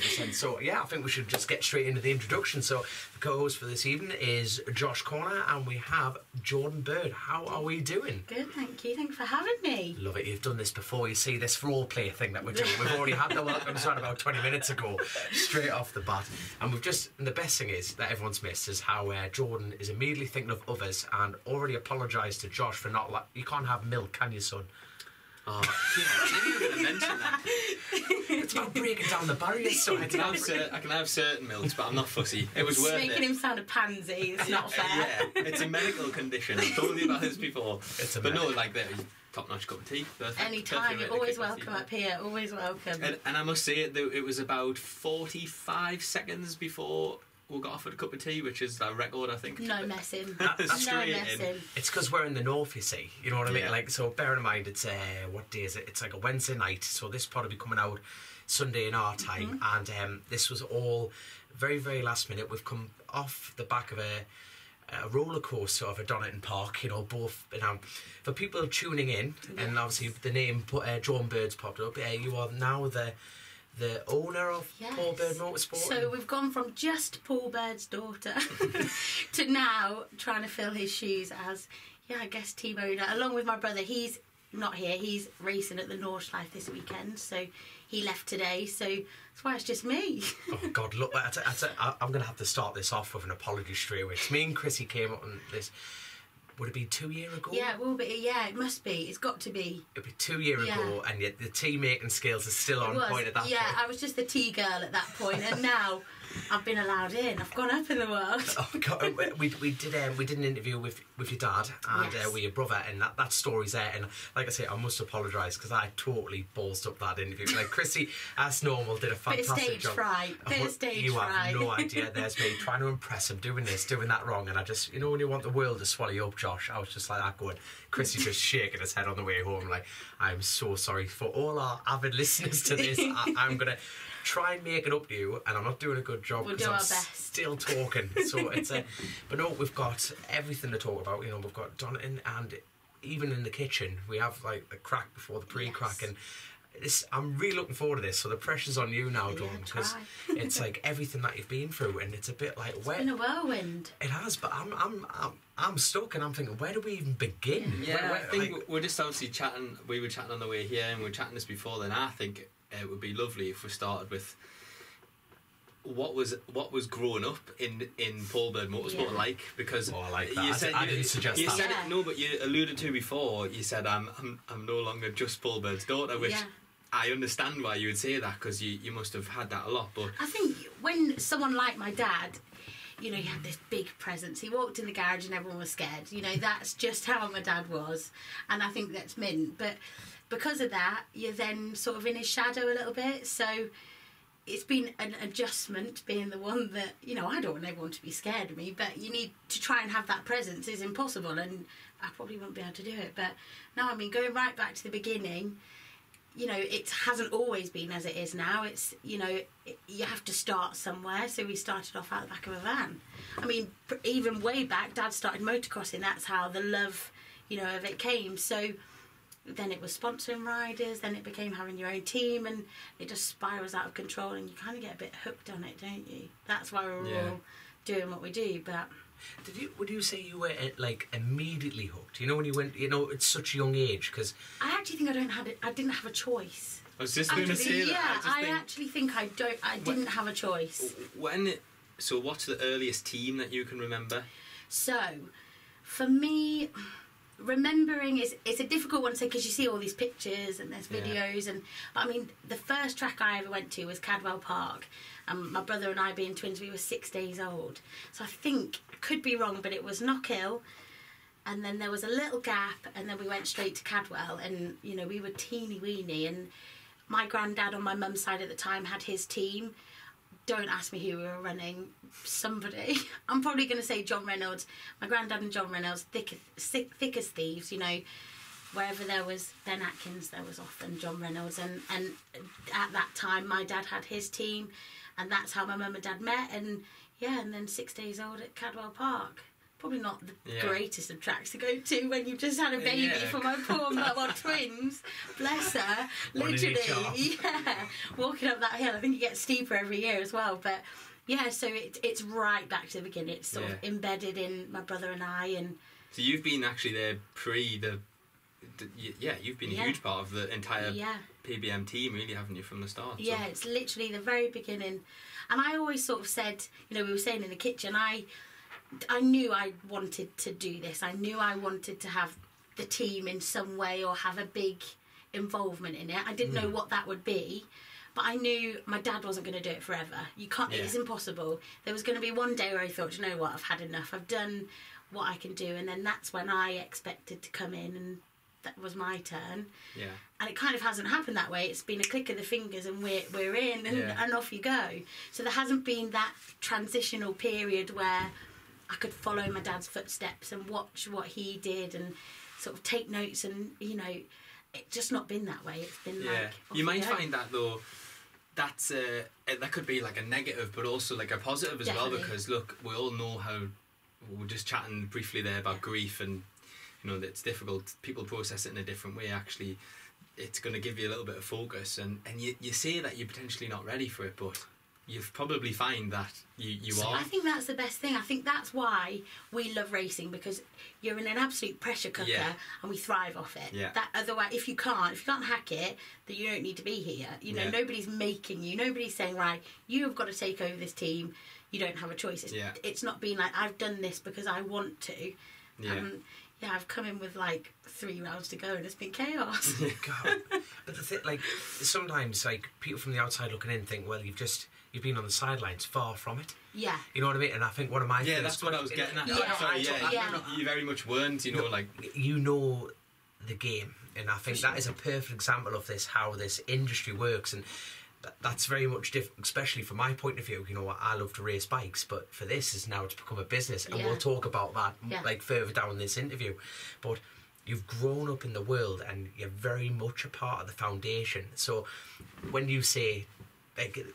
100%. So, yeah, I think we should just get straight into the introduction. So, the co host for this evening is Josh Corner, and we have Jordan Bird. How are we doing? Good, thank you. Thanks for having me. Love it. You've done this before. You see this role play thing that we're doing. We've already had the welcome sign about 20 minutes ago, straight off the bat. And we've just, and the best thing is that everyone's missed is how uh, Jordan is immediately thinking of others and already apologised to Josh for not, like, you can't have milk, can you, son? Oh, yeah, I didn't even mention that. It's about breaking down the barriers so I I can can have, have cer- I can have certain milks, but I'm not fussy. It was It's worth making it. him sound a pansy. It's not fair. yeah, it's a medical condition. I've told you about this before. It's a but no, medical- like the top-notch cup of tea. Perfect. Anytime, Perfect you're always kick off the welcome up here. Always welcome. And, and I must say, it, it was about 45 seconds before we got offered a cup of tea, which is a record, I think. no messing. That's no messing. It's because we're in the north, you see. You know what I mean? Yeah. Like, so bear in mind, it's uh, what day is it? It's like a Wednesday night, so this probably be coming out Sunday in our time, and um, this was all very, very last minute. We've come off the back of a, a roller coaster of a Donington Park. You know, both you know, for people tuning in, and obviously the name uh, John Bird's popped up. Uh, you are now the the owner of Yes. Paul Bird Motorsport. So we've gone from just Paul Bird's daughter to now trying to fill his shoes as, yeah, I guess team owner, along with my brother. He's not here. He's racing at the Nordschleife this weekend, so he left today. So that's why it's just me. Oh God! Look, I t- I t- I- I'm going to have to start this off with an apology straight away. me and Chrissy came up on this. Would it be two year ago? yeah, it will be. Yeah, it must be. It's got to be. It'd be two year Yeah. ago, and yet the tea making skills are still on was. point at that yeah, point. Yeah, I was just the tea girl at that point, and now I've been allowed in. I've gone up in the world. Oh God! We, we did um, we did an interview with, with your dad and Yes. uh, with your brother, and that, that story's there. And like I say, I must apologise because I totally ballsed up that interview. Like Chrissy, as normal, did a Bit fantastic stage job. fright. Bit of stage you fright. have no idea. There's me trying to impress him, doing this, doing that wrong, and I just, you know, when you want the world to swallow you up, Josh, I was just like that going. Chrissy just shaking his head on the way home, like, I'm so sorry for all our avid listeners to this. I, I'm gonna try and make it up to you, and I'm not doing a good job We'll because do I'm our best. still talking. So it's a, but no, we've got everything to talk about. You know, we've got Donington, and even in the kitchen, we have like the crack before the pre-crack, Yes. and this, I'm really looking forward to this. So the pressure's on you now, Yeah, Dawn, because try. it's like everything that you've been through, and it's a bit like where Been a whirlwind. it has. But I'm, I'm, I'm, I'm stuck, and I'm thinking, where do we even begin? Yeah, Where- where- I think like- we're just obviously chatting. We were chatting on the way here, and we are chatting this before. Then I think it would be lovely if we started with what was what was growing up in in Paul Bird Motorsport Yeah. like because Oh, I like that. You I said d- I you, didn't suggest you that. said Yeah. it, no, but you alluded to before. You said I'm I'm, I'm no longer just Paul Bird's daughter, which Yeah. I understand why you would say that because you, you must have had that a lot. But I think when someone like my dad, you know, he had this big presence. He walked in the garage and everyone was scared. You know, that's just how my dad was, and I think that's mint. But because of that, you're then sort of in his shadow a little bit. So it's been an adjustment being the one that you know I don't want everyone to be scared of me, but you need to try and have that presence. Is impossible, and I probably won't be able to do it. But no, I mean going right back to the beginning you know it hasn't always been as it is now. It's you know it, you have to start somewhere. So we started off out the back of a van. I mean even way back dad started motocrossing. That's how the love you know of it came. So then it was sponsoring riders then it became having your own team and it just spirals out of control and you kind of get a bit hooked on it don't you that's why we're Yeah. all doing what we do but Did you? Would you say you were uh, like immediately hooked? You know when you went, you know, at such a young age because i actually think i don't have it i didn't have a choice I was just going to Actually, say yeah, that. I, I think actually think I don't. I didn't have a choice. when. So, what's the earliest team that you can remember? So, for me, remembering is it's a difficult one to say because you see all these pictures and there's Yeah. videos and I mean the first track I ever went to was Cadwell Park. And my brother and I, being twins, we were six days old. So I think I could be wrong, but it was Knockhill. And then there was a little gap, and then we went straight to Cadwell. And you know, we were teeny weeny. And my granddad on my mum's side at the time had his team. Don't ask me who we were running. Somebody. I'm probably going to say John Reynolds. My granddad and John Reynolds, thick, thick, thick as thieves. You know, wherever there was Ben Atkins, there was often John Reynolds. And and at that time, my dad had his team, and that's how my mum and dad met. And yeah, and then six days old at Cadwell Park. Probably not the Yeah. greatest of tracks to go to when you've just had a baby Yeah. for my poor mum twins. Bless her. One in each Literally, yeah. Walking up that hill, I think it gets steeper every year as well. But yeah, so it, it's right back to the beginning. It's sort of embedded in my brother and I, and So you've been actually there pre the, the yeah, you've been Yeah. a huge part of the entire yeah. PBM team, really, haven't you, from the start? so- Yeah, it's literally the very beginning. And I always sort of said, you know, we were saying in the kitchen, I I knew I wanted to do this. I knew I wanted to have the team in some way or have a big involvement in it. I didn't Hmm. know what that would be. But I knew my dad wasn't going to do it forever. You can't. Yeah. It's impossible. There was going to be one day where I thought, you know what, I've had enough. I've done what I can do, and then that's when I expected to come in, and that was my turn Yeah. and it kind of hasn't happened that way. It's been a click of the fingers and we're we're in and, Yeah. and off you go. So there hasn't been that transitional period where I could follow my dad's footsteps and watch what he did and sort of take notes and you know it's just not been that way. It's been Yeah. like you might find that though. That's uh, uh, that could be like a negative, but also like a positive as well. Because look, we all know how we are just chatting briefly there about Yeah. grief, and you know that it's difficult. People process it in a different way. Actually, it's going to give you a little bit of focus, and and you, you say that you're potentially not ready for it, but you probably find that you you So are. I think that's the best thing. I think that's why we love racing because you're in an absolute pressure cooker Yeah. and we thrive off it. Yeah. That otherwise, if you can't, if you can't hack it, then you don't need to be here. You know, Yeah. nobody's making you. Nobody's saying right, you have got to take over this team. You don't have a choice. It's, Yeah. it's not being like I've done this because I want to. yeah. Um, yeah, I've come in with like three rounds to go and it's been chaos. God. But the thing, like, sometimes, like, people from the outside looking in think, well, you've just, you've been on the sidelines, far from it. yeah. You know what I mean? And I think one of my yeah, that's what I was getting at. Yeah. Sorry, I- yeah, Yeah. You, you very much weren't. You know, No. like you know the game, and I think For that sure. is a perfect example of this how this industry works, and that's very much different, especially from my point of view. You know, I love to race bikes, but for this is now it's become a business, and Yeah. we'll talk about that Yeah. like further down in this interview. But you've grown up in the world, and you're very much a part of the foundation. So when you say like at the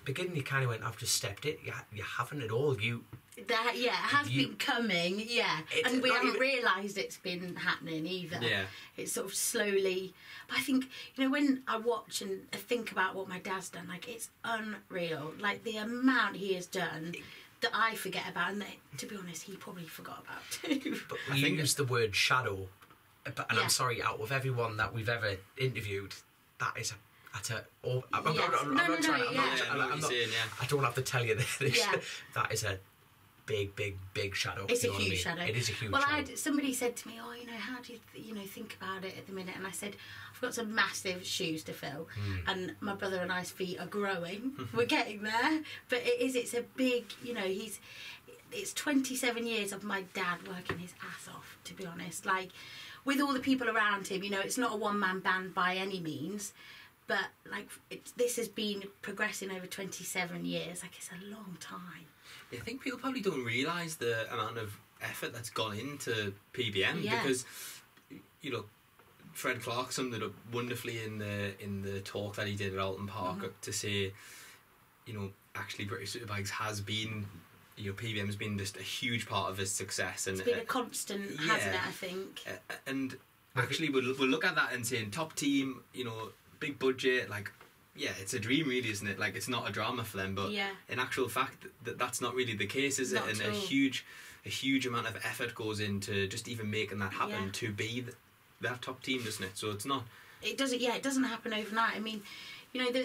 beginning, you kind of went, "I've just stepped it." You, you haven't at all. You That yeah, it has You- been coming, yeah, and we haven't even- realised it's been happening either. Yeah. it's sort of slowly. But I think you know when I watch and think about what my dad's done, like it's unreal. Like the amount he has done that I forget about, and that, to be honest, he probably forgot about too. But I you think- use the word shadow, and Yeah. I'm sorry, out of everyone that we've ever interviewed, that is a that's a. Oh, I'm, I'm, I'm, I'm No, not no, no. I'm yeah. not, Yeah, I I'm, I'm not, saying, yeah. I don't have to tell you this. Yeah. that is a big, big, big shadow. It's a know what I huge mean? shadow. It is a huge well, shadow. I had, somebody said to me, "Oh, you know, how do you, th- you know, think about it at the minute?" And I said, "I've got some massive shoes to fill, Hmm. and my brother and I's feet are growing. We're getting there, but it is. It's a big, you know, he's. It's 27 years of my dad working his ass off. To be honest, like with all the people around him, you know, it's not a one man band by any means." But like this has been progressing over 27 years. Like it's a long time. I think people probably don't realise the amount of effort that's gone into PBM Yeah. because you know Fred Clark summed it up wonderfully in the in the talk that he did at Oulton Park Mhm. to say, you know, actually British Superbikes has been, you know, PBM has been just a huge part of his success and It's been uh, a constant, yeah. hasn't it? I think. uh, and actually we'll, we'll look at that and saying top team, you know, big budget, like yeah, it's a dream really, isn't it? Like it's not a drama for them, but Yeah. in actual fact, that that's not really the case, is it? Not and a huge, a huge amount of effort goes into just even making that happen Yeah. to be th- that top team, doesn't it? So it's not. it doesn't yeah it doesn't happen overnight i mean you know the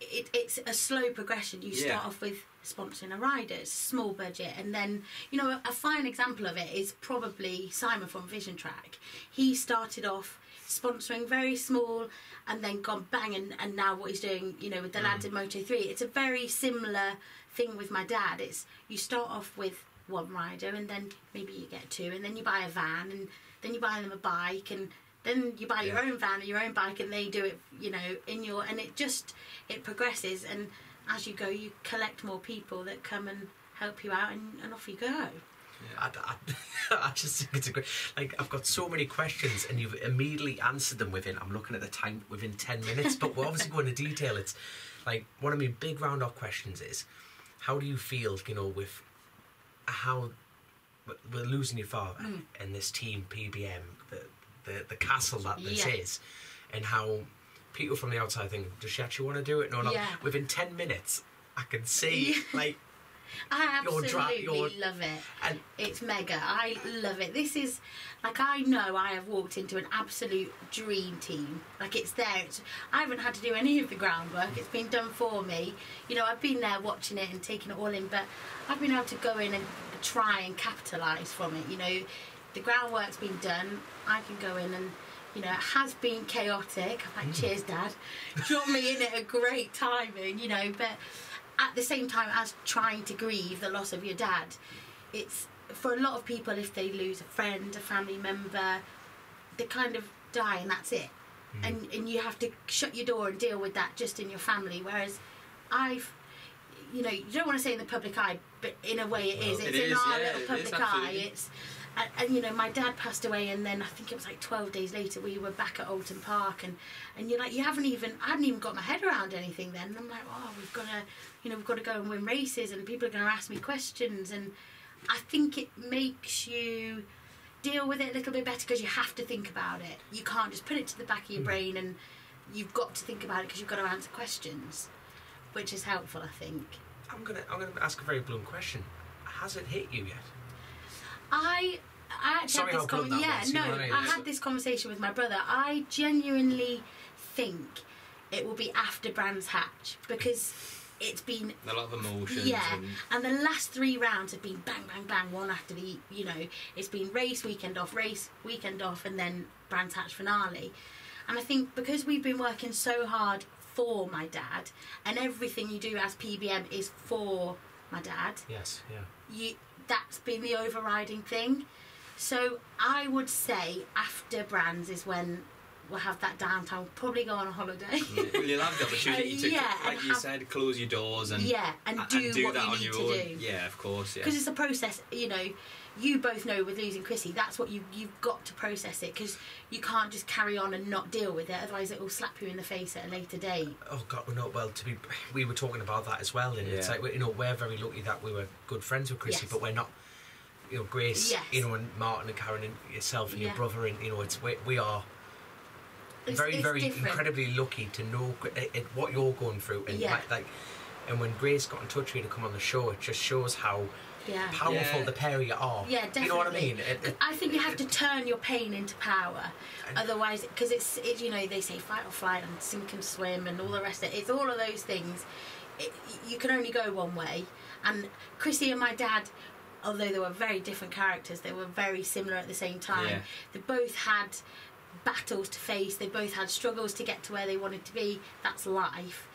it, it's a slow progression you start Yeah. off with sponsoring a rider it's small budget and then you know a, a fine example of it is probably simon from vision track he started off sponsoring very small and then gone bang and, and now what he's doing you know with the lads mm. in moto 3 it's a very similar thing with my dad. It's you start off with one rider and then maybe you get two and then you buy a van and then you buy them a bike and then you buy your own van and your own bike and they do it you know in your and it just it progresses and as you go you collect more people that come and help you out and, and off you go I, I, I just think it's a great. Like I've got so many questions, and you've immediately answered them within. I'm looking at the time within ten minutes, but we're obviously going into detail. It's like one of my big round off questions is, how do you feel? You know, with how we're losing your father Mm. and this team PBM, the the, the castle that this Yeah. is, and how people from the outside think, does she actually want to do it? No, no. Yeah. Within ten minutes, I can see Yeah. like I You're dra- absolutely love it. and It's mega. I love it. This is like I know I have walked into an absolute dream team. Like it's there. It's, I haven't had to do any of the groundwork. It's been done for me. You know, I've been there watching it and taking it all in, but I've been able to go in and try and capitalise from it. You know, the groundwork's been done. I can go in and. You know, it has been chaotic. I'm mm. like, cheers, Dad. Drop me in at a great timing, you know, but at the same time as trying to grieve the loss of your dad, it's for a lot of people if they lose a friend, a family member, they kind of die and that's it. Mm-hmm. And and you have to shut your door and deal with that just in your family. Whereas I've you know, you don't want to say in the public eye, but in a way it is. Well, It's it in is, our yeah, little public is, eye. It's and, you know, my dad passed away, and then I think it was like twelve days later we were back at Oulton Park, and and you're like, you haven't even, I hadn't even got my head around anything then. And I'm like, oh, we've got to, you know, we've got to go and win races, and people are going to ask me questions, and I think it makes you deal with it a little bit better because you have to think about it. You can't just put it to the back of your hmm. brain, and you've got to think about it because you've got to answer questions, which is helpful, I think. I'm gonna I'm gonna ask a very blunt question. Has it hit you yet? I I actually Sorry had this blunt that yeah was, no I mean? I had this conversation with my brother. I genuinely think it will be after Brands Hatch because it's been A lot of emotions. yeah, And, and the last three rounds have been bang, bang, bang, one after the you know. It's been race weekend off, race weekend off, and then Brands Hatch finale. And I think because we've been working so hard for my dad, and everything you do as PBM is for my dad, Yes. Yeah. you that's been the overriding thing. So I would say after Brands is when we'll have that downtime. We'll probably go on a holiday. well, you'll have the opportunity to, Yeah, like you have- said, close your doors and yeah, and and do, what that you on need your to own. do. Yeah, of course. Yeah. because it's a process you know you both know with losing chrissy that's what you you've got to process it because you can't just carry on and not deal with it otherwise it will slap you in the face at a later date Oh God, no. Well, to be, we were talking about that as well, and it's like you know we're very lucky that we were good friends with Chrissy, Yes. but we're not. You know, Grace, Yes. you know, and Martin and Karen and yourself and your brother, and you know, it's we, we are It's- very, it's very different. incredibly lucky to know it, it, what you're going through, and Yeah. like, like, and when Grace got in touch with you to come on the show, it just shows how yeah powerful Yeah. the pair you are. yeah definitely You know what I mean? It, it, I think you have to turn your pain into power. Otherwise, because it's, it, you know, they say fight or flight and sink and swim and all the rest of it. It's all of those things. It, you can only go one way. And Chrissy and my dad, although they were very different characters, they were very similar at the same time. Yeah. They both had battles to face. They both had struggles to get to where they wanted to be. That's life.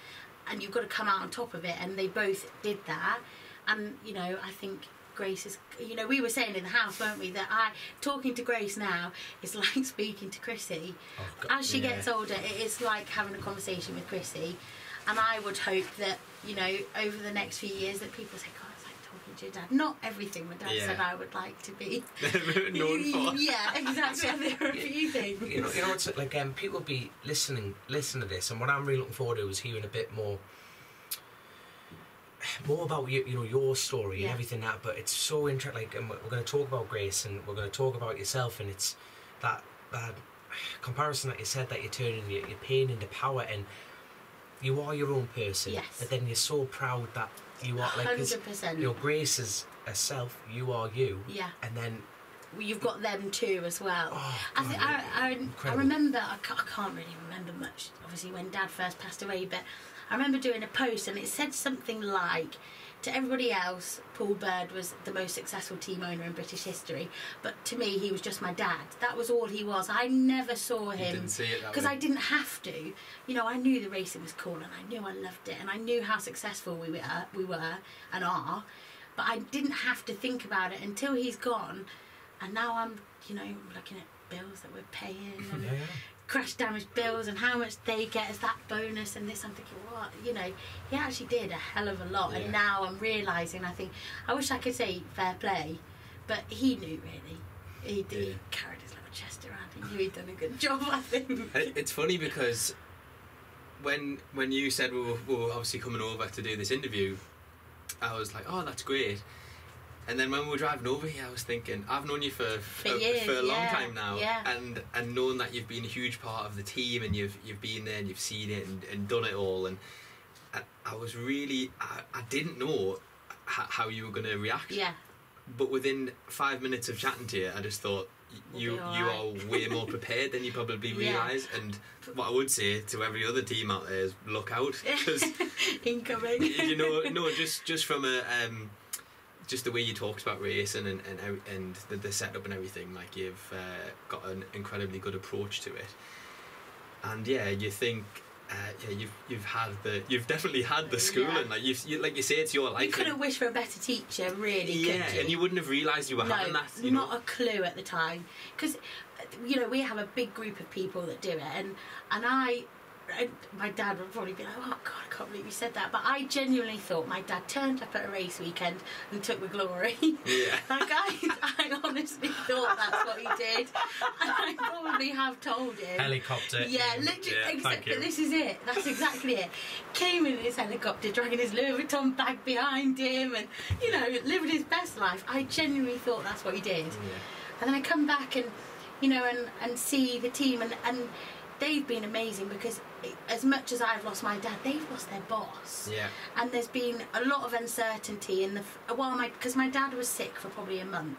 And you've got to come out on top of it. And they both did that. And, you know, I think Grace is, you know, we were saying in the house, weren't we, that I, talking to Grace now is like speaking to Chrissy. Oh, God, As she yeah. gets older, it is like having a conversation with Chrissy. And I would hope that, you know, over the next few years that people say, God, it's like talking to your dad. Not everything my dad Yeah. said I would like to be. known for. yeah, exactly. And there are a few things. you know, you know, it's like um, people be listening, listen to this, and what I'm really looking forward to is hearing a bit more, more about you, you know, your story and everything that. But it's so interesting. Like, and we're going to talk about Grace, and we're going to talk about yourself, and it's that that comparison that you said that you're turning your, your pain into power, and you are your own person. Yes. But then you're so proud that you are like Hundred percent. you know, Grace is herself, you are you, Yeah, and then you've got them too as well. oh, I, think I, I, I remember, I can't, I can't really remember much, obviously, when Dad first passed away, but I remember doing a post and it said something like, to everybody else, Paul Bird was the most successful team owner in British history, but to me, he was just my dad. That was all he was. I never saw him didn't see it that because. I didn't have to. You know, I knew the racing was cool and I knew I loved it and I knew how successful we were, we were and are, but I didn't have to think about it until he's gone. And now I'm, you know, looking at bills that we're paying and Yeah. crash damage bills and how much they get as that bonus and this. I'm thinking, what? You know, he actually did a hell of a lot. Yeah. And now I'm realising, I think, I wish I could say fair play, but he knew really. He, he carried his little chest around. He knew he'd done a good job, I think. It's funny because when when you said we were, we were obviously coming over to do this interview, I was like, oh, that's great. And then when we were driving over here, I was thinking, I've known you for For for, years, for a long yeah, time now, yeah. and and knowing that you've been a huge part of the team and you've you've been there and you've seen it and, and done it all, and I, I was really I, I didn't know how you were going to react, Yeah. but within five minutes of chatting to you, I just thought. We'll You be you are way more prepared than you probably Yeah. realise, and what I would say to every other team out there is look out because Incoming. you know, no, just just from a um, just the way you talked about racing and and and the, the setup and everything, like you've uh, got an incredibly good approach to it. And yeah, you think. Uh, yeah, you've you've had the you've definitely had the schooling Yeah. like you've you, like you say it's your life. you couldn't wish for a better teacher, really. yeah, you? and you wouldn't have realised you were no, having that. You not know? a clue at the time, because you know we have a big group of people that do it, and and I, and my dad would probably be like, "Oh God, I can't believe you said that," but I genuinely thought my dad turned up at a race weekend and took the glory. Yeah. like I, I honestly thought that's what he did, and I probably have told him. Helicopter. Yeah, literally. Yeah, except, but this is it. That's exactly it. Came in his helicopter, dragging his Louis Vuitton bag behind him, and you know, living his best life. I genuinely thought that's what he did. Yeah. And then I come back and, you know, and and see the team, and and they've been amazing because as much as I've lost my dad, they've lost their boss. Yeah. And there's been a lot of uncertainty in the while my because my dad was sick for probably a month,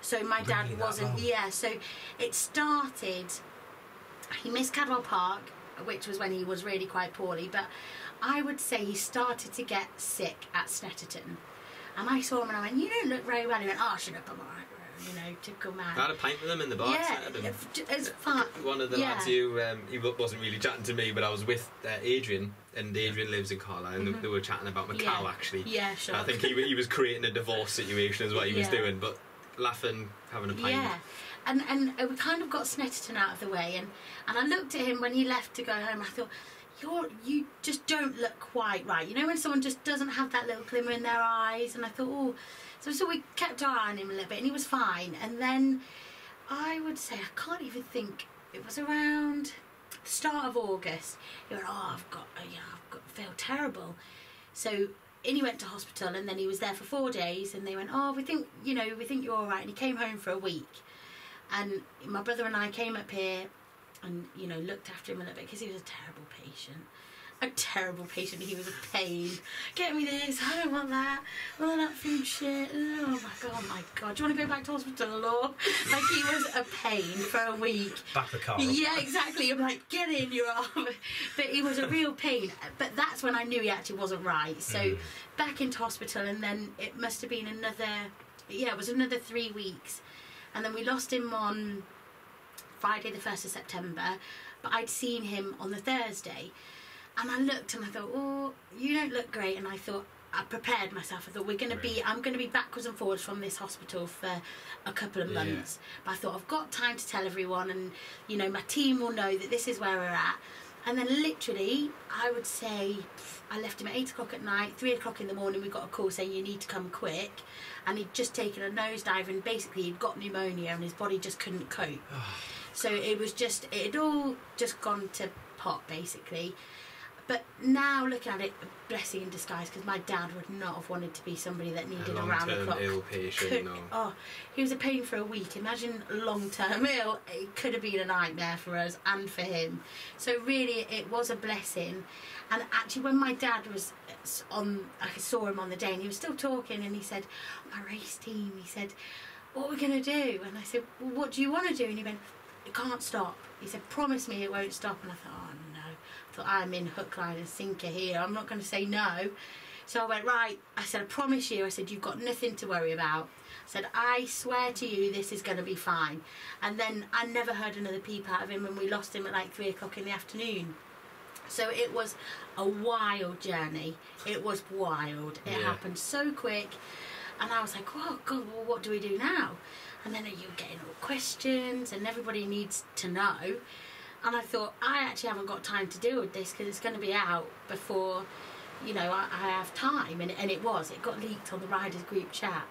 so my dad Really, that wasn't. long? Yeah, so it started. He missed Cadwell Park, which was when he was really quite poorly, but I would say he started to get sick at Snetterton. And I saw him and I went, You don't look very well. He went, Oh, shut up, I'm alright. You know, typical man. I had a pint with them in the bar. yeah, set, and it's fun. One of the yeah. lads who um, he wasn't really chatting to me, but I was with uh, Adrian, and Adrian lives in Carlisle, and Mhm. they were chatting about Macau Yeah. actually. Yeah, sure. I think he, he was creating a divorce situation, is what he was Yeah. doing, but laughing, having a pint. Yeah, and and uh, we kind of got Snetterton out of the way, and and I looked at him when he left to go home. I thought, you're you just don't look quite right. You know when someone just doesn't have that little glimmer in their eyes, and I thought, oh, so so we kept our eye on him a little bit, and he was fine. And then I would say I can't even think. It was around the start of August. He went, oh, I've got, uh, yeah, I've got feel terrible. So in he went to hospital and then he was there for four days and they went, Oh, we think you know, we think you're alright and he came home for a week. And my brother and I came up here and, you know, looked after him a little bit because he was a terrible patient. A terrible patient. He was a pain. Get me this. I don't want that. All that food shit. Oh my god. Oh my god. Do you want to go back to hospital, or like he was a pain for a week. Back the car. Yeah, exactly. I'm like, get in, you're off. But he was a real pain. But that's when I knew he actually wasn't right. So Mm. back into hospital, and then it must have been another, yeah, it was another three weeks. And then we lost him on Friday, the 1st of September. But I'd seen him on the Thursday. And I looked and I thought, oh, you don't look great. And I thought, I prepared myself. I thought we're going to be. I'm going to be backwards and forwards from this hospital for a couple of Yeah. months. But I thought I've got time to tell everyone, and you know my team will know that this is where we're at. And then literally, I would say, I left him at eight o'clock at night. Three o'clock in the morning, we got a call saying you need to come quick. And he'd just taken a nosedive, and basically he'd got pneumonia, and his body just couldn't cope. So it was just, it had all just gone to pot, basically. But now looking at it, a blessing in disguise, because my dad would not have wanted to be somebody that needed a a round the clock. ill patient, no. Oh, he was a pain for a week. Imagine long term ill. It could have been a nightmare for us and for him. So really, it was a blessing. And actually, when my dad was uh, on, I saw him on the day, and he was still talking, and he said, "My race team." He said, "What are we going to do?" And I said, well, "What do you want to do?" And he went, "It can't stop." He said, "Promise me it won't stop." And I thought, "Oh no." I thought I'm in hook, line, and sinker here. I'm not going to say no. So I went, right. I said, I promise you. I said, you've got nothing to worry about. I said, I swear to you, this is going to be fine. And then I never heard another peep out of him, and we lost him at like three o'clock in the afternoon. So it was a wild journey. It was wild. It Yeah. happened so quick. And I was like, oh, God, well, what do we do now? And then you're getting all questions, and everybody needs to know. And I thought, I actually haven't got time to deal with this because it's going to be out before, you know, I, I have time. And, and it was. It got leaked on the Riders group chat.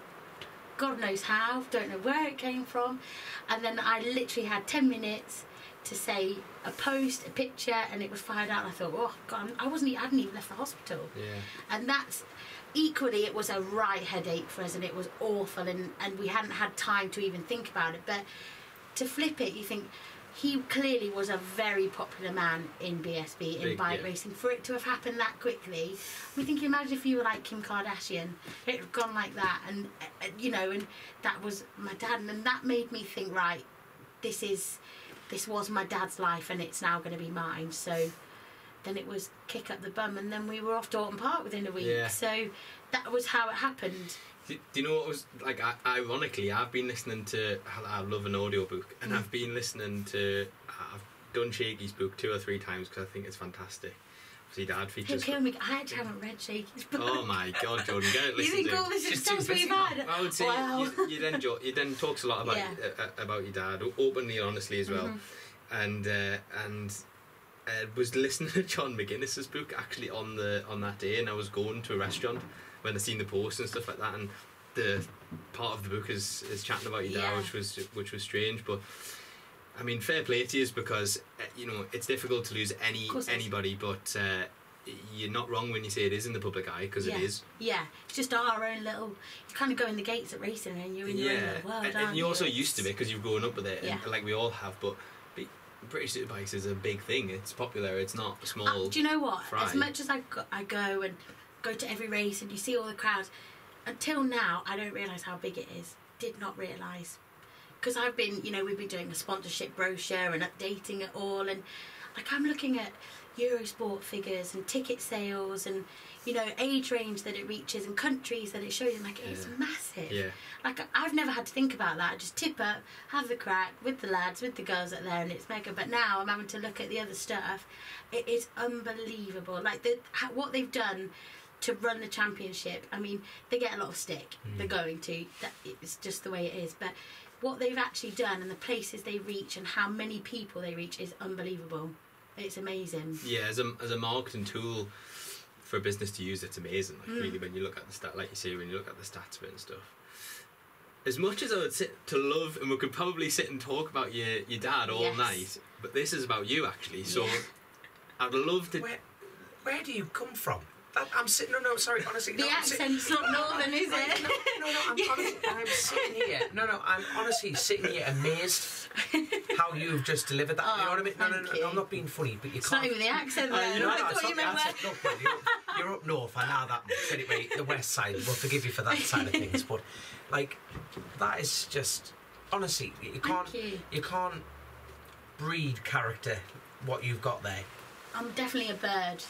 God knows how, don't know where it came from. And then I literally had 10 minutes to say a post, a picture, and it was fired out. And I thought, oh god, I wasn't, I hadn't even left the hospital, Yeah. and that's equally it was a right headache for us, and it was awful, and and we hadn't had time to even think about it. But to flip it, you think. He clearly was a very popular man in BSB in Big, bike yeah. racing. For it to have happened that quickly, I mean, think imagine if you were like Kim Kardashian, it had gone like that, and uh, you know, and that was my dad, and that made me think, right, this is, this was my dad's life, and it's now going to be mine. So, then it was kick up the bum, and then we were off Dalton Park within a week. Yeah. So that was how it happened. Do, do you know what was like? I, ironically, I've been listening to. I I love an audiobook, and. I've been listening to. I've done Shakey's book two or three times because I think it's fantastic. See, Dad features. me. I actually haven't read Shakey's book. Oh my God, Jordan, get it. you Listen think to. all She's too success we've had? I would say Wow. you, you then jo- you then talks a lot about Yeah. uh, uh, about your dad openly, and honestly as well, Mhm. and uh, and uh, was listening to John McGuinness's book actually on the on that day, and I was going to a restaurant when I seen the post and stuff like that, and the part of the book is is chatting about your dad, which was which was strange, but. I mean, fair play to you because uh, you know it's difficult to lose any Of course it is. anybody, but uh, you're not wrong when you say it is in the public eye because Yeah. it is. Yeah, it's just our own little. You kind of go in the gates at racing, and you're in your own little world, and, and you're also you? used to it because you've grown up with it, and, like we all have. But British Superbikes is a big thing. It's popular. It's not small. Uh, do you know what? fry. As much as I go, I go and go to every race and you see all the crowds, until now I don't realise how big it is. Did not realise because I've been, you know, we've been doing a sponsorship brochure and updating it all, and like I'm looking at Eurosport figures and ticket sales and you know age range that it reaches and countries that it shows, and like it's Yeah. massive. yeah, Like I've never had to think about that. I just tip up, have the crack with the lads, with the girls up there, and it's mega. But now I'm having to look at the other stuff. It is unbelievable. Like the what they've done to run the championship. I mean, they get a lot of stick. They're going to. That it's just the way it is. But what they've actually done and the places they reach and how many people they reach is unbelievable. It's amazing. yeah. As a as a marketing tool for a business to use, it's amazing. Like Mm. really, when you look at the stat, like you say, when you look at the stats of it and stuff. As much as I would sit to love, and we could probably sit and talk about your your dad all Yes. night, but this is about you actually. So Yeah. I'd love to. Where, where do you come from? I'm sitting. No, no, sorry. Honestly, The no, accent's not northern, is it? No, no, no. I'm, honestly, I'm sitting here. No, no. I'm honestly sitting here amazed how you've just delivered that. you know what I oh, mean? No, no, thank no. I'm not being funny, but you It's can't. not even the accent Oh, there. you know, I no, thought it's you not- meant that's where. it. Look, man, you're, you're up north. I know that much. Anyway, the west side. We'll forgive you for that side of things, but like that is just honestly, you can't. You. You can't breed character. What you've got there. I'm definitely a bird.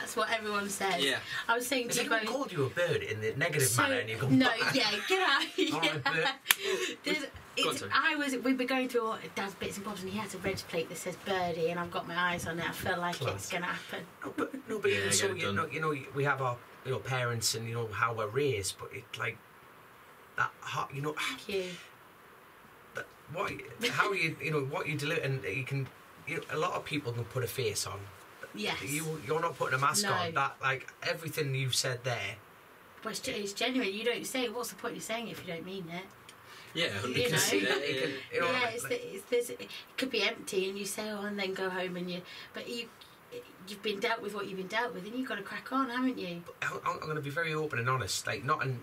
That's what everyone says. Yeah. I was saying Has to you anyone both. called you a bird in the negative So- manner, and you go, no, yeah, get out. Yeah. bird. There's- on, it's. I was. we were going through all Dad's bits and bobs, and he has a red plate that says Birdie, and I've got my eyes on it. I feel like Class. it's going to happen. No, but no, but Yeah, even so, you done. know, you know, we have our you know parents and you know how we're raised, but it like that. How, you know, Thank you. that, what how you you know what you deliver, and you can. You know, a lot of people can put a face on. Yes. You you're not putting a mask No. on. That like everything you've said there. Well, it's, it's genuine. You don't say. it. What's the point of saying it if you don't mean it? Yeah, You hundred know. percent. See that you can, you know, yeah, it's, the, it's there's, it could be empty, and you say, "Oh," and then go home, and you. But you, you've been dealt with what you've been dealt with, and you've got to crack on, haven't you? I'm, I'm going to be very open and honest. Like, not in.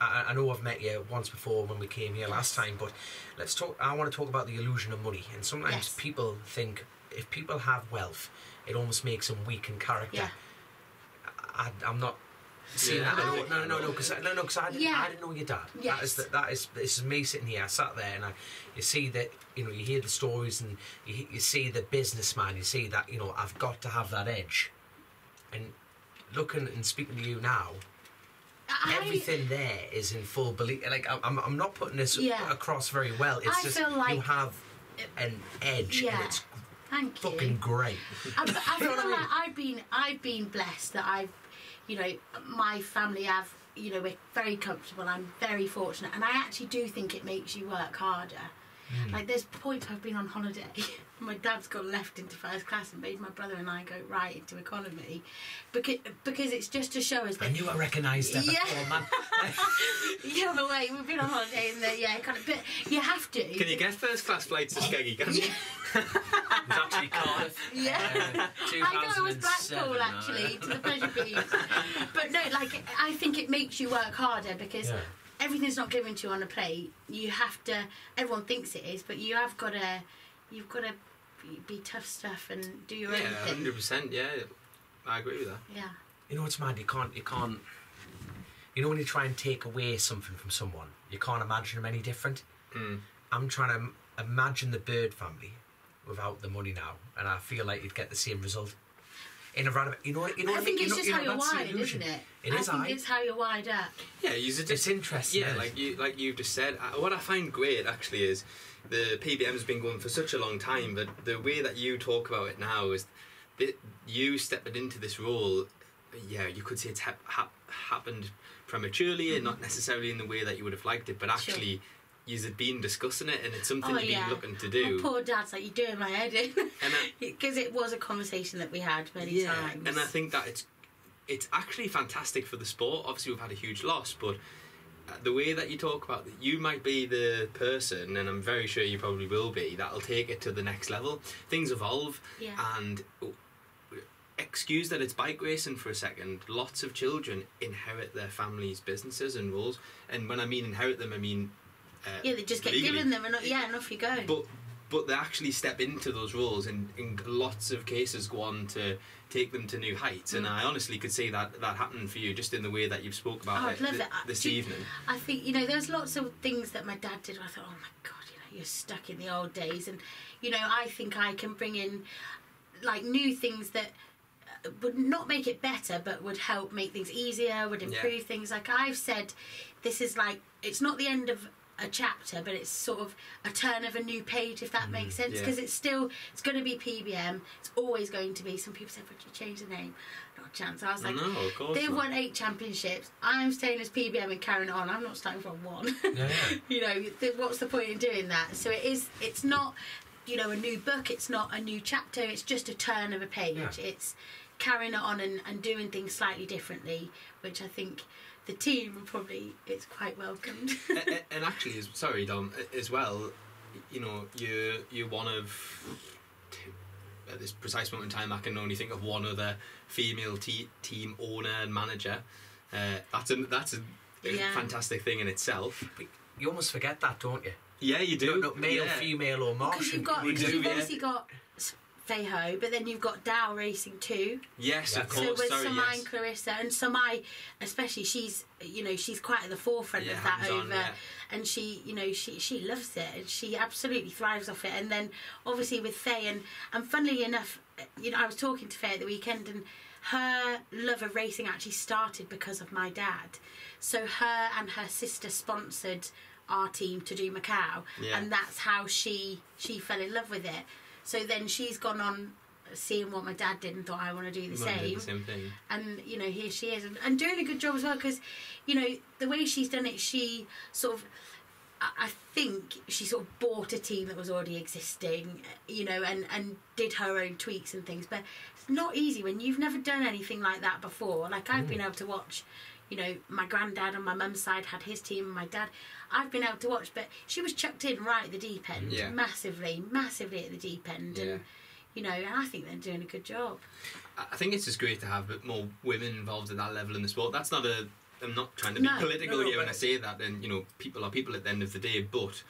I, I know I've met you once before when we came here last time, but let's talk. I want to talk about the illusion of money. And sometimes Yes. people think if people have wealth, it almost makes him weak in character. Yeah. I, I'm not seeing Yeah, that. I No, no, no, no, because no, no, because I, didn't- Yeah. I didn't know your dad. That Yes. is the, that is this is me sitting here. I sat there and I, you see that you know you hear the stories and you, you see the businessman. You see that you know I've got to have that edge. And looking and speaking to you now, I, everything there is in full belief. Like I'm, I'm, I'm not putting this Yeah. across very well. It's I just feel like- you have an edge, Yeah. and it's Thank you. fucking great. I, I feel what I mean? like I've been I've been blessed that I've you know my family have you know we're very comfortable. I'm very fortunate, and I actually do think it makes you work harder. Like there's points I've been on holiday. my dad's got left into first class and made my brother and I go right into economy, because because it's just to show us I that. knew I recognised it Yeah. before, man. Yeah, but wait, we've been on holiday and the, yeah, kind of. But you have to. Can you get first class flights to Skeggy? Can you? It actually Cardiff. Yeah. Uh, I thought it was Blackpool uh, actually to the pleasure beach. But no, like I think it makes you work harder because Yeah. Everything's not given to you on a plate. You have to. Everyone thinks it is, but you have got to. You've got to be, be tough stuff and do your Yeah, own thing. hundred percent. Yeah, I agree with that. Yeah. You know what's mad? You can't. You can't. You know when you try and take away something from someone, you can't imagine them any different. Mm. I'm trying to imagine the Bird family without the money now, and I feel like you'd get the same result. In a roundabout, you know, you know. I think it's just how you're that's wired, isn't it? It is, I think aye. it's how you're wired up. Yeah, you just It's interesting. Yeah, like you like you've just said. uh, What I find great actually is the PBM's been going for such a long time, but the way that you talk about it now is that you stepping into this role. Yeah, you could say it's hap- hap- happened prematurely and not necessarily in the way that you would have liked it, but Mm-hmm. Sure. Actually. You've been discussing it, and it's something Oh, you've yeah. been looking to My do. poor dad's like, you're doing my head in. Because it was a conversation that we had many times. and I think that it's it's actually fantastic for the sport. Obviously, we've had a huge loss, but uh, the way that you talk about that, you might be the person, and I'm very sure you probably will be, that'll take it to the next level. Things evolve, Yeah. and oh, excuse that it's bike racing for a second. Lots of children inherit their families' businesses and roles, and when I mean inherit them, I mean uh, yeah, they just get legally. given them and not, yeah, and off you go. But but they actually step into those roles and in lots of cases go on to take them to new heights. And Mm. I honestly could see that that happening for you just in the way that you've spoke about Oh, it I'd love thi- that. this you- evening. I think you know there's lots of things that my dad did. Where I thought, oh my god, you know, you're stuck in the old days, and you know, I think I can bring in like new things that uh, would not make it better, but would help make things easier, would Yeah. improve things. Like I've said, this is like it's not the end of a chapter, but it's sort of a turn of a new page, if that makes sense. yeah. Because it's still it's going to be PBM. It's always going to be. Some people said, "Would you change the name?" Not a chance. I was like, no. They've not. won eight championships. I'm staying as PBM and carrying on. I'm not starting from one. Yeah, yeah. you know, th- what's the point in doing that? So it is. It's not, you know, a new book. It's not a new chapter. It's just a turn of a page. Yeah. It's carrying it on and, and doing things slightly differently, which I think the team are probably it's quite welcomed. A- a- and actually, sorry, Dom, as well, you know, you're you're one of two, at this precise moment in time. I can only think of one other female te- team owner and manager. Uh, that's a that's a, a fantastic thing in itself. But you almost forget that, don't you? Yeah, you do. No, no, male, yeah. female, or Because Martian. you've got, we because do, you've yeah. obviously got Faye Ho, but then you've got Dow Racing too. Yes, Yeah. of course. so with sorry, Samai yes. and Clarissa and Samai, especially, she's you know she's quite at the forefront Yeah, of that hands-on, over, yeah. and she you know she she loves it and she absolutely thrives off it. And then obviously with Faye and and funnily enough, you know I was talking to Faye at the weekend and her love of racing actually started because of my dad. So her and her sister sponsored our team to do Macau, Yeah. and that's how she she fell in love with it. So then she's gone on seeing what my dad did and thought I want to do the same the same thing. and you know here she is and, and doing a good job as well because you know the way she's done it she sort of I- I think she sort of bought a team that was already existing, you know, and, and did her own tweaks and things. But it's not easy when you've never done anything like that before. Like I've been mm. able to watch, you know, my granddad on my mum's side had his team, and my dad. I've been able to watch, but she was chucked in right at the deep end, Yeah. massively, massively at the deep end, Yeah. and you know, and I think they're doing a good job. I think it's just great to have more women involved at that level in the sport. That's not a. I'm not trying to be No, political no, here when I say that, and you know, people are people at the end of the day, but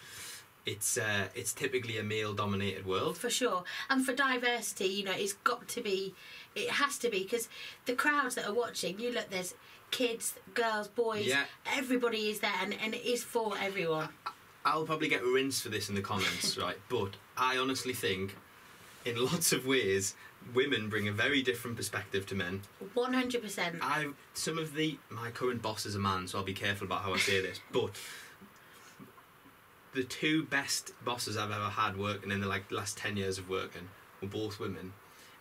it's uh, it's typically a male-dominated world. for sure and for diversity you know it's got to be it has to be because the crowds that are watching you look there's kids girls boys Yeah. everybody is there and, and it is for everyone I'll probably get rinsed for this in the comments, right? But I honestly think, in lots of ways, women bring a very different perspective to men. 100% I some of the my current boss is a man, so I'll be careful about how I say this. But the two best bosses I've ever had working in the like last ten years of working were both women,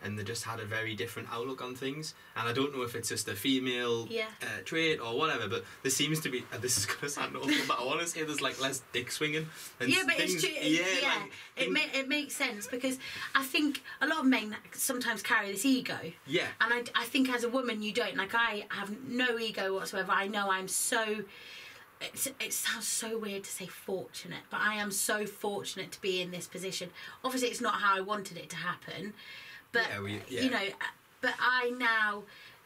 and they just had a very different outlook on things. And I don't know if it's just a female Yeah. uh, trait or whatever, but there seems to be. And this is to sound awful, but I want to say there's like less dick swinging. And yeah, but things, it's true. Yeah, Yeah, like, it things- ma- it makes sense because I think a lot of men sometimes carry this ego, yeah. and I, I think as a woman you don't. Like I have no ego whatsoever. I know I'm so. It's, it sounds so weird to say fortunate, but I am so fortunate to be in this position. Obviously, it's not how I wanted it to happen, but Yeah, we- yeah. you know, but I now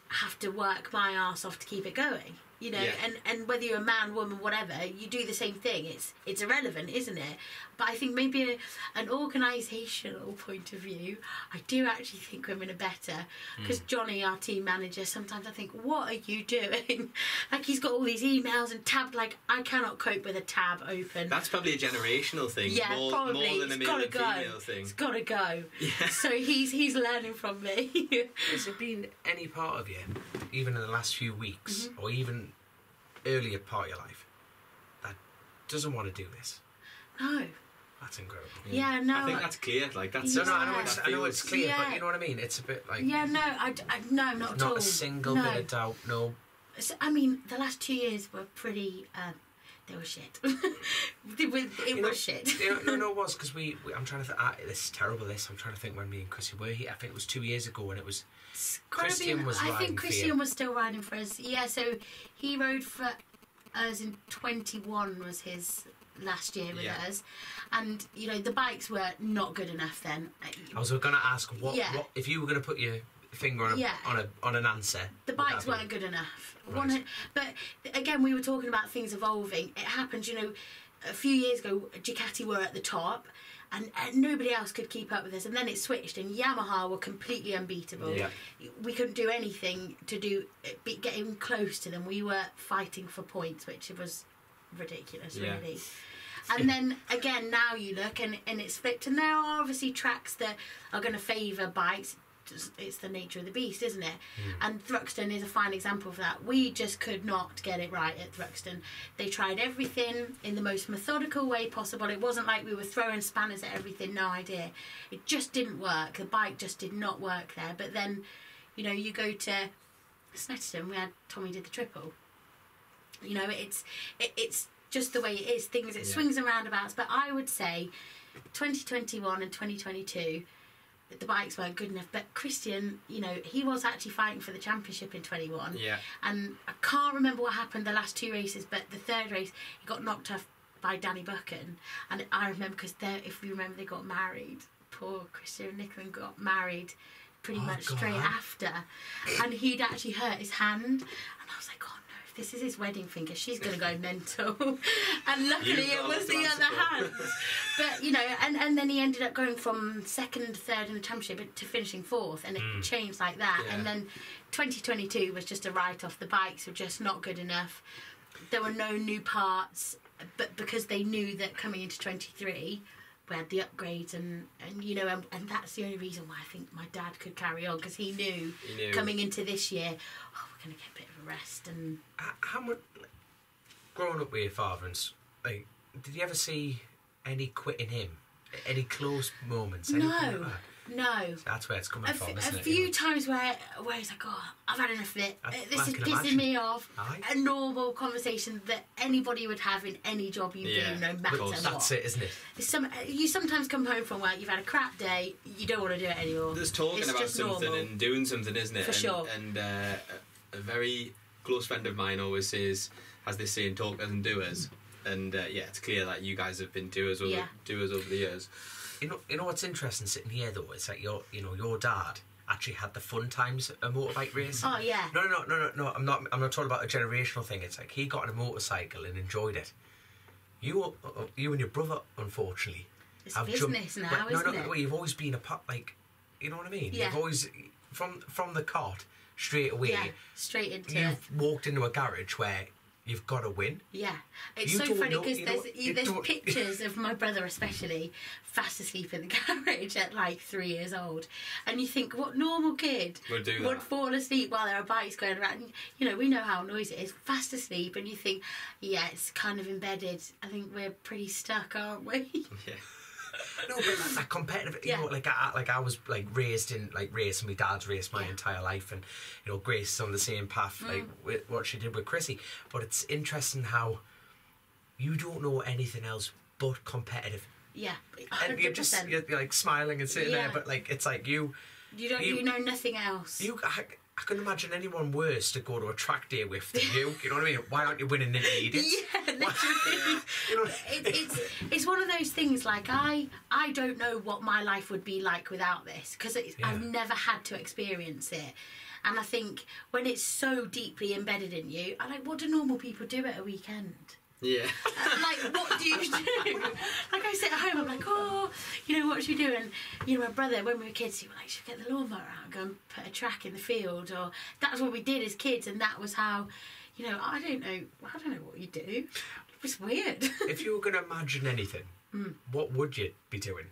have to work my ass off to keep it going. You know, Yeah. and and whether you're a man, woman, whatever, you do the same thing. It's it's irrelevant, isn't it? But I think maybe a, an organisational point of view, I do actually think women are better because Johnny, our team manager, sometimes I think, what are you doing? like he's got all these emails and tabbed. Like I cannot cope with a tab open. That's probably a generational thing. yeah, more, probably. more than a it's male gotta and go. female thing. It's gotta go. Yeah. So he's he's learning from me. Has there been any part of you, even in the last few weeks, Mm-hmm. or even earlier part of your life, that doesn't want to do this? no. That's incredible. Yeah, no. I think that's clear. Like that's No, no, I know Yeah. it's, that I know it's clear, Yeah. but you know what I mean. It's a bit like Yeah, no, I, I no, not at not all. a single no. bit of doubt. No, So, I mean, the last two years were pretty. Um, they were shit. it was, it You know- was shit. you know, no, no, it was because we, we. I'm trying to think. Ah, this is terrible. This. I'm trying to think when me and Chrissy were here. I think it was two years ago, and it was. Christian be- was I riding think for Christian you. was still riding for us. Yeah, so he rode for us in 21 was his last year with Yeah. us, and you know the bikes were not good enough then. I was going to ask what, Yeah. what if you were going to put your finger on a, Yeah. on a on an answer. the bikes weren't good enough. Right. One, but again, we were talking about things evolving. It happened, you know, a few years ago. Ducati were at the top, and, and nobody else could keep up with us. And then it switched, and Yamaha were completely unbeatable. Yeah. We couldn't do anything to do be, get even close to them. We were fighting for points, which it was ridiculous, Yeah. really. And then again, now you look and, and it's flipped, and there are obviously tracks that are going to favour bikes. It's the nature of the beast, isn't it? Hmm. And Thruxton is a fine example of that. We just could not get it right at Thruxton. They tried everything in the most methodical way possible. It wasn't like we were throwing spanners at everything, no idea. It just didn't work. The bike just did not work there. But then, you know, you go to Snetterton, we had Tommy did the triple. You know, it's it, it's just the way it is. Things it Yeah. swings and roundabouts. But I would say, 2021 and 2022, the bikes weren't good enough. But Christian, you know, he was actually fighting for the championship in 21. Yeah. And I can't remember what happened the last two races, but the third race he got knocked off by Danny Buchan, and I remember because if you remember, they got married. Poor Christian and Nicklin got married pretty Oh, much God. straight after, and he'd actually hurt his hand, and I was like, oh this is his wedding finger, she's gonna go mental. and luckily, it was the other hand. But you know, and, and then he ended up going from second, third in the championship to finishing fourth, and it changed like that. Yeah. And then 2022 was just a write off. The bikes were just not good enough. There were no new parts, but because they knew that coming into 23, we had the upgrades, and, and you know, and, and that's the only reason why I think my dad could carry on because he knew, He knew. coming into this year, oh, we're going to get a bit rest. And H- How much? Growing up with your father, and like, did you ever see any quitting him? Any close moments? anything like no, that? no. That's where it's coming A, from, f- isn't a it? few You know? times where where he's like, oh, I've had enough of it. I- Uh, this I is can pissing imagine. me off. Aye. A normal conversation that anybody would have in any job you Yeah, do, no matter what. That's it, isn't it? Some you sometimes come home from work, you've had a crap day, you don't want to do it anymore. There's talking It's about something normal. and doing something, isn't it? For and, sure. And uh, a a very close friend of mine always says, has this saying, talkers and doers. And uh, yeah, it's clear that you guys have been doers over Yeah. doers over the years. You know, you know what's interesting sitting here though? It's like your, you know, your dad actually had the fun times at a motorbike race. Oh yeah, No, no, no, no, no. I'm not. I'm not talking about a generational thing. It's like he got on a motorcycle and enjoyed it. You, uh, uh, you and your brother, unfortunately, it's have business jumped. now, but no, isn't no, it? no. You've always been a part. Like, you know what I mean? Yeah. You've always from from the cart straight away. yeah, straight into. You've walked into a garage where you've got to win. Yeah, it's You so funny because there's don't- you there's don't- pictures of my brother especially fast asleep in the garage at like three years old, and you think what normal kid Would do would fall asleep while there are bikes going around? And, You know, we know how noisy it is, fast asleep, and you think, yeah, it's kind of embedded. I think we're pretty stuck, aren't we? Yeah. no, but like, like competitive. You Yeah. know, like I like I was like raised in like racing. My dad's raced my Yeah. entire life, and you know Grace is on the same path like Mm. with what she did with Chrissy. But it's interesting how you don't know anything else but competitive, Yeah, and you're just you're, you're like smiling and sitting there, but like it's like you You don't. you- You, know nothing else. you. I, I couldn't imagine anyone worse to go to a track day with than you. You know what I mean? Why aren't you winning the idiots? yeah, literally. You know, it, it's it's one of those things like I I don't know what my life would be like without this because Yeah. I've never had to experience it. And I think when it's so deeply embedded in you, I like what do normal people do at a weekend? Yeah. like what do you do? like I sit at home, I'm like, oh, you know what should we do? And you know, my brother when we were kids, he was like, should get the lawnmower out and go and put a track in the field, or that's what we did as kids, and that was how, you know, I don't know, I don't know what you do. It was weird. if you were going to imagine anything, Hmm. what would you be doing?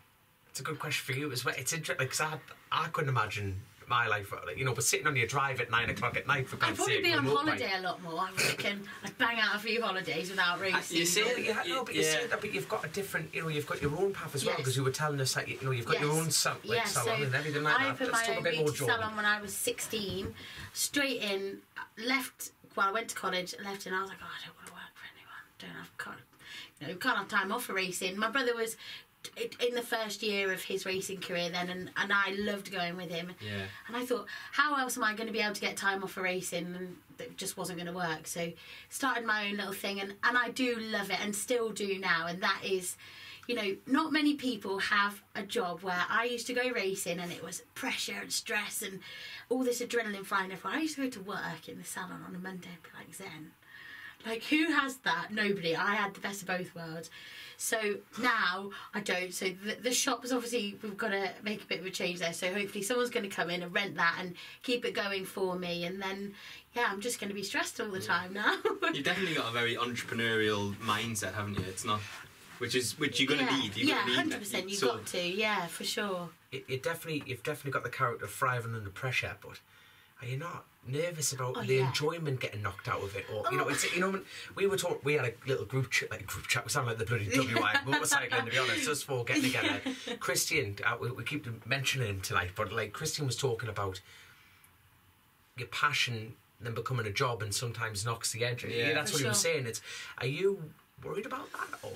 It's a good question for you as well. It's interesting because I, I couldn't imagine my life, like, you know, but sitting on your drive at nine o'clock at night for I'd God's probably sake. be on holiday bike. a lot more. I reckon I'd bang out a few holidays without uh, racing. you see No, it- but, yeah, no, but you Yeah. say that, but you've got a different, you know, you've got your own path as well Yes. because you were telling us that, you know, you've got your own sal- like, Yeah, salon so and everything like I that. opened Let's my talk a own bit more, beauty Jordan. salon when I was 16. Straight in, left. Well, I went to college, left, and I was like, oh, I don't want to work for anyone. Don't have can't, you know, can't have time off for racing. My brother was t- in the first year of his racing career then, and, and I loved going with him. Yeah. And I thought, how else am I going to be able to get time off for racing? And it just wasn't going to work. So started my own little thing, and, and I do love it and still do now. And that is, you know, not many people have a job where I used to go racing and it was pressure and stress and all this adrenaline flying everywhere. I used to go to work in the salon on a Monday and be like Zen. Like, who has that? Nobody. I had the best of both worlds. So now I don't. So the, the shop is obviously, we've got to make a bit of a change there. So hopefully someone's going to come in and rent that and keep it going for me. And then, yeah, I'm just going to be stressed all the mm. time now. You've definitely got a very entrepreneurial mindset, haven't you? It's not, which is which you're going to yeah, need. You're yeah, gonna need hundred that. percent. You've So- got to, yeah, for sure. it, it definitely you've definitely got the character of thriving under pressure, but are you not nervous about Oh, the yeah. enjoyment getting knocked out of it? Or you know, Oh. it's you know when we were talking, we had a little group chat, like group chat. We sound like the bloody WI motorcycling to be honest. Us four getting together. Christian, uh, we, we keep mentioning him tonight, but like Christian was talking about your passion then becoming a job and sometimes knocks the edge. Yeah. that's For what he was saying. It's are you worried about that or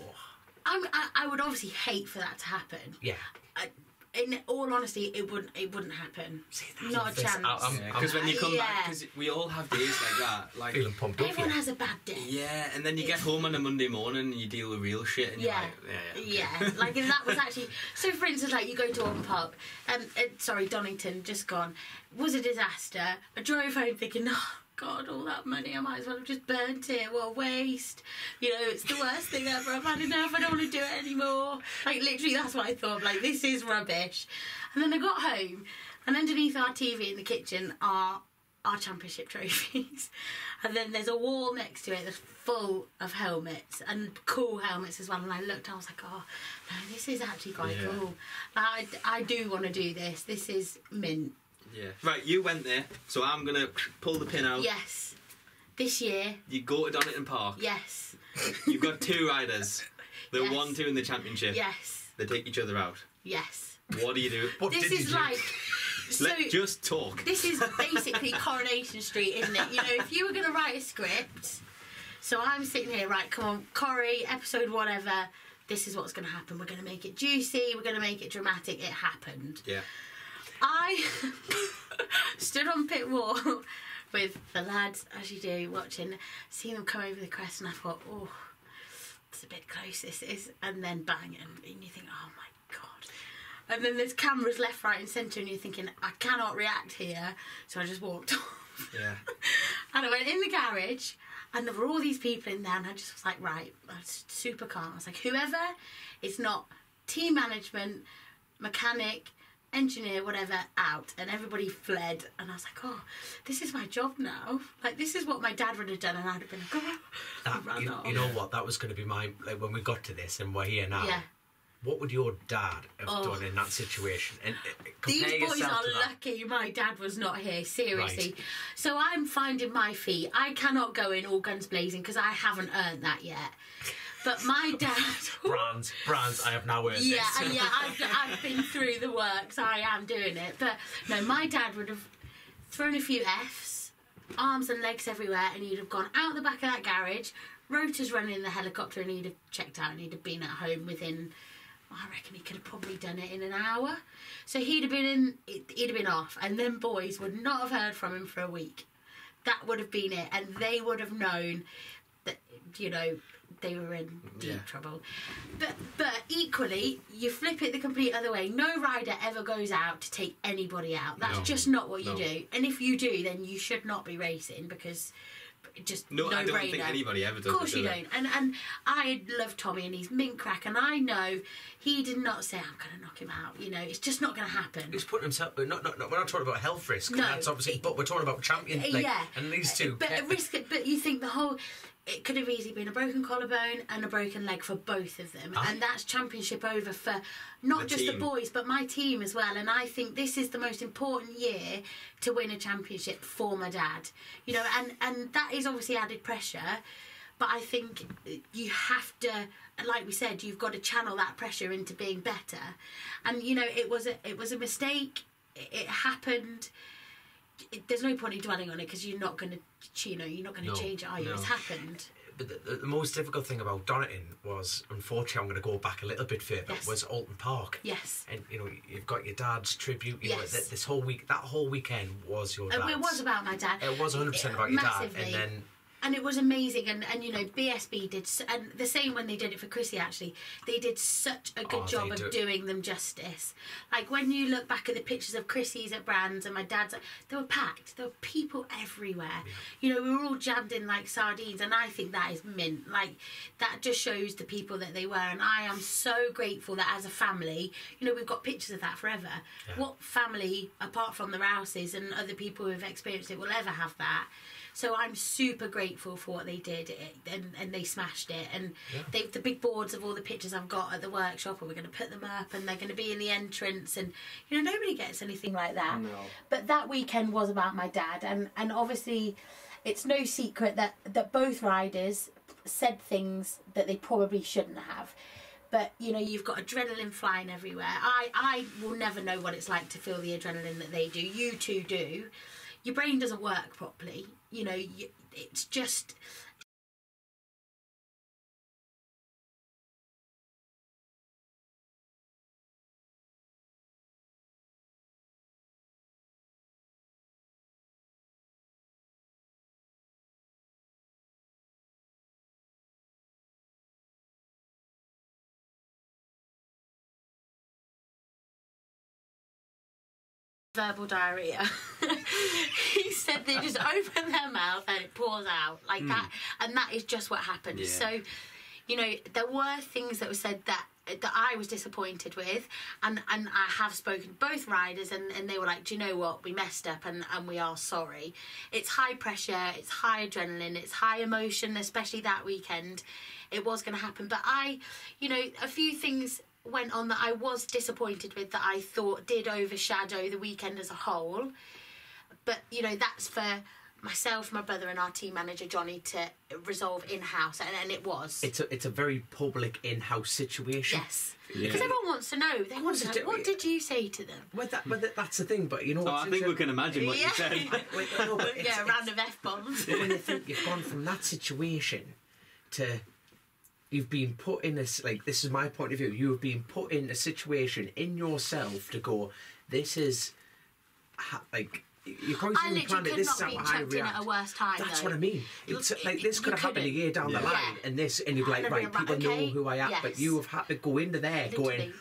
I'm, I, I would obviously hate for that to happen. yeah? I, in all honesty, it wouldn't. It wouldn't happen. See, Not a this- chance. I- I'm- Because when you come back, Yeah. because we all have days like that. Like feeling pumped up. Everyone yeah. has a bad day. Yeah, and then you get home on a Monday morning and you deal with real shit, and you're Yeah. like, yeah, yeah, okay. Yeah, like and that was actually so. For instance, like you go to Oulton Park, um, uh, sorry, Donington, just gone, was a disaster. I drove home thinking, oh God, all that money, I might as well have just burnt it. What a waste! You know, it's the worst thing ever. I've had enough. I don't want to do it anymore. Like literally, that's what I thought. Like this is rubbish. And then I got home, and underneath our TV in the kitchen are our championship trophies. And then there's a wall next to it that's full of helmets and cool helmets as well. And I looked, and I was like, oh, no, this is actually quite Yeah. cool. I, I do want to do this. This is mint. Yeah. Right, you went there, so I'm gonna pull the pin out. Yes. This year, You go to Donington Park. yes. You've got two riders. The Yes. one, two in the championship. Yes. They take each other out. Yes. What do you do? What This did you is like. So, Let just talk. this is basically Coronation Street, isn't it? You know, if you were going to write a script, so I'm sitting here, right, come on, Corrie, episode whatever, this is what's going to happen. We're going to make it juicy, we're going to make it dramatic. It happened. Yeah. I stood on pit wall with the lads, as you do, watching, seeing them come over the crest, and I thought, oh, it's a bit close, this is. And then bang, and, and you think, oh my God. And then there's cameras left, right, and centre, and you're thinking, I cannot react here. So I just walked off. Yeah. And I went in the garage, and there were all these people in there, and I just was like, right, I was super calm. I was like, whoever is not team management, mechanic, engineer, whatever, out. And everybody fled, and I was like, oh, this is my job now. Like, this is what my dad would have done, and I'd have been like, oh, That, you, you know what? That was going to be my like when we got to this and we're here now. Yeah. What would your dad have Oh. done in that situation? And uh, These compare boys are lucky my dad was not here, seriously. Right. So I'm finding my feet. I cannot go in all guns blazing because I haven't earned that yet. But my dad. brands, brands. I have now earned Yeah, this. yeah, I've, I've been through the works. I am doing it, but no, my dad would have thrown a few Fs, arms and legs everywhere, and he'd have gone out the back of that garage. Rotors running in the helicopter, and he'd have checked out, and he'd have been at home within. I reckon he could have probably done it in an hour. So he'd have been in. He'd have been off, and then boys would not have heard from him for a week. That would have been it, and they would have known that you know they were in mm-hmm. deep Yeah. trouble. But but equally, you flip it the complete other way. No rider ever goes out to take anybody out. That's No. just not what you No. do. And if you do, then you should not be racing because just No, no, I don't brainer. think anybody ever does. Of course it, do you they? don't. And and I love Tommy and he's mint crack, and I know he did not say I'm going to knock him out. You know, it's just not going to happen. He's putting himself. Not, not, not, we're not talking about health risk. No. that's obviously. But we're talking about champion. Uh, like, yeah, And these two. But a risk. But you think the whole. It could have easily been a broken collarbone and a broken leg for both of them, Aye. and that's championship over for not The just team. the boys but my team as well. And I think this is the most important year to win a championship for my dad. You know, and and that is obviously added pressure. But I think you have to, like we said, you've got to channel that pressure into being better. And you know, it was a it was a mistake. It happened. It, there's no point in dwelling on it because you're not going to, you know, you're not going to No, change it. Are you? no. It's happened. But the, the, the most difficult thing about Donington was, unfortunately, I'm going to go back a little bit further. Yes. Was Oulton Park. Yes. And you know, you've got your dad's tribute. You know, Yes. th- this whole week, that whole weekend was your dad's. Oh, it was about my dad. It was 100 percent about your dad, and then and it was amazing and and you know bsb did and the same when they did it for chrissy actually. They did such a good Oh, job of do. doing them justice. Like when you look back at the pictures of chrissy's at brands and my dad's they were packed. There were people everywhere. You know we were all jammed in like sardines and i think that is mint. Like that just shows the people that they were and i am so grateful that as a family you know we've got pictures of that forever. What family apart from the rouses and other people who have experienced it will ever have that so I'm super grateful for what they did, it, and, and they smashed it. And Yeah. they the big boards of all the pictures I've got at the workshop, and we're going to put them up, and they're going to be in the entrance. And you know, nobody gets anything like that. No. But that weekend was about my dad, and and obviously, it's no secret that that both riders said things that they probably shouldn't have. But you know, you've got adrenaline flying everywhere. I I will never know what it's like to feel the adrenaline that they do. You two do. Your brain doesn't work properly. You know, it's just verbal diarrhea. he said they just open their mouth and it pours out like hmm. that, and that is just what happened. Yeah. So, you know, there were things that were said that that I was disappointed with, and and I have spoken to both riders, and and they were like, do you know what, we messed up, and and we are sorry. It's high pressure, it's high adrenaline, it's high emotion, especially that weekend. It was going to happen, but I, you know, a few things went on that I was disappointed with that I thought did overshadow the weekend as a whole. But you know, that's for myself, my brother, and our team manager Johnny to resolve in house, and, and it was. it's a it's a very public in-house situation. yes, Yeah. because everyone wants to know. They want to to know. do- What did you say to them? Well, that, well, that's the thing. But you know, Oh, I think we can imagine what you Yeah. said. Wait, no, it's- yeah, a it's- round of f bombs. when you think you've gone from that situation to you've been put in this like this is my point of view you have been put in a situation in yourself to go this is ha- like you probably I literally could this is not be I chucked in at a worse time. that's though. what I mean. It's like this could have happened a year down the line, Yeah. and this, and you'd be like, right, people okay, know who I am, but you have had to go into there going, Literally.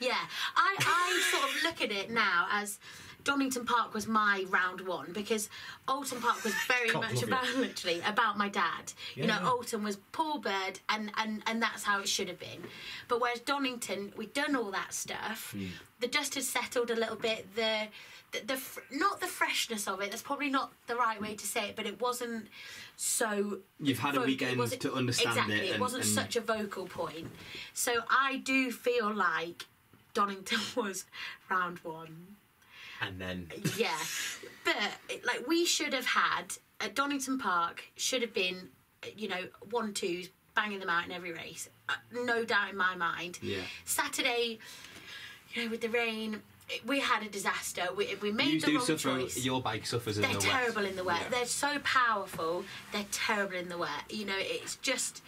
Yeah, I, I sort of look at it now as Donington Park was my round one because Oulton Park was very God, much love you. about literally about my dad. you know, yeah. Oulton was Paul Bird, and, and and that's how it should have been. But whereas Donington, we'd done all that stuff. Hmm. The dust had settled a little bit. The the, the not the freshness of it. That's probably not the right way to say it, but it wasn't so You've had a vocal. It weekend wasn't- to understand exactly, it. It wasn't and- such a vocal point. So I do feel like Donington was round one. and then Yeah, but like we should have had at Donington Park should have been, you know, one twos banging them out in every race, uh, no doubt in my mind. Yeah. Saturday, you know, with the rain, it- we had a disaster. We, we made You the do wrong suffer. choice. Your bike suffers in They're the wet. terrible in the wet. Yeah. They're so powerful. They're terrible in the wet. You know, it's just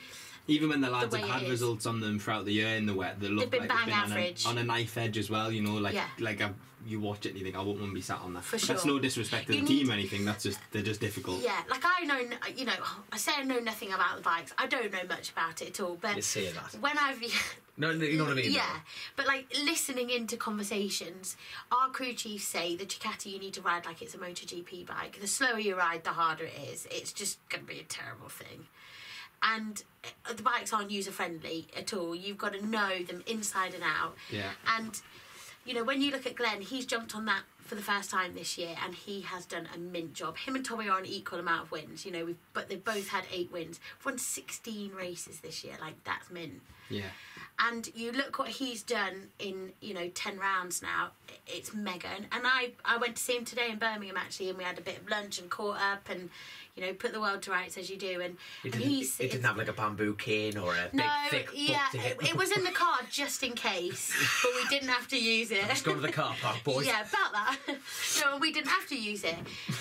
Even when the lads way have had results on them throughout the year in the wet, they look They've been like bang they've been average. On, a, on a knife edge as well. You know, like Yeah. like a, you watch it and you think, I wouldn't want to be sat on that. For sure. That's no disrespect to You the team or anything. That's just they're just difficult. yeah. Like I know, you know, I say I know nothing about the bikes. I don't know much about it at all. But You say that. when I've No, you know what I mean. Yeah, but like listening into conversations, our crew chiefs say the Ducati you need to ride like it's a MotoGP bike. The slower you ride, the harder it is. It's just going to be a terrible thing. And uh, the bikes aren't user friendly at all. You've got to know them inside and out. Yeah. And you know, when you look at Glenn, he's jumped on that for the first time this year, and he has done a mint job. Him and Tommy are on equal amount of wins. You know, we've, but they've both had eight wins. We've won sixteen races this year. Like that's mint Yeah. And you look what he's done in you know 10 rounds now. It's mega. And, I, I went to see him today in birmingham actually and we had a bit of lunch and caught up and you know put the world to rights as you do and, He and he didn't have like a bamboo cane or a big no thick book yeah to hit. it, it was in the car just in case but we didn't have to use it Just go to the car park, boys. yeah, about that. no, we didn't have to use it.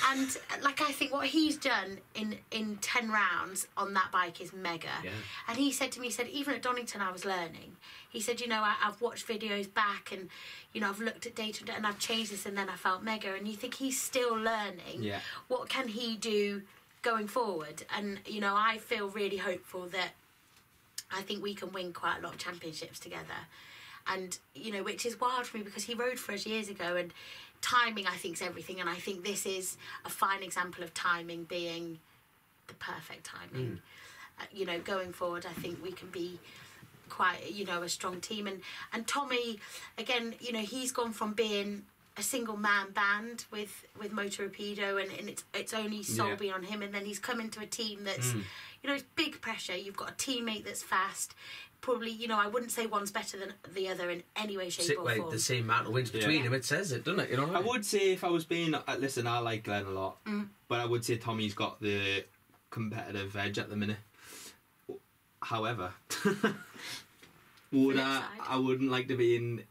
And like I think what he's done in in ten rounds on that bike is mega. Yeah. And he said to me, he said even at Donington I was learning. He said, you know, I, I've watched videos back and you know I've looked at data and I've changed this and then I felt mega. And you think he's still learning. Yeah. What can he do going forward? And you know I feel really hopeful that I think we can win quite a lot of championships together. And, you know, which is wild for me because he rode for us years ago and timing, I think, is everything. And I think this is a fine example of timing being the perfect timing. Uh, you know, going forward, I think we can be quite, you know, a strong team. And, and Tommy, again, you know, he's gone from being a single man band with with Motor Rapido and, and it's it's only solely on him and then he's come into a team that's you know it's big pressure you've got a teammate that's fast probably you know I wouldn't say one's better than the other in any way shape Sit or like form the same amount of wins between Yeah. them. It says it, doesn't it? You know what I I would say if I was being uh, listen, I like Glenn a lot, Mm. but I would say Tommy's got the competitive edge at the minute. However, would I? I wouldn't like to be in.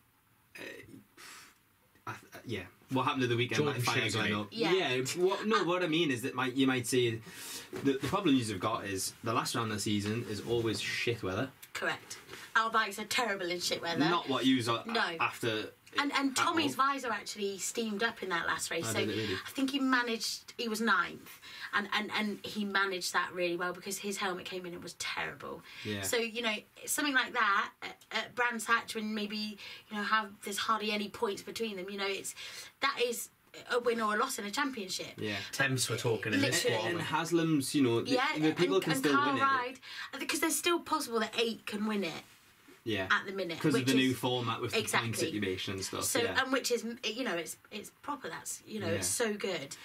I, yeah, what happened to the weekend? Jordan might fire shoes, Glenn up. Yeah. What, no, what I mean is that might you might say the, the problem you've got is the last round of the season is always shit weather. correct our bikes are terrible in shit weather Not what you are No. after. and and Tommy's all. visor actually steamed up in that last race Oh, so did it really? I think he managed he was ninth and, and and he managed that really well because his helmet came in and was terrible Yeah. so you know something like that at, at Brands Hatch when maybe you know have there's hardly any points between them you know it's that is a win or a loss in a championship Yeah. Thames were talking in this Literally. And, one. and Haslam's, you know, the, yeah the people and, can and still Carl win it. Ride because there's still possible that eight can win it Yeah. at the minute because of which the new format with the point Exactly. situation and stuff. So yeah. and which is you know it's it's proper. That's you know it's so good.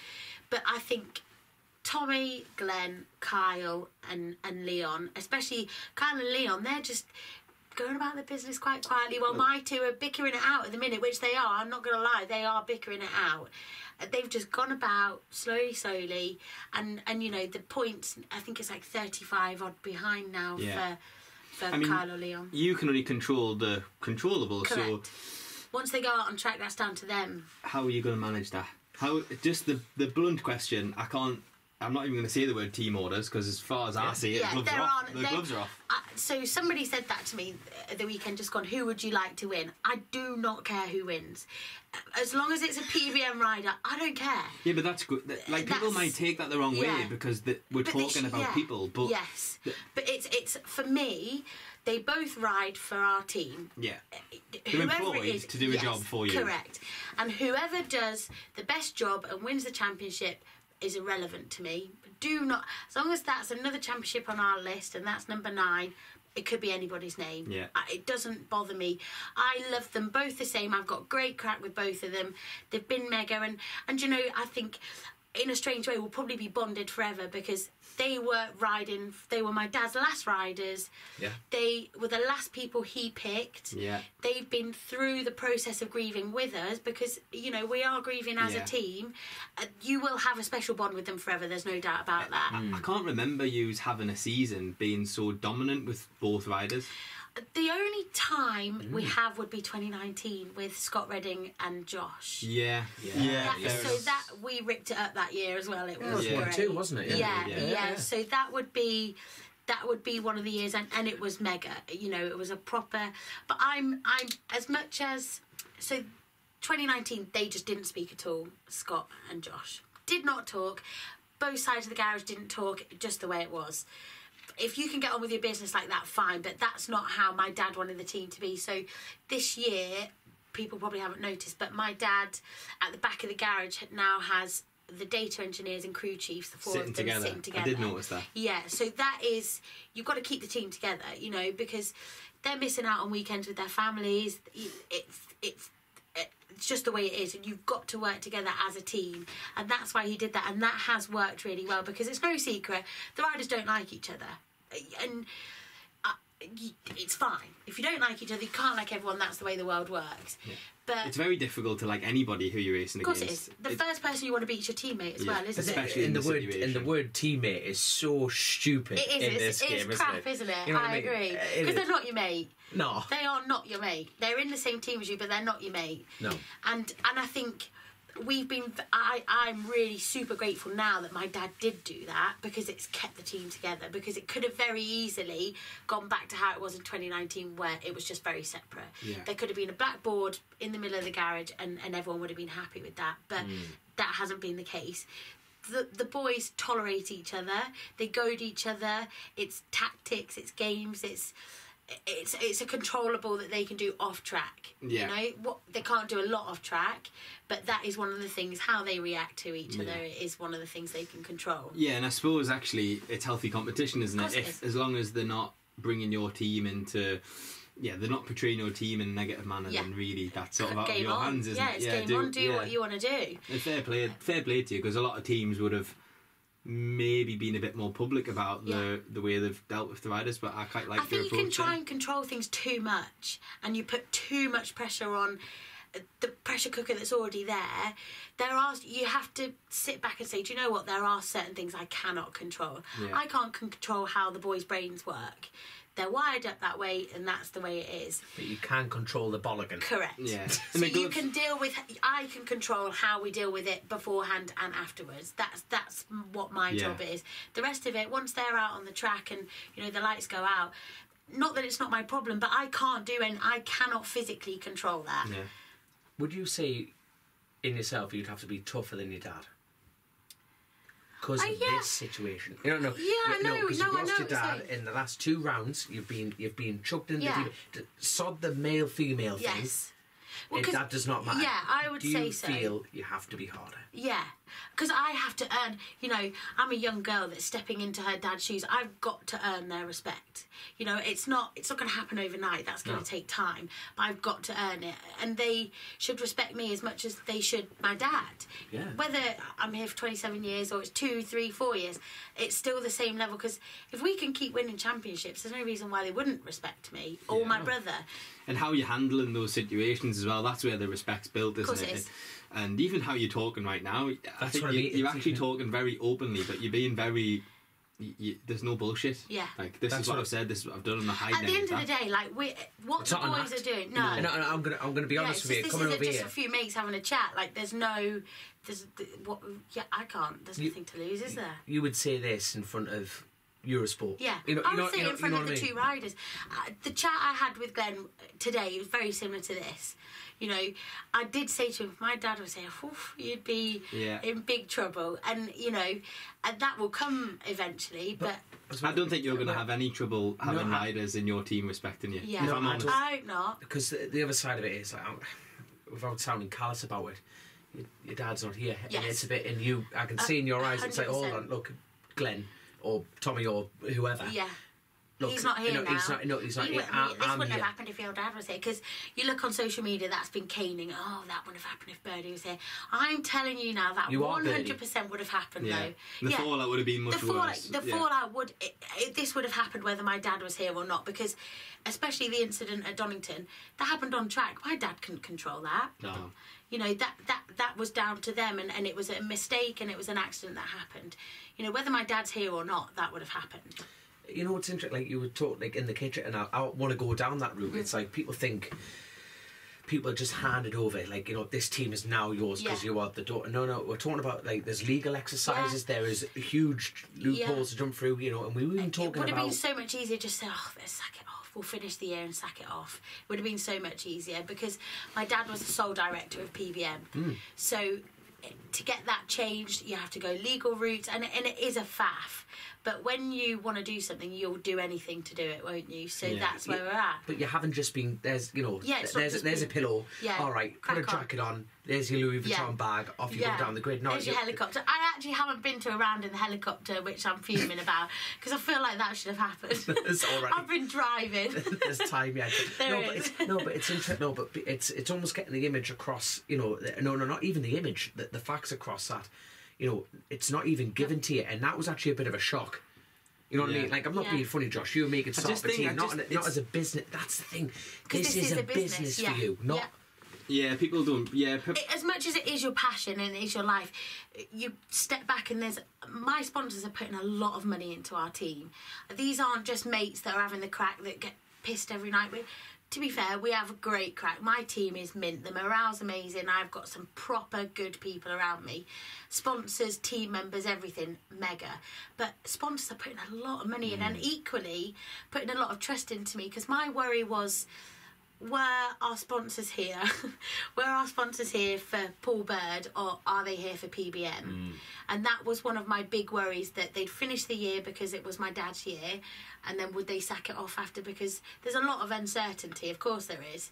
But I think Tommy, Glenn, Kyle, and and Leon, especially Kyle and Leon, they're just going about their business quite quietly. While my two are bickering it out at the minute, which they are. I'm not going to lie, they are bickering it out. Uh, They've just gone about slowly, slowly, and and you know the points. I think it's like 35 odd behind now Yeah. for for I mean, Kyle or Leon. you can only control the controllable. So Correct. Once they go out on track, that's down to them. how are you going to manage that? How just the the blunt question? I can't. I'm not even going to say the word team orders because as far as I see it, Yeah, the gloves are off. The gloves are off. Uh, so somebody said that to me the weekend just gone who would you like to win i do not care who wins as long as it's a pbm rider i don't care Yeah, but that's good. Like people That's- might take that the wrong way because the, we're But talking about yeah, people. But yes the- but it's it's for me they both ride for our team yeah, whoever employed it is, to do a yes, job for you. Correct. And whoever does the best job and wins the championship is irrelevant to me. Do not, as long as that's another championship on our list and that's number nine, it could be anybody's name. Yeah. It doesn't bother me. I love them both the same. I've got great crack with both of them. They've been mega, and and you know I think in a strange way, we'll probably be bonded forever because they were riding. They were my dad's last riders. Yeah. They were the last people he picked. Yeah. They've been through the process of grieving with us because you know we are grieving as Yeah. a team. Uh, you will have a special bond with them forever. There's no doubt about that. I can't remember you having a season being so dominant with both riders. The only time Mm. we have would be 2019 with Scott Redding and Josh. Yeah, Yeah. That- fair so enough. that we ripped it up that year as well. It Yeah, it was was Yeah. one great. two, wasn't it? Yeah, Yeah. yeah, Yeah. So that would be that would be one of the years, and, and it was mega. You know, it was a proper. But I'm I'm as much as so. 2019, they just didn't speak at all. Scott and Josh did not talk. Both sides of the garage didn't talk. Just the way it was. If you can get on with your business like that, fine. But that's not how my dad wanted the team to be. So this year, people probably haven't noticed, but my dad at the back of the garage now has the data engineers and crew chiefs, the four Sitting of them together. sitting together. I did notice that. Yeah, so that is you've got to keep the team together, you know, because they're missing out on weekends with their families. It's it's it's just the way it is, and you've got to work together as a team, and that's why he did that, and that has worked really well because it's no secret the riders don't like each other, and. uh, It's fine if you don't like each other. You can't like everyone. That's the way the world works. But It's very difficult to like anybody who you're racing against of course, it against. is. The It- first person you want to beat is your teammate as Yeah. well, isn't it? Especially in the in word this and the word teammate is so stupid It is. in It's, this it's game, crap, isn't it? isn't it? You know I, I mean? agree because they're not your mate. No, They are not your mate. They're in the same team as you, but they're not your mate. no. And and I think we've been. I I'm really super grateful now that my dad did do that because it's kept the team together. Because it could have very easily gone back to how it was in 2019, where it was just very separate. Yeah. There could have been a blackboard in the middle of the garage, and and everyone would have been happy with that. But mm. that hasn't been the case. The, the boys tolerate each other. They goad each other. It's tactics. It's games. It's it's it's a controllable that they can do off track. Yeah. You know what they can't do a lot off track, but that is one of the things. How they react to each other is one of the things they can control. Yeah, and I suppose actually it's healthy competition, isn't it? it If is. as long as they're not bringing your team into, yeah, they're not portraying your team in a negative manner, Yeah. then really that's sort of out of your on. hands, isn't it? yeah, it? it's game on. Do yeah. what you want to do. And fair play, fair play to you, because a lot of teams would have maybe being a bit more public about the the way they've dealt with the riders, but I quite like I think you can try and control things too much, and you put too much pressure on the pressure cooker that's already there. There are you have to sit back and say, do you know what? There are certain things I cannot control. Yeah. I can't control how the boys' brains work. They're wired up that way, and that's the way it is. But you can control the bolligan. Correct. Yeah. So you can deal with. I can control how we deal with it beforehand and afterwards. That's that's what my Yeah. job is. The rest of it, once they're out on the track and you know the lights go out. Not that it's not my problem, but I can't do and I cannot physically control that. Yeah. Would you say in yourself you'd have to be tougher than your dad? Because Uh, of yeah. this situation, you know. Yeah, I you- know, because no, you've lost your dad saying. in the last two rounds. You've been you've been chucked in Yeah. the deep. Sod the male female thing. Yes. Well, that does not matter. Yeah, I would Do say you so. feel you have to be harder? Yeah, because I have to earn. You know, I'm a young girl that's stepping into her dad's shoes. I've got to earn their respect. You know, it's not. It's not going to happen overnight. That's going to No. take time. But I've got to earn it, and they should respect me as much as they should my dad. Yeah. Whether I'm here for 27 years or it's two, three, four years, it's still the same level. Because if we can keep winning championships, there's no reason why they wouldn't respect me or Yeah. my brother. and how you're handling those situations as well. That's where the respect's built, isn't it? it is. And even how you're talking right now, I That's think what I you, mean, you're it's actually even- talking very openly, but you're being very. You, you, there's no bullshit. Yeah. Like this That's is what what- I've said. This is what I've done. I'm not hiding At the end any of the day, like we, what It's the not an boys act. are doing, No. no, And, I, I'm gonna I'm gonna be Yeah, honest it's with you. just- Coming this over isn't just here, a few mates having a chat. Like, there's no, there's th- what? Yeah, I can't. There's You- nothing to lose, is there? you would say this in front of Eurosport. Yeah, You know, I you would know, say you know, in front you know of the what I two riders. Uh, the chat I had with Glenn today was very similar to this. You know, I did say to him, my dad would say, Oof, "You'd be Yeah. in big trouble," and you know, and that will come eventually. But, I don't think you're going to have any trouble having No, riders in your team respecting you. yeah, If I'm honest. don't- I hope not. because the, the other side of it is like, I'm, without sounding callous about it, your, your dad's not here, Yes. and it's a bit. And you, I can A see in your eyes, it's like, hold on, look, Glenn or Tommy or whoever. Yeah, look, he's not here no, now. He's not, no, he's not You here. wouldn't- I, this I'm wouldn't here. have happened if your dad was here because you look on social media that's been caning oh that wouldn't have happened if Birdie was here I'm telling you now that You 100% would have happened Yeah. though The fallout would have been much the fallout, worse. the Yeah. fallout would it, it, this would have happened whether my dad was here or not because especially the incident at Donington that happened on track my dad couldn't control that No. you know that that that was down to them and, and it was a mistake and it was an accident that happened you know whether my dad's here or not that would have happened you know what's interesting? Like you would talk like in the kitchen, and I, I want to go down that route. Mm. It's like people think people just handed over. Like you know, this team is now yours because Yeah. you are the daughter. No, no, we're talking about like there's legal exercises. There is huge loopholes to jump through. You know, and we were even talking about it would have been so much easier just say oh let's sack it off we'll finish the year and sack it off it would have been so much easier because my dad was the sole director of PBM Hmm. so to get that changed you have to go legal route, and, and it is a faff but when you want to do something you'll do anything to do it won't you so Yeah. that's where we're at but you haven't just been there's you know Yeah, there's there's a pillow. Yeah, All right, put a jacket on. There's your Louis Vuitton Yeah. bag. Off you go down the grid. No, There's your helicopter. I actually haven't been to a round in the helicopter, which I'm fuming about because I feel like that should have happened. It's all right. I've been driving. there's time yet. There no, but it's, no, but it's interesting. No, but it's it's almost getting the image across. You know, no, no, not even the image. The, the facts across that. You know, it's not even given to you, and that was actually a bit of a shock. You know what I mean? Like I'm not Yeah. being funny, Josh. You and me could start just a think- team, not, just- in not as a business. That's the thing. This, is, a business, yeah. for you, not. Yeah. Yeah, people don't. Yeah, pe- It- as much as it is your passion and it is your life, you step back and there's my sponsors are putting a lot of money into our team. These aren't just mates that are having the crack that get pissed every night. We, to be fair, we have a great crack. My team is mint. The morale's amazing. I've got some proper good people around me. Sponsors, team members, everything mega. But sponsors are putting a lot of money in and mm. equally putting a lot of trust into me because my worry was were our sponsors here? were our sponsors here for Paul Bird or are they here for PBM? Mm. And that was one of my big worries that they'd finish the year because it was my dad's year and then would they sack it off after because there's a lot of uncertainty, of course there is.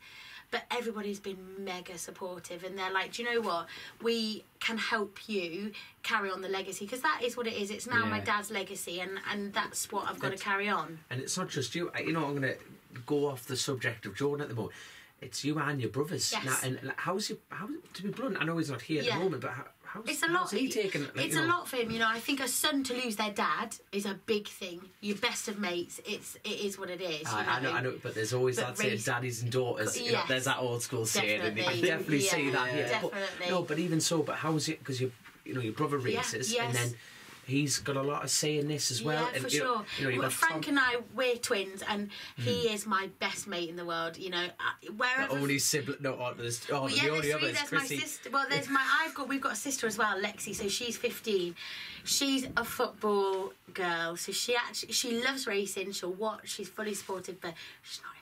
But everybody's been mega supportive and they're like, do you know what? We can help you carry on the legacy because that is what it is. It's now my dad's legacy and, and that's what I've got to carry on. And it's not just you. You know, I'm going to go off the subject of Jordan at the moment. It's you and your brothers. Yes. Now, and how's your how to be blunt? I know he's not here at Yeah. the moment, but how, how's, It's a lot. he taking? Like, it's you a lot for him, you know. I think a son to lose their dad is a big thing. Your best of mates, it's it is what it is. you I, I know, I know, but there's always But that saying, race- "Daddies and daughters." You know, there's that old school saying, and you Definitely. can definitely see Yeah, that here. But- no, but even so, but how's it? Because you, you know, your brother Yeah, races, yes. and then he's got a lot of say in this as well. yeah, and, for you know- sure. You know, Well, Frank Tom, and I, we're twins, and he is my best mate in the world. You know, uh, the wherever. only sibling. No, oh, there's, oh, well, yeah, the only there's other is There's my sister. Well, there's my. I've got. We've got a sister as well, Lexi. So she's 15. She's a football girl. So she actually she loves racing. She'll watch. She's fully supportive, but she's not.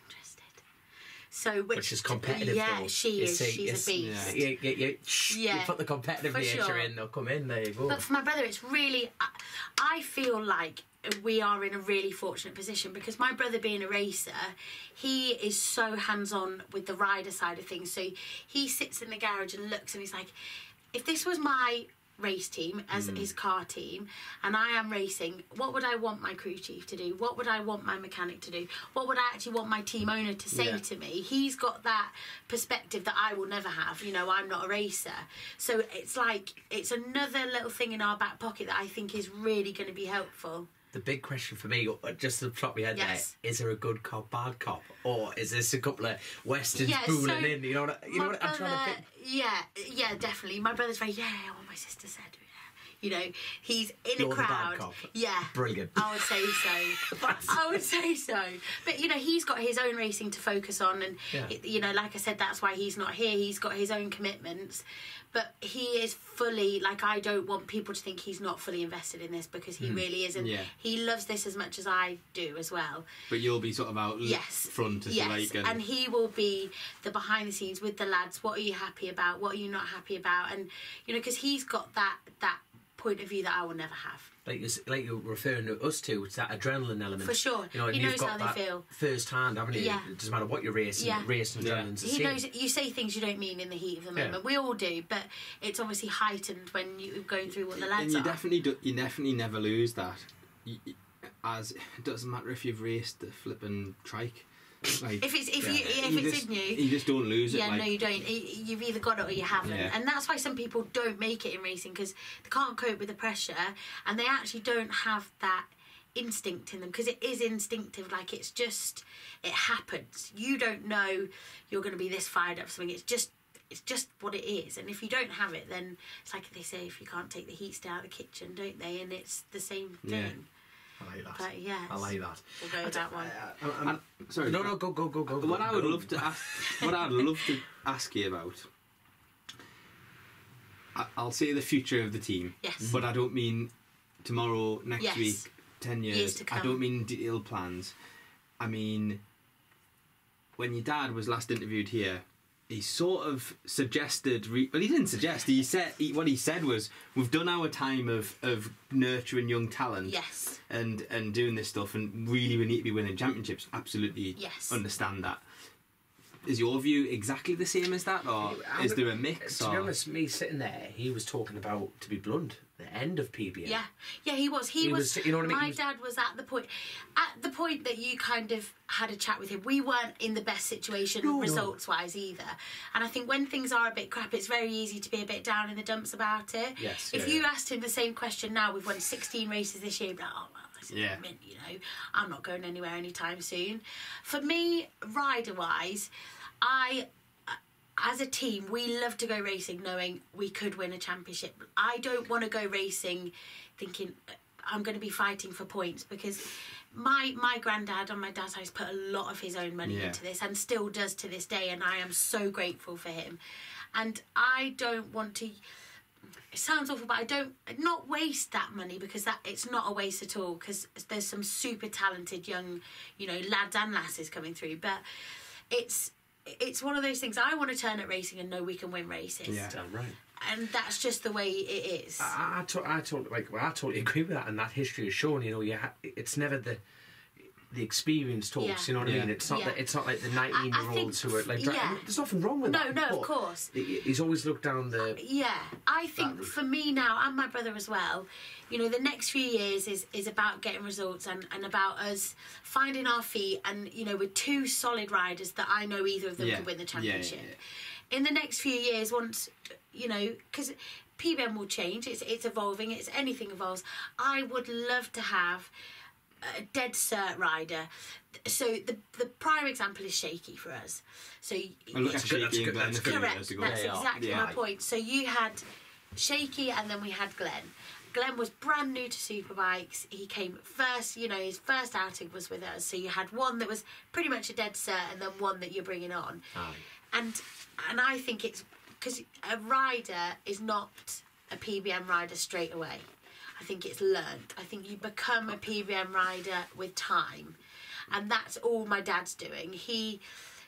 So which, Which is competitive. Yeah, though. she You is. see, she's a beast. Yeah, yeah, yeah. Shh, Yeah, You put the competitive for nature sure. in, they'll come in. There you go. But for my brother, it's really. I, I feel like we are in a really fortunate position because my brother, being a racer, he is so hands on with the rider side of things. So he sits in the garage and looks and he's like, if this was my race team as mm. his car team and I am racing. What would I want my crew chief to do? What would I want my mechanic to do? What would I actually want my team owner to say Yeah. to me? He's got that perspective that I will never have. You know I'm not a racer. So it's like it's another little thing in our back pocket that I think is really going to be helpful the big question for me, uh, just to top my head Yes. there, is there a good cop, bad cop, or is this a couple of westerns Yeah, so in? You know what? I- You know what I'm trying to pick. yeah yeah definitely my brother's very yeah what my sister said. You know he's in You're a crowd yeah Brilliant. I would say so. I would say so. But you know, he's got his own racing to focus on, and Yeah. you know, like I said, that's why he's not here. He's got his own commitments, but he is fully like I don't want people to think he's not fully invested in this because he hmm. really is, and Yeah. he loves this as much as I do as well. but you'll be sort of out Yes. front, if yes. like. And, and he will be the behind the scenes with the lads. What are you happy about? What are you not happy about? And you know, because he's got that that point of view that I will never have. Like you, like you're referring to us to, it's that adrenaline element. For sure. You know, and He you've knows got how they that feel. first hand, haven't you? Yeah. It doesn't matter what you're racing, Yeah. racing Yeah. adrenaline's the He same. knows you say things you don't mean in the heat of the Yeah. moment. We all do, but it's obviously heightened when you're going through what the lads and you are. definitely do, you definitely never lose that. You, as it doesn't matter if you've raced the flipping trike. Like, If it's if yeah, you if it's just, in you, you just don't lose it. yeah, like, no, you don't. You've either got it or you haven't, Yeah. and that's why some people don't make it in racing because they can't cope with the pressure, and they actually don't have that instinct in them because it is instinctive. Like it's just it happens. You don't know you're going to be this fired up something. It's just it's just what it is, and if you don't have it, then it's like they say if you can't take the heat, stay out of the kitchen, don't they? And it's the same Yeah. thing. I like that. But yes, I like that. we'll go with that one. I'm- I'm- sorry. no, no, go, go, go, go. What go, I would go. love to ask, what I'd love to ask you about, I- I'll say the future of the team, Yes. but I don't mean tomorrow, next Yes. week, ten years. Years to I don't mean detailed plans. I mean, when your dad was last interviewed here, he sort of suggested. Re- well, he didn't suggest. He said he, what he said was, "We've done our time of of nurturing young talent." Yes. and and doing this stuff and really we need to be winning championships absolutely Yes. understand that is your view exactly the same as that or I is would- there a mix To or be honest, me sitting there, he was talking about, to be blunt, the end of PBM. Yeah, yeah, he was. He, He was, was- you know what I mean? My was- dad was at the point, at the point that you kind of had a chat with him. We weren't in the best situation No, no. results wise either, and I think when things are a bit crap, it's very easy to be a bit down in the dumps about it. Yes, If yeah, you yeah. asked him the same question now, we've won 16 races this year. he'd be Like, oh well, Yeah. mint, you know, I'm not going anywhere anytime soon. For me, rider wise, I uh, as a team, we love to go racing knowing we could win a championship. I don't want to go racing thinking uh, I'm going to be fighting for points because my my granddad on my dad's house put a lot of his own money Yeah. into this and still does to this day, and I am so grateful for him. And I don't want to. It sounds awful, but I don't not waste that money because that it's not a waste at all. Because there's some super talented young, you know, lads and lasses coming through. But it's it's one of those things. I want to turn at racing and know we can win races, Yeah. Damn right. and that's just the way it is. I, I, to, I, totally, like, well, I totally agree with that, and that history has shown. You know, you ha- it's never the the experience talks. Yeah. You know what I mean? It's not. Yeah. The, it's not like the nineteen year olds who are like. f- yeah. There's nothing wrong with No, that. no, no, of course. He's always looked down the. Uh, yeah, I think for me now and my brother as well, you know, the next few years is is about getting results and, and about us finding our feet and you know, with two solid riders that I know either of them Yeah. could win the Yeah, yeah, championship. In the next few years, once you know, because PBM will change, it's it's evolving, it's anything evolves. I would love to have a dead cert rider. So the the prime example is Shakey for us. So Well, look That's that's good, and Glenn that's good. Correct. That's exactly yeah. my point. So you had Shakey and then we had Glenn. Glenn was brand new to superbikes. He came first, you know, his first outing was with us. So you had one that was pretty much a dead cert and then one that you're bringing on. And and I think it's because a rider is not a PBM rider straight away. I think it's learnt. I think you become a PBM rider with time. And that's all my dad's doing. He,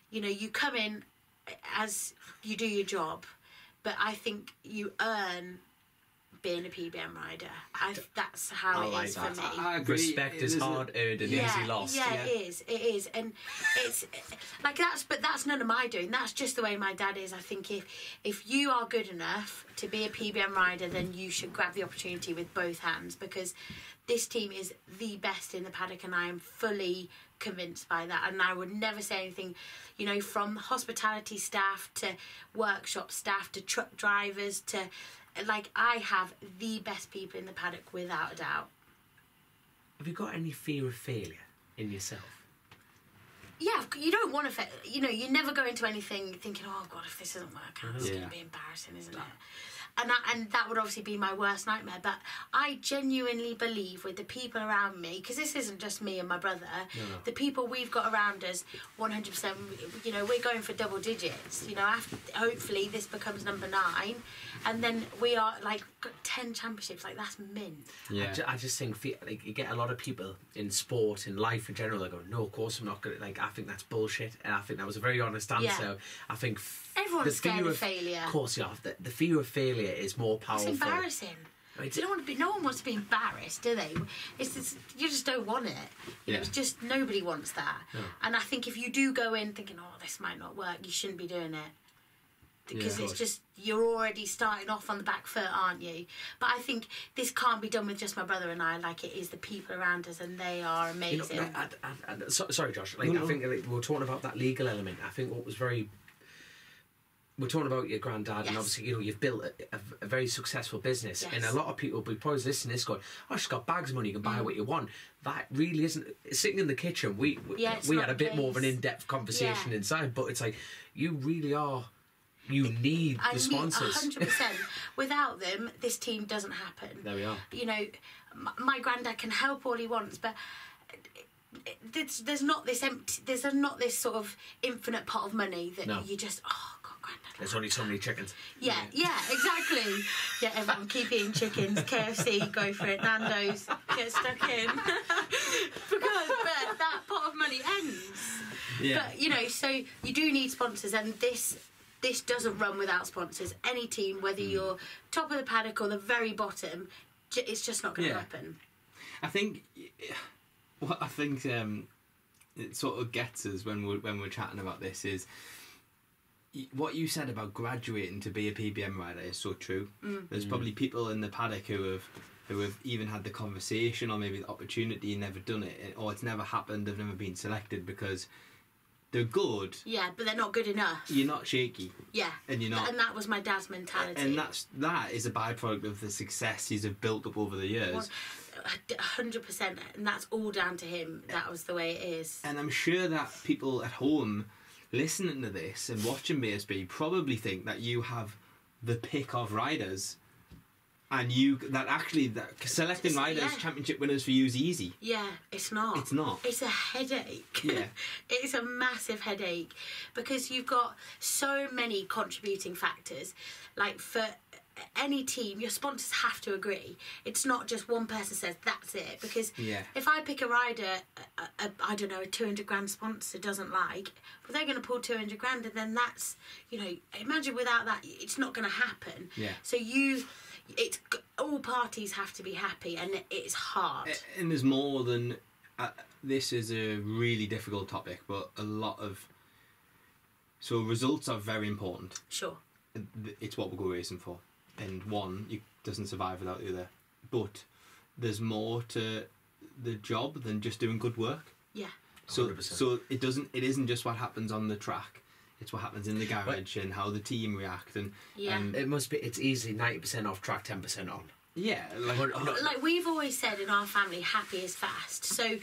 you know, you come in as you do your job, but I think you earn being a PBM rider. I, that's how I it like is that. for me. I agree. Respect is hard earned and yeah, easy lost. Yeah, it is. It is, and it's like that's. But that's none of my doing. That's just the way my dad is. I think if if you are good enough to be a PBM rider, then you should grab the opportunity with both hands because this team is the best in the paddock, and I am fully convinced by that. And I would never say anything, you know, from hospitality staff to workshop staff to truck drivers to. Like I have the best people in the paddock without a doubt. Have you got any fear of failure in yourself? Yeah, you don't want to. Fa- you know, you never go into anything thinking, "Oh God, if this doesn't work out, it's going to be embarrassing, isn't it?" And that, and that would obviously be my worst nightmare. But I genuinely believe with the people around me, because this isn't just me and my brother. The people we've got around us, one hundred percent. You know, we're going for double digits. You know, after, hopefully this becomes number nine, and then we are like got ten championships. Like that's mint. I, Yeah. ju- I just think like you get a lot of people in sport in life in general that go no of course I'm not gonna like I think that's bullshit and I think that was a very honest answer Yeah. I think f- Everyone's the scared fear of failure. of course yeah the, the fear of failure is more powerful. It's embarrassing. I mean, You don't want to be. No one wants to be embarrassed, do they? It's just, you just don't want it. You know, Yeah. It's just nobody wants that. No. And I think if you do go in thinking, "Oh, this might not work," you shouldn't be doing it. because Yeah. it's just you're already starting off on the back foot, aren't you? But I think this can't be done with just my brother and I. Like it is the people around us, and they are You know, amazing. I, I, I, so, sorry, Josh. Like, No, I think like, we we're talking about that legal element. I think what was very. We're talking about your granddad, Yes. and obviously, you know, you've built a, a, a very successful business, yes. and a lot of people will be probably listening to this going, "Oh, she's got bags of money, you can buy Mm. what you want." That really isn't sitting in the kitchen. We we, Yeah, we had a bit more of an in-depth conversation Yeah. inside, but it's like you really are. You need I the sponsors. hundred percent. Without them, this team doesn't happen. There we are. You know, my, my granddad can help all he wants, but there's, there's not this empty. There's not this sort of infinite pot of money that No. you just oh. There's only so many chickens. Yeah, yeah, exactly. Yeah, everyone keep eating chickens. KFC, go for it. Nando's, get stuck in. because that pot of money ends. Yeah. But you know, so you do need sponsors, and this this doesn't run without sponsors. Any team, whether Hmm. you're top of the paddock or the very bottom, it's just not going to Yeah. happen. I think what I think um, it sort of gets us when we're when we're chatting about this is what you said about graduating to be a PBM rider is so true. Mm. There's mm. probably people in the paddock who have who have even had the conversation or maybe the opportunity and never done it, or it's never happened. They've never been selected because they're good. Yeah, but they're not good enough. You're not Shakey, Yeah, and you're not. and that was my dad's mentality. and that's that is a byproduct of the success he's have built up over the years. hundred percent, and that's all down to him. That was the way it is. And I'm sure that people at home listening to this and watching BSB probably think that you have the pick of riders, and you that actually that selecting It's- riders, yeah. championship winners for you is easy. Yeah, it's not. It's not. It's a headache. Yeah. it's a massive headache because you've got so many contributing factors. Like for any team, your sponsors have to agree. It's not just one person says that's it. Because Yeah. if I pick a rider, a, a, I don't know, a 200 grand sponsor doesn't like, well, they're going to pull 200 grand, and then that's, you know, imagine without that, it's not going to happen. Yeah. So you. It's all parties have to be happy, and it's hard. And there's more than uh, this is a really difficult topic, but a lot of so results are very important. sure. it's what we're go racing for. And one, you doesn't survive without the other. But there's more to the job than just doing good work. Yeah. So 100%. so it doesn't it isn't just what happens on the track. It's what happens in the garage and how the team react and Yeah. and It must be. It's easily ninety percent off track, ten percent on. yeah, like like we've always said in our family, happy is fast. So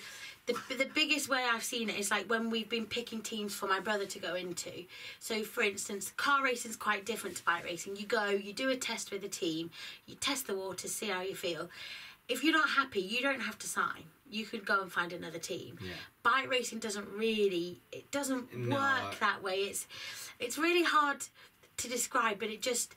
the the biggest way I've seen it is like when we've been picking teams for my brother to go into. So for instance, car racing is quite different to bike racing. You go, you do a test with a team, you test the water, see how you feel. If you're not happy, you don't have to sign. You could go and find another team. Yeah. Bike racing doesn't really it doesn't No, work I- that way. It's it's really hard to describe, but it just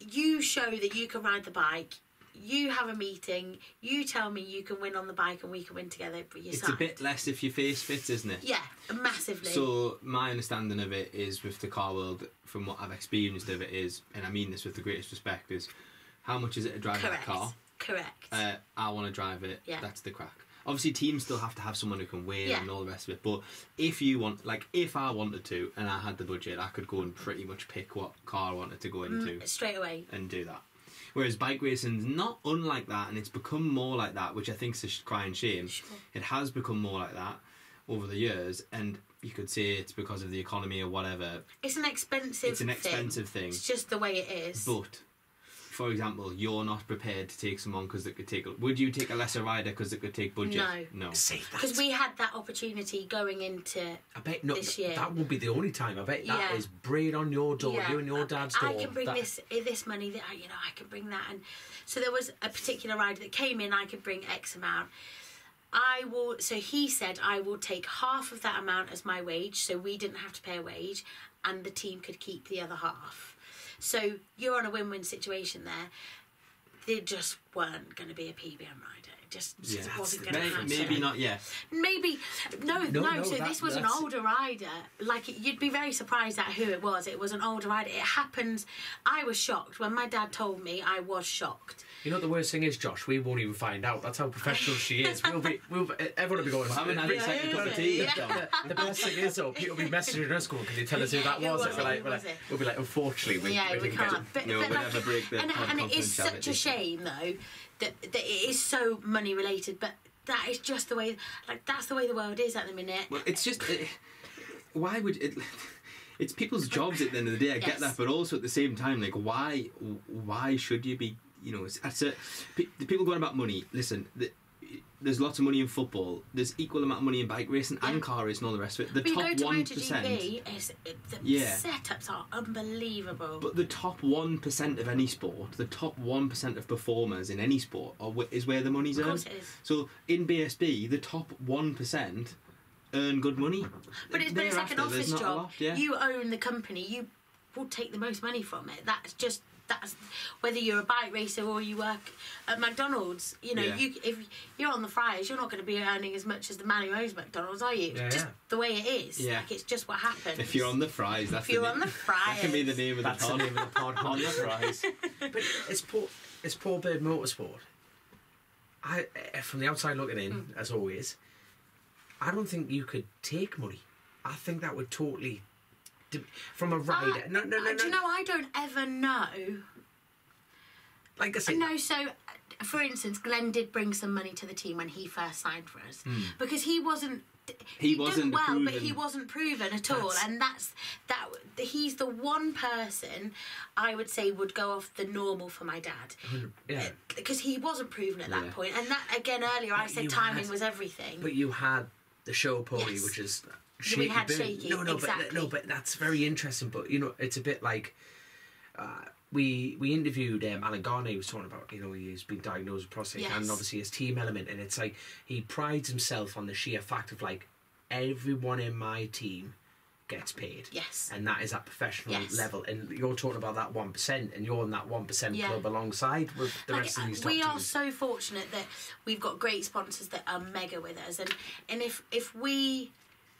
you show that you can ride the bike. You have a meeting. You tell me you can win on the bike, and we can win together. But you it's a bit less if your face fits, isn't it? yeah, massively. So my understanding of it is with the car world, from what I've experienced of it, is, and I mean this with the greatest respect, is how much is it to drive correct. that car? Correct. Uh, I want to drive it. Yeah. That's the crack. Obviously, teams still have to have someone who can win Yeah. and all the rest of it. But if you want, like, if I wanted to and I had the budget, I could go and pretty much pick what car I wanted to go into Straight away. and do that. Whereas bike racing's not unlike that, and it's become more like that, which I think is a crying shame. Sure. It has become more like that over the years, and you could say it's because of the economy or whatever. It's an expensive. It's an thing. expensive thing. It's just the way it is. But, for example, you're not prepared to take someone because it could take. Would you take a lesser rider because it could take budget? No. No. See, because we had that opportunity going into. I bet no, this year. that won't be the only time. I bet that Yeah. is braid on your door, Yeah, you and your dad's door. I can bring that- this eh, this money. That you know, I can bring that, and so there was a particular rider that came in. I could bring X amount. I will. So he said, I will take half of that amount as my wage, so we didn't have to pay a wage, and the team could keep the other half. So you're on a win-win situation there. There just weren't going to be a PBM rider. It just Yeah. wasn't going to happen. maybe not. Yeah. Maybe no, no. No, no, so that- this was an older rider. Like you'd be very surprised at who it was. It was an older rider. It happens. I was shocked when my dad told me. I was shocked You know what the worst thing is, Josh? We won't even find out. That's how professional she is. We'll be, we'll be, everyone will be going. I haven't had a Yeah, second cup of yeah, tea. yeah. John. The best thing is though, people will be messaging us going, "Can you tell us who that Yeah, was?" was We're it? like, Who we're was like, it? we'll be like, "Unfortunately, we, yeah, we, we didn't get can't. it." But, No, but we'll like, never break the and, and it is such a shame though that, that it is so money related, but that is just the way. Like that's the way the world is at the minute. Well, it's just it, why would it? It's people's jobs at the end of the day. I get that, but also at the same time, like why? Why should you be? You know, it's, it's a, the people going about money. Listen, the, there's lots of money in football. There's equal amount of money in bike racing and Yeah. car racing and all the rest of it. The But top one percent. MotoGP, it's, it, the Yeah. setups are unbelievable. But the top one percent of any sport, the top one percent of performers in any sport, are, is where the money's of earned. course it is. So in BSB, the top one percent earn good money. But it's, but it's like an office job. lot, yeah. You own the company. You will take the most money from it. That's just that's whether you're a bike racer or you work at McDonald's. You know, Yeah. you if you're on the fries, you're not going to be earning as much as the man who owns McDonald's, are you? Yeah, just yeah. the way it is. Yeah. Like it's just what happens. If you're on the fries, that's If you're the on name. the fries, That can be the name of That's the the pod. name of the pod. on the fries. But it's poor, it's Paul Bird motorsport. I, eh, from the outside looking in, Hmm. as always, I don't think you could take money. I think that would totally, de- from a rider. I- no, no, no, uh, no. Do you know? I don't ever know. like I said, No, so uh, for instance, Glenn did bring some money to the team when he first signed for us Hmm. because he wasn't. He done wasn't well, but he wasn't proven at all, and that's that. He's the one person I would say would go off the normal for my dad yeah. because he wasn't proven at that Yeah. point. And that again earlier, I said timing had- was everything. But you had the show pony, Yes. which is we had Bird. Shakey, No, no, but no, but that's very interesting. But you know, it's a bit like. Uh, we we interviewed um, Alan Garney. He was talking about you know he's been diagnosed with prostate Yes. and obviously his team element, and it's like he prides himself on the sheer fact of like everyone in my team gets paid. Yes. and that is at professional Yes. level. And you're talking about that one percent, and you're in that one percent Yeah. club alongside with the Like, rest of these we are so fortunate that we've got great sponsors that are mega with us and and if if we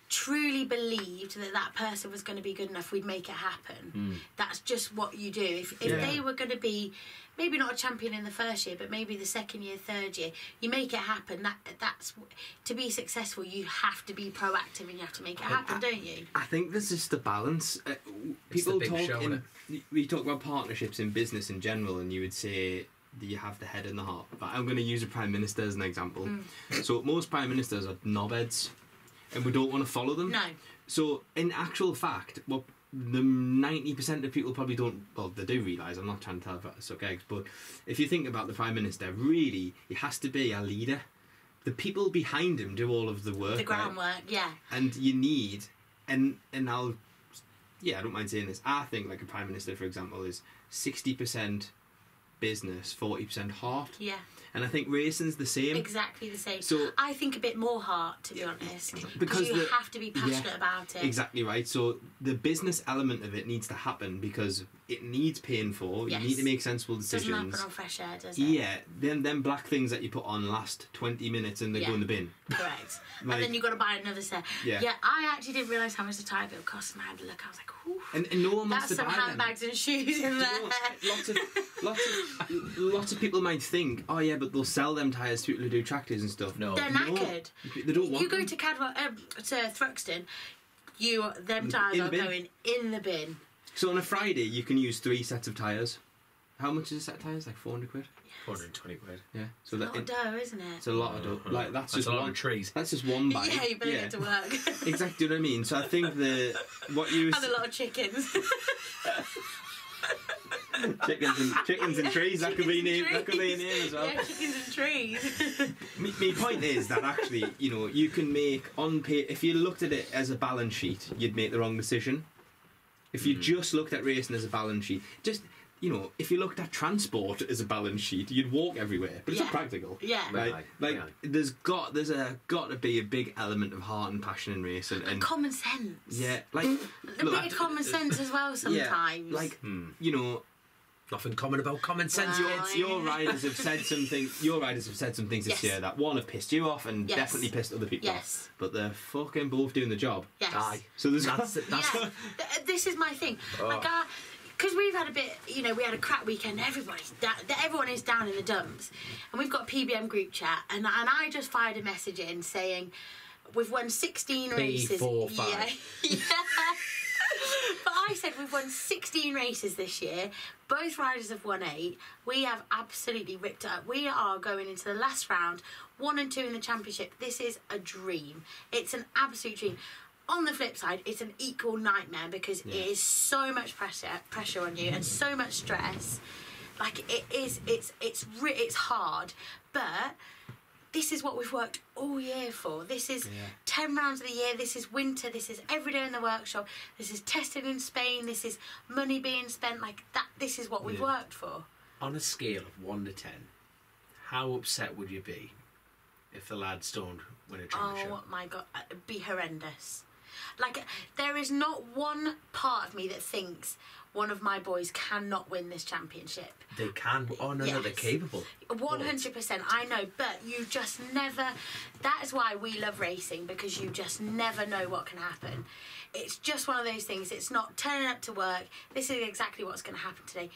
truly believed that that person was going to be good enough we'd make it happen that's just what you do if, if Yeah. they were going to be maybe not a champion in the first year but maybe the second year third year you make it happen that that's to be successful you have to be proactive and you have to make it happen I- don't you I think there's just a balance. Uh, people big talk show, in, we talk about partnerships in business in general, and you would say you have the head and the heart. But I'm going to use a prime minister as an example. Mm. So most prime ministers are knobheads, and we don't want to follow them. no So in actual fact, what the ninety percent of people probably don't. Well, they do realise. I'm not trying to tell about suck eggs, but if you think about the prime minister, really, he has to be a leader. The people behind him do all of the work. the right? groundwork yeah and you need and and I'll yeah I don't mind saying this I think like a prime minister for example is 60% business 40% heart yeah and I think racing's the same. Exactly the same. So- i think a bit more heart to be honest Because you the- have to be passionate yeah, about it. Exactly right. So the business element of it needs to happen because it needs paying for Yes. you need to make sensible decisions. doesn't decisions happen on fresh air does it yeah then them black things that you put on last 20 minutes and they Yeah. go in the bin correct Like- and then you've got to buy another set Yeah. yeah i actually didn't realise how much the tyre bill cost and i had to look i was like Ooh, and, and no one wants that's to some buy them handbags and shoes in You there know, lots of lots of lots of people might think, oh yeah, but they'll sell them tires to people who do tractors and stuff. No. they're No, knackered they don't want you go them. to cadwell um, to thruxton you them tyres the are bin. going in the bin So on a Friday, you can use three sets of tires. How much is a set of tires? Like four hundred quid. 420 quid. Yeah. So a that lot of dough isn't it it's a lot of dough. Uh-huh. Like that's, That's just a lot one of trees. That's just one bag. yeah you better get to work exactly. You know what I mean? So I think the what you and a lot of chickens chickens and chickens and trees that could be Chickens name and that could be a trees. name as well. yeah chickens and trees My, my point is that actually, you know, you can make on pay. If you looked at it as a balance sheet, you'd make the wrong decision. If you just looked at racing as a balance sheet, just you know, if you looked at transport as a balance sheet, you'd walk everywhere, but it's Yeah. not practical. yeah Like, like aye. there's got there's a got to be a big element of heart and passion in racing, and common sense yeah, like a look, bit of common sense as well sometimes Yeah, like Hmm. you know, Nothing common about common sense. Wow. your, your riders have said something. Your riders have said some things this Yes. year that one have pissed you off and Yes. definitely pissed other people Yes. off. But they're fucking both doing the job. yes Aye. So there's That's, that's yeah, th- uh, this is my thing. Oh. Like, uh, I, because we've had a bit, you know, we had a crap weekend. Everybody's down, everyone is down in the dumps, and we've got a PBM group chat, and and I just fired a message in saying we've won 16 races. four, five. yeah. but I said we've won 16 races this year. Both riders have won eight. We have absolutely ripped up. We are going into the last round, one and two in the championship. This is a dream. It's an absolute dream. On the flip side, it's an equal nightmare because it is so much pressure pressure on you and so much stress. Like it is, it's it's it's hard, but this is what we've worked all year for. This is Yeah. 10 rounds of the year. This is winter. This is every day in the workshop. This is tested in Spain. This is money being spent like that. This is what we've Yeah. worked for. On a scale of one to ten, how upset would you be if the lads don't win a championship? Oh my god, uh, it'd be horrendous. Like there is not one part of me that thinks one of my boys cannot win this championship. They can. Oh no, no, they're capable. One hundred percent, I know, but you just never. That is why we love racing because you just never know what can happen. It's just one of those things. It's not turning up to work. This is exactly what's going to happen today.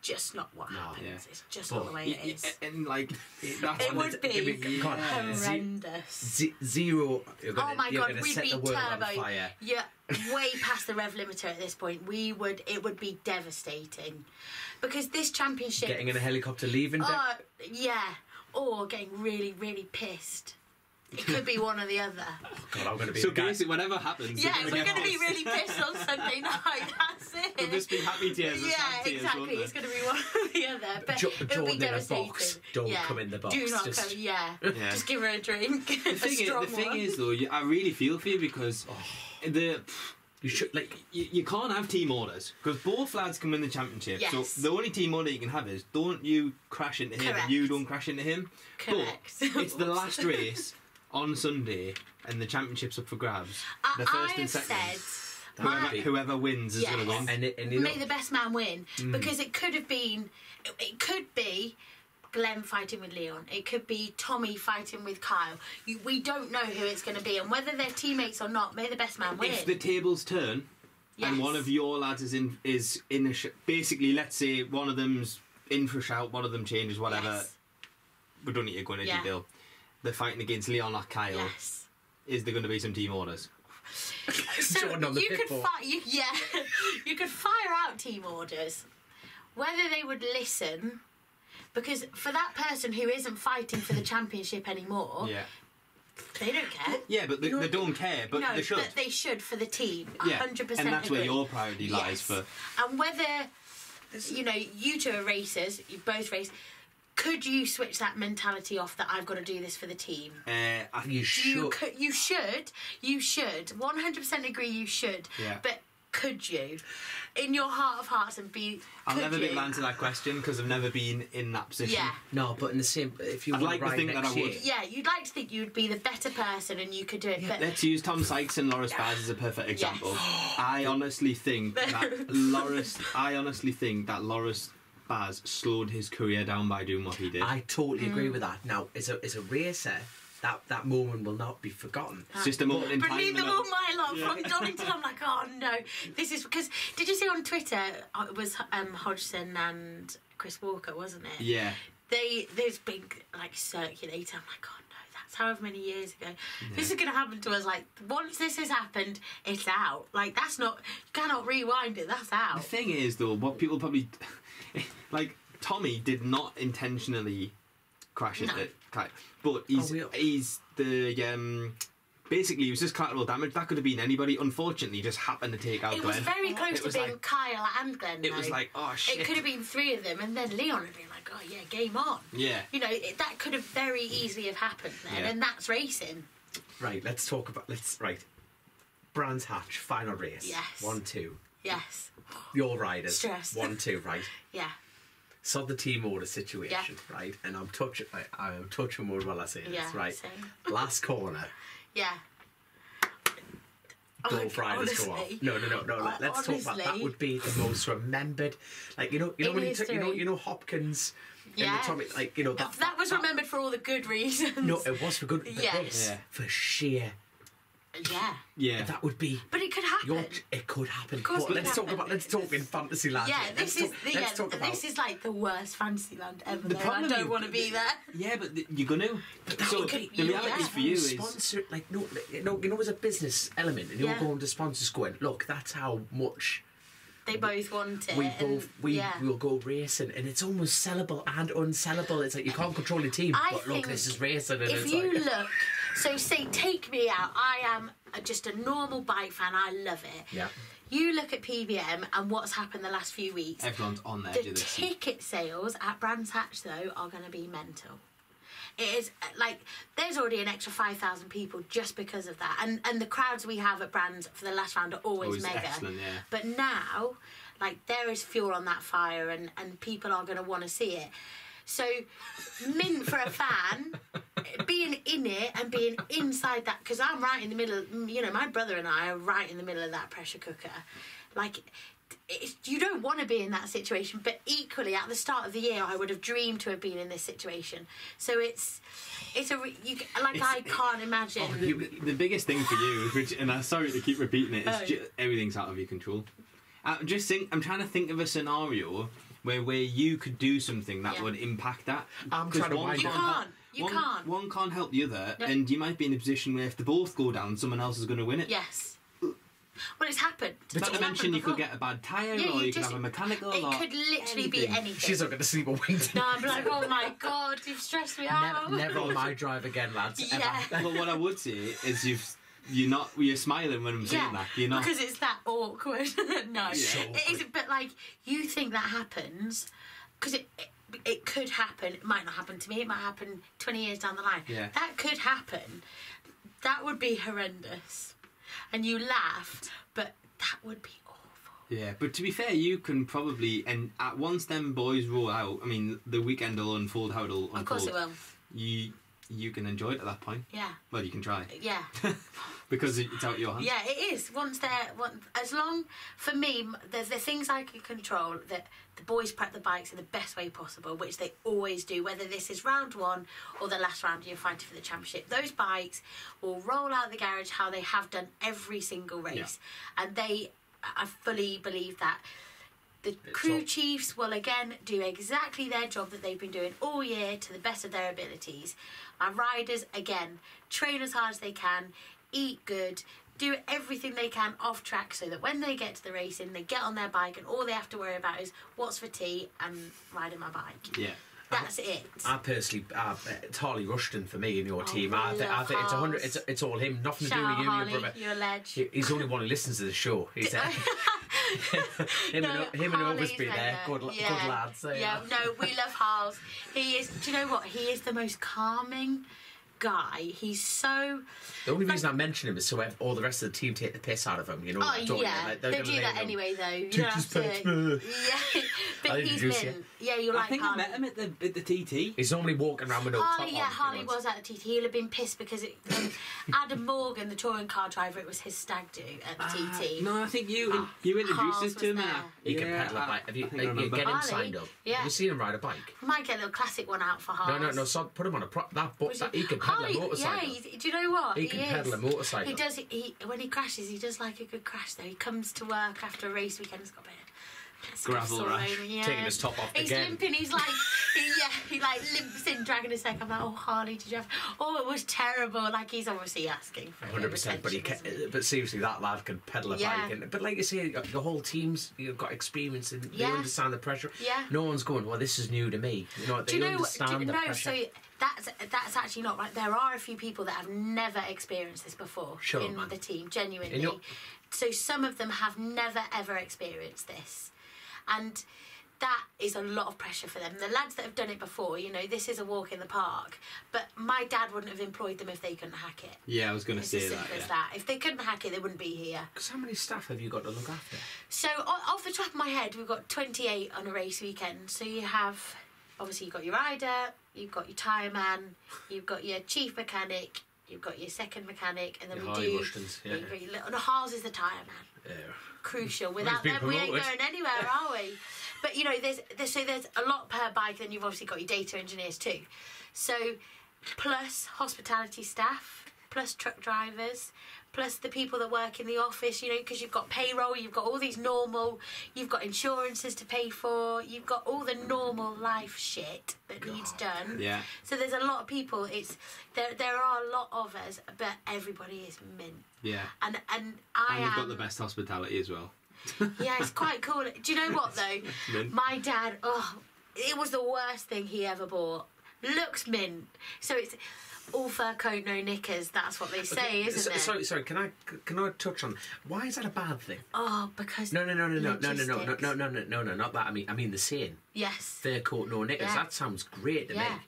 Just not what No, happens. yeah. It's just But not the way it is. and like it, It would be the- yeah, Come on. yeah. Z- horrendous. Z- zero. Gonna, Oh my god, we'd be turbo. Yeah, way past the rev limiter at this point. We would. It would be devastating because this championship. Getting in a helicopter, leaving. Uh, yeah, or getting really, really pissed. It could be one or the other. Oh God, I'm gonna be. So the guy. basically, whatever happens, Yeah, you're we're gonna going to get be really pissed on Sunday night. That's it. There'll just be happy tears and Yeah, sad tears, exactly. won't? It's going to be one or the other. But Jo- it'll be Jordan in a devastating. box. Don't yeah. come in the box, Do not just- come. Yeah. Yeah. Just give her a drink. The a thing, is, the thing is, though, I really feel for you because Oh. the You should like. you, you can't have team orders because both lads can win the championship. Yes. So the only team order you can have is don't you crash into him and you don't crash into him. Correct. But it's the last race on Sunday and the championship's up for grabs. I, the first I and have second. said. Whoever, be- whoever wins is Yes. going to win. And, it, and you know, May the best man win Mm. because it could have been, it, it could be Glenn fighting with Leon. It could be Tommy fighting with Kyle. You, we don't know who it's going to be, and whether they're teammates or not. May the best man win. If the tables turn and one of your lads is in is in a sh- basically, let's say one of them's in for a shout, one of them changes, whatever. Yes. We don't need to go into Yeah. detail. They're fighting against Leon or Kyle. Yes. Is there going to be some team orders? So Jordan on the you could board. fi- you, yeah, you could fire out team orders. Whether they would listen, because for that person who isn't fighting for the championship anymore, Yeah. they don't care. Yeah, but they, they don't care. But no, they should. but they should for the team. yeah, hundred percent. and that's where your priority lies for. And whether you know you two are racers, you both race. Could you switch that mentality off that I've got to do this for the team? Uh, I, you You should. could, you should, you should. One hundred percent agree. You should. Yeah. But could you, in your heart of hearts, and be? I'll could never be you? able to answer that question because I've never been in that position. Yeah, No, but in the same. If you I'd like to to think that I would. year, yeah. You'd like to think you'd be the better person and you could do it. but Let's use Tom Sykes and Loris Baz as a perfect example. I honestly think that Loris. I honestly think that Loris Baz slowed his career down by doing what he did. I totally Mm. agree with that. Now, as a as a racer, that that moment will not be forgotten. it's just a moment in But time. neither and will I- my lot from Donington. I'm like, oh no, this is because. Did you see on Twitter? uh, It was um, Hodgson and Chris Walker, wasn't it? Yeah. They there's big like circulator. I'm like, oh no, that's however many years ago. This is gonna happen to us. Like once this has happened, it's out. Like that's not you cannot rewind it. That's out. The thing is, though, what people probably like Tommy did not intentionally crash into No. Kyle, but he's Oh, he's the um. Basically, it was just collateral damage. That could have been anybody. Unfortunately, just happened to take out It Glenn. was very close It to being like- Kyle and Glenn. It was like, oh shit. it could have been three of them, and then Leon had been like, oh yeah, game on. Yeah. You know it, that could have very easily have happened then, Yeah. and that's racing. Right, let's talk about let's right. Brands Hatch final race. Yes. One two. Yes. Your riders. Stress. One two. Right. Yeah. So the team order situation. Right, and I'm touching. I, I'm touching wood while I say Yeah. this. Right. Same. Last corner. Yeah. Both Oh, riders go off. honestly. No, no, no, no. Let, Oh, us talk about that. Would be the most remembered. Like you know, you know when you took, you know, you know Hopkins. In Yeah. the Tommy, like you know that. That was remembered for all the good reasons. No, it was for good. but Yes. Yeah. For sheer yeah, Yeah. That would be. but it could happen. Your, it could happen. course But let's could talk about. Let's talk in fantasy land. yeah, this is talk, the, let's yeah, talk about. this is like the worst fantasy land ever. The though. I don't want to be there. Yeah, but th- you're gonna. But that so would be- the reality yeah. for you is sponsor like no, you know, you know, as a business element, and you're Yeah. going to sponsors going, look, that's how much They both want it. we both we yeah. will go racing, and it's almost sellable and unsellable. It's like you can't control your team, I but look, think this is racing, and if it's you like look, so say, take me out. I am a- just a normal bike fan. I love it. yeah. You look at PBM and what's happened the last few weeks. everyone's on the edge The ticket sales at Brands Hatch though are going to be mental. It is uh, like there's already an extra five thousand people just because of that, and and the crowds we have at Brands for the last round are always, Always mega. yeah. But now, like there is fuel on that fire, and and people are going to want to see it. So, mint for a fan, being in it and being inside that, because I'm right in the middle. Mm, you know, my brother and I are right in the middle of that pressure cooker. Like, it's, you don't want to be in that situation, but equally at the start of the year, I would have dreamed to have been in this situation. So it's, it's a you like I can't imagine. Oh, The, the biggest thing for you, which, and I'm sorry to keep repeating it, is Oh. ju- everything's out of your control. I'm just think, I'm trying to think of a scenario where where you could do something that Yeah. would impact that. I'm 'Cause trying to one wind You up. help- can't. You one, can't. One can't help the other, No. and you might be in a position where if they both go down, someone else is going to win it. yes. Well, it's happened. Not It's to mention, happened you could before. get a bad tyre, Yeah, or you you could just- have a mechanical. It or could literally be anything. anything. She's not going to sleep a wink. No, I'm like, oh my god, you've stressed me out. Never, never on my drive again, lads. Yeah. Ever. But what I would say is you've you're not you're smiling when I'm saying Yeah, that. You're not. because it's that awkward. no, So it isn't. But like, you think that happens because it, it it could happen. It might not happen to me. It might happen twenty years down the line. Yeah. that could happen. That would be horrendous, and you laugh, but that would be awful. Yeah, but to be fair, you can probably and at once them boys roll out. I mean, the weekend will unfold how it'll unfold. Of course it will. You you can enjoy it at that point. Yeah, Well, you can try yeah. because it's out your hands. Yeah, it is. Once they're as long for me, there's the things I can control that the boys prep the bikes in the best way possible, which they always do. Whether this is round one or the last round you're fighting for the championship, those bikes will roll out of the garage how they have done every single race, and they, I fully believe that. The crew chiefs will again do exactly their job that they've been doing all year to the best of their abilities. My riders, again, train as hard as they can, eat good, do everything they can off track so that when they get to the racing, they get on their bike and all they have to worry about is what's for tea and riding my bike. Yeah. That's it. I personally, uh, it's Harley Rushton for me in your Oh, team. I think, I think it's hundred. It's, it's all him. Nothing to do with you, Harley, your brother. you're a ledge. He- He's the only one who listens to the show. He's uh, him, No, and, him and Harley's be there. mega. Good, Yeah. good lads. So, yeah, no, we love Harles. He is. Do you know what? He is the most calming guy. He's so. The only reason I mention him is so all the rest of the team take the piss out of him. You know, Oh yeah, they're they do that anyway, though. You don't have to. Yeah, but he's been. You. Yeah, you like I like think I Harley. met him at the at the TT. He's normally walking around with no Harley, top yeah, on. Harley was at the TT. He'll have been pissed because it, um, Adam Morgan, the touring car driver, it was his stag do at the Ah, TT. No, I think you you introduced Harles us to was him. there. and I- He can pedal a bike. Have you, I think I uh, get him Harley? signed up? Yeah. Have you seen him ride a bike? We might get a little classic one out for Harles. No, no, no. So put him on a prop. That, but Was that he can pedal Harley, a motorcycle. Yeah, do you know what? He can is. pedal a motorcycle. He does. He when he crashes, he does like a good crash. Though he comes to work after a race weekend. He's got a bit. Gravel rash. over, yeah. Taking his top off He's again. limping. He's like, he, yeah, he like limps in, dragging his neck. I'm like, oh Harley, did you have? Oh, it was terrible. Like he's obviously asking for a bit of Hundred percent, but he can, but seriously, that lad can pedal a Yeah. bike. And, but like you say, uh, the whole team's you've got experience and they Yeah. understand the pressure. Yeah. No one's going. Well, this is new to me. You know, they Do you know? understand Do you the know? pressure. So that's that's actually not right. There are a few people that have never experienced this before Sure, in man. the team. Genuinely. So some of them have never ever experienced this, and that is a lot of pressure for them. The lads that have done it before, you know, this is a walk in the park. But my dad wouldn't have employed them if they couldn't hack it. Yeah, I was going to say as that. simple as Yeah. that. If they couldn't hack it, they wouldn't be here. Because how many staff have you got to look after? So off the top of my head, we've got 28 on a race weekend. So you have, obviously, you've got your rider, you've got your tyre man, you've got your chief mechanic, you've got your second mechanic, and then Your we do. Rushtons, yeah. little, no, Harles is the tyre man. Yeah. Crucial. Without them, we ain't going anywhere, are we? But you know, there's, there's so there's a lot per bike. Then you've obviously got your data engineers too. So plus hospitality staff. plus truck drivers, plus the people that work in the office, you know, because you've got payroll, you've got all these normal, you've got insurances to pay for, you've got all the normal life shit that needs done. Yeah. So there's a lot of people. It's there. There are a lot of us, but everybody is mint. Yeah. And and I And you've am. got the best hospitality as well. Yeah, it's quite cool. Do you know what though? Mint. My dad, oh, it was the worst thing he ever bought. Looks mint. So it's all fur coat, no knickers. That's what they say, isn't So- it? Sorry, sorry. Can I can I touch on why is that a bad thing? Oh, because No, no, no, no, no, no, no, no, no, no, no, no, no, no, not that. I mean, I mean the saying. yes, Fur coat, no knickers. Yeah. That sounds great to yeah. me.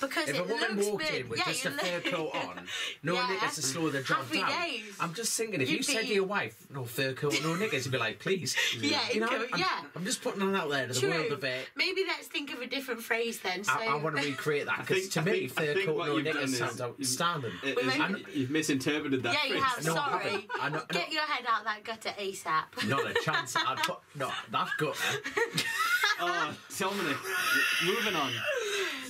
Because If it a woman looks walked mint. in with yeah, just a you fur coat on, no Yeah. knickers to slow the job Happy down. days. I'm just thinking, if You'd you said be- to your wife, no fur coat, no knickers, you'd be like, please. Yeah, You know, it go- I'm, yeah. I'm just putting that out there to the True. world of it. Maybe let's think of a different phrase then. So I, I want to recreate that because to I me, think- fur coat, no you've done knickers is sounds you've- outstanding. It Well, is- maybe- you've misinterpreted that yeah, phrase. you have. Sorry. haven't. I know- Get your head out that gutter ASAP. Not a chance. I'd put no that gutter. Oh, Dominic. Moving on.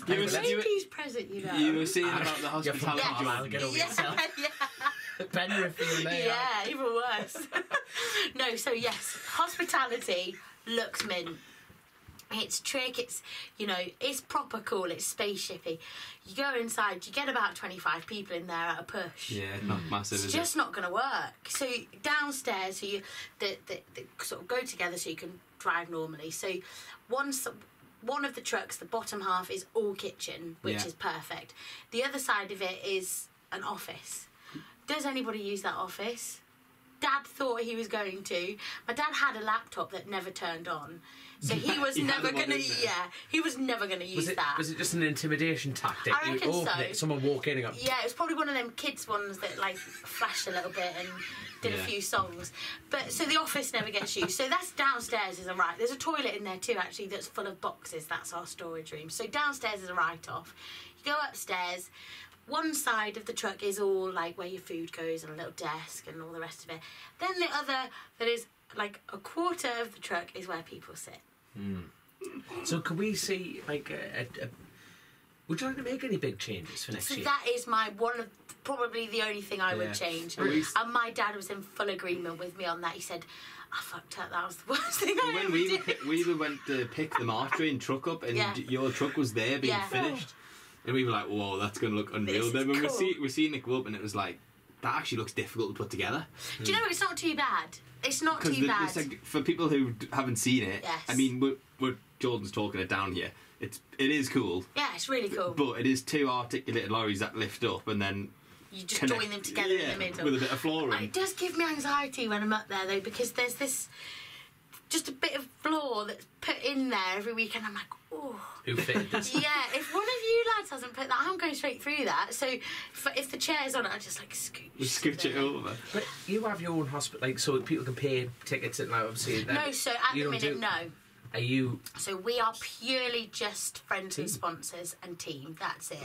You were, Let's- you, were, present, you know. you were saying about the You're from hospitality. Carlisle, get over yeah, yourself. yeah. Penrith, there. Yeah, even worse. no, so yes, hospitality looks mint. It's trick, it's, you know, it's proper cool, it's spaceshipy. You go inside, you get about 25 people in there at a push. Yeah, not massive, It's is just not going to work. So downstairs, so you the, the, the sort of go together so you can drive normally. So one s- one of the trucks, the bottom half is all kitchen, which Yeah. is perfect. The other side of it is an office. Does anybody use that office? Dad thought he was going to. My dad had a laptop that never turned on, so he was He never gonna. Yeah, he was never gonna use Was it, that. was it just an intimidation tactic? I You reckon so. it, someone walk in and go, Yeah, it was probably one of them kids ones that like flashed a little bit and did a few songs. But so the office never gets used. So that's downstairs is a right. There's a toilet in there too actually that's full of boxes. That's our storage room. So downstairs is a write off. You go upstairs. One side of the truck is all like where your food goes and a little desk and all the rest of it. Then the other that is like a quarter of the truck is where people sit. Hmm. So can we see like a, a, a would you like to make any big changes for next So year? that is my one of probably the only thing I Yeah. would change. Well, And my dad was in full agreement with me on that. He said, "I fucked up. That was the worst thing I when ever we, did." we went to pick the Margarine truck up and Yeah. your truck was there being Yeah. finished. And we were like, whoa, that's going to look unreal. This then when we cool. see we see Nick up and it was like, that actually looks difficult to put together. Do you know it's not too bad? It's not too bad. for people who d- haven't seen it, Yes. I mean, we're, we're, Jordan's talking it down here. It's it is cool, yeah, it's really cool. but it is two articulated lorries that lift up and then you just connect- join them together yeah, in the middle. with a bit of flooring. It does give me anxiety when I'm up there though because there's this just a bit of floor that's put in there every week, and I'm like, oh. Who fitted this? Yeah, if one of you lads hasn't put that, I'm going straight through that. So if, if the chair's on it, I just like scooch. We scooch it over. But you have your own hospital, like so people can pay tickets and like obviously. No, so at you the minute, do- no. Are you? So we are purely just friends and sponsors and team. That's it.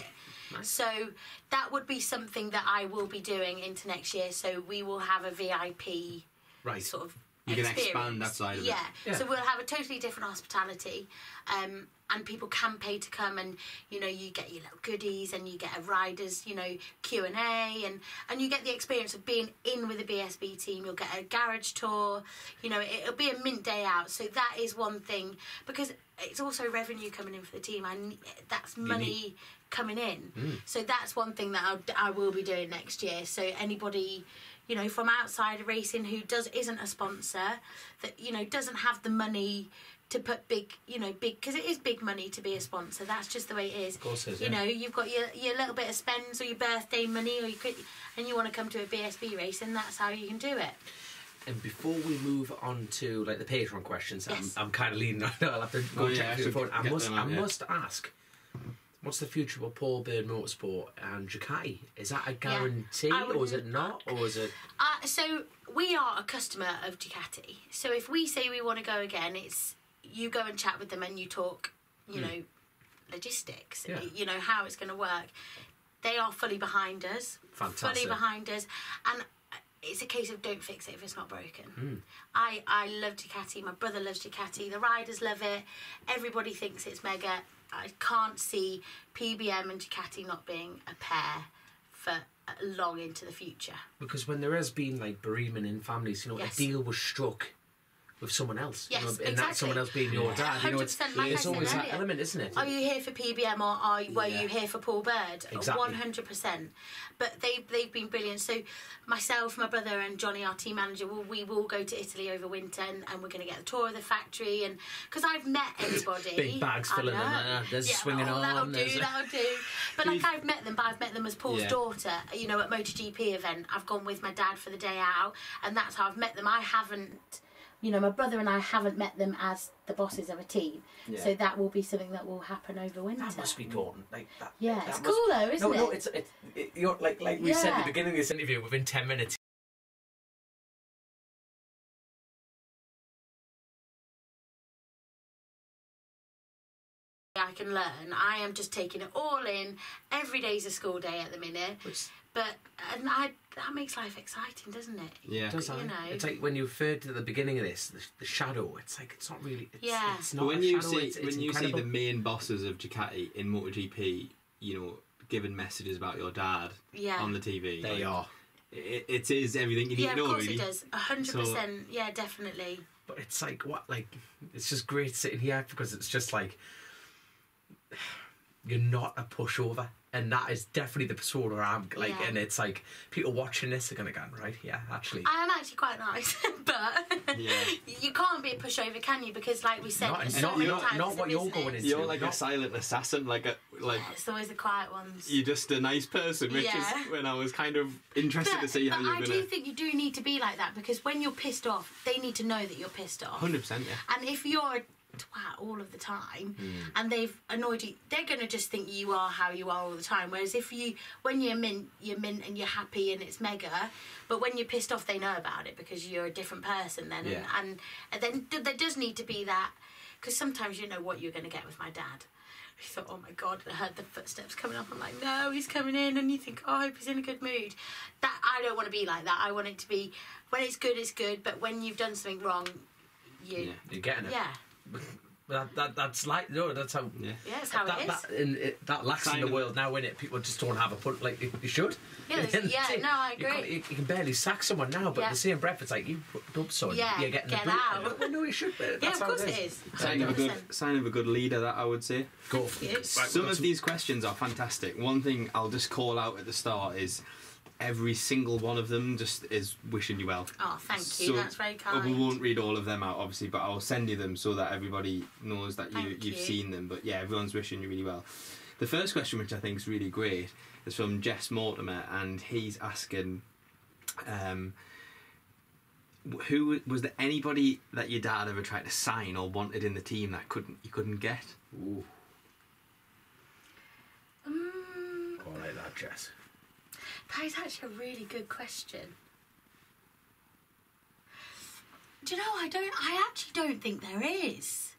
Nice. So that would be something that I will be doing into next year. So we will have a VIP Right. sort of. You can experience. expand that side of it. yeah. Yeah. So we'll have a totally different hospitality, um, and people can pay to come, and you know you get your little goodies, and you get a riders, you know Q and A, and and you get the experience of being in with the BSB team. You'll get a garage tour. You know it'll be a mint day out. So that is one thing because it's also revenue coming in for the team, and that's money coming in. Mm. So that's one thing that I'll, I will be doing next year. So anybody, you know, from outside of racing who does isn't a sponsor, that you know doesn't have the money to put big, you know, big because it is big money to be a sponsor. That's just the way it is. Of course it is, You yeah. know, you've got your your little bit of spends or your birthday money, or you could, and you want to come to a BSB race, and that's how you can do it. And before we move on to like the Patreon questions, Yes. I'm, I'm kind of leaning. on I'll have to go Oh, check I through the phone. I must. them I yeah. must ask. What's the future of Paul Bird Motorsport and Ducati? Is that a guarantee, I or is it wouldn't- or is it? Uh, so we are a customer of Ducati. So if we say we want to go again, it's you go and chat with them and you talk, you know, logistics. Yeah. You know how it's going to work. They are fully behind us. Fully behind us, and it's a case of don't fix it if it's not broken. Hmm. I I love Ducati. My brother loves Ducati. The riders love it. Everybody thinks it's mega. I can't see PBM and Ducati not being a pair for long into the future. Because when there has been like bereavement in families, you know, Yes. a deal was struck with someone else. Yes, you know, and exactly. that someone else being your dad. You know, it's, 100%, like it's always that element, isn't it? Are you here for PBM or are were Yeah. you here for Paul Bird? Exactly. One hundred percent. But they they've been brilliant. So myself, my brother, and Johnny, our team manager, will we will go to Italy over winter, and, and we're going to get a tour of the factory. And because I've met everybody, Big bags filling them, uh, there's yeah, swinging oh, That'll do. That'll do. But like I've met them, but I've met them as Paul's Yeah. daughter. You know, at MotoGP event, I've gone with my dad for the day out, and that's how I've met them. I haven't you know, my brother and I haven't met them as the bosses of a team. Yeah. So that will be something that will happen over winter. That must be Gordon. Like that. Yeah, that it's must- cool though, isn't no, it? no, it's, it's it, you're like like we said at the beginning of this interview. Within ten minutes, I can learn. I am just taking it all in. Every day's a school day at the minute. which But and I that makes life exciting, doesn't it? Yeah. does You that. know. It's like when you referred to the beginning of this, the, the shadow. It's like it's not really. It's, Yeah. It's But not when a you shadow, see it's, it's when you see the main bosses of Ducati in MotoGP, you know, giving messages about your dad Yeah. on the TV, they like, are. It, it is everything you need yeah, to of course really. it does. A hundred percent. Yeah, definitely. But it's like what like it's just great sitting here because it's just like you're not a pushover. And that is definitely the persona I'm like Yeah. and it's like people watching this are gonna go, right, yeah, actually. I am actually quite nice, but Yeah. you can't be a pushover, can you? Because, like we said, Not- so not- many not- times not what you're business- going into. You're like a silent assassin, like a like It's always the quiet ones. you're just a nice person, which Yeah. is when I was kind of interested but, to see how but you're I gonna. do think you do need to be like that because when you're pissed off, they need to know that you're pissed off. Hundred percent, yeah. And if you're a twat all of the time Hmm. and they've annoyed you, they're going to just think you are how you are all the time. Whereas if you, when you're mint, you're mint and you're happy and it's mega, but when you're pissed off, they know about it because you're a different person then. Yeah. And, and, and then th- there does need to be that because sometimes you know what you're going to get with my dad. I thought, oh my god, I heard the footsteps coming up. I'm like, no, he's coming in, and you think, oh, I hope he's in a good mood. That I don't want to be like that. I want it to be when it's good, it's good, but when you've done something wrong, you, Yeah. You're getting it. yeah, That, that that's like no, that's how Yeah. yeah, that's how that, it is. that, in, it, that lacks Kind in the of- world now, innit? People just don't have a put like you, you should. Yeah, At the end of the yeah, no, I You, can't- agree. you, you can barely sack someone now, but Yeah. the same breath, it's like you put up son. Yeah, you're getting get the boot. out. Well, no, you should. Be. Yeah, of course it it is. is. Sign of a good sign of a good leader, that I would say. Go. Thank you. Some of these questions are fantastic. One thing I'll just call out at the start is every single one of them just is wishing you well. Oh, thank you. So, That's very uh, kind. We won't read all of them out, obviously, but I'll send you them so that everybody knows that you, Thank you've you. seen them. But yeah, everyone's wishing you really well. The first question, which I think is really great, is from Jess Mortimer, and he's asking, um, who was there anybody that your dad ever tried to sign or wanted in the team that couldn't you couldn't get? Ooh, Mm, all like that, Jess. That is actually a really good question. Do you know? I don't. I actually don't think there is.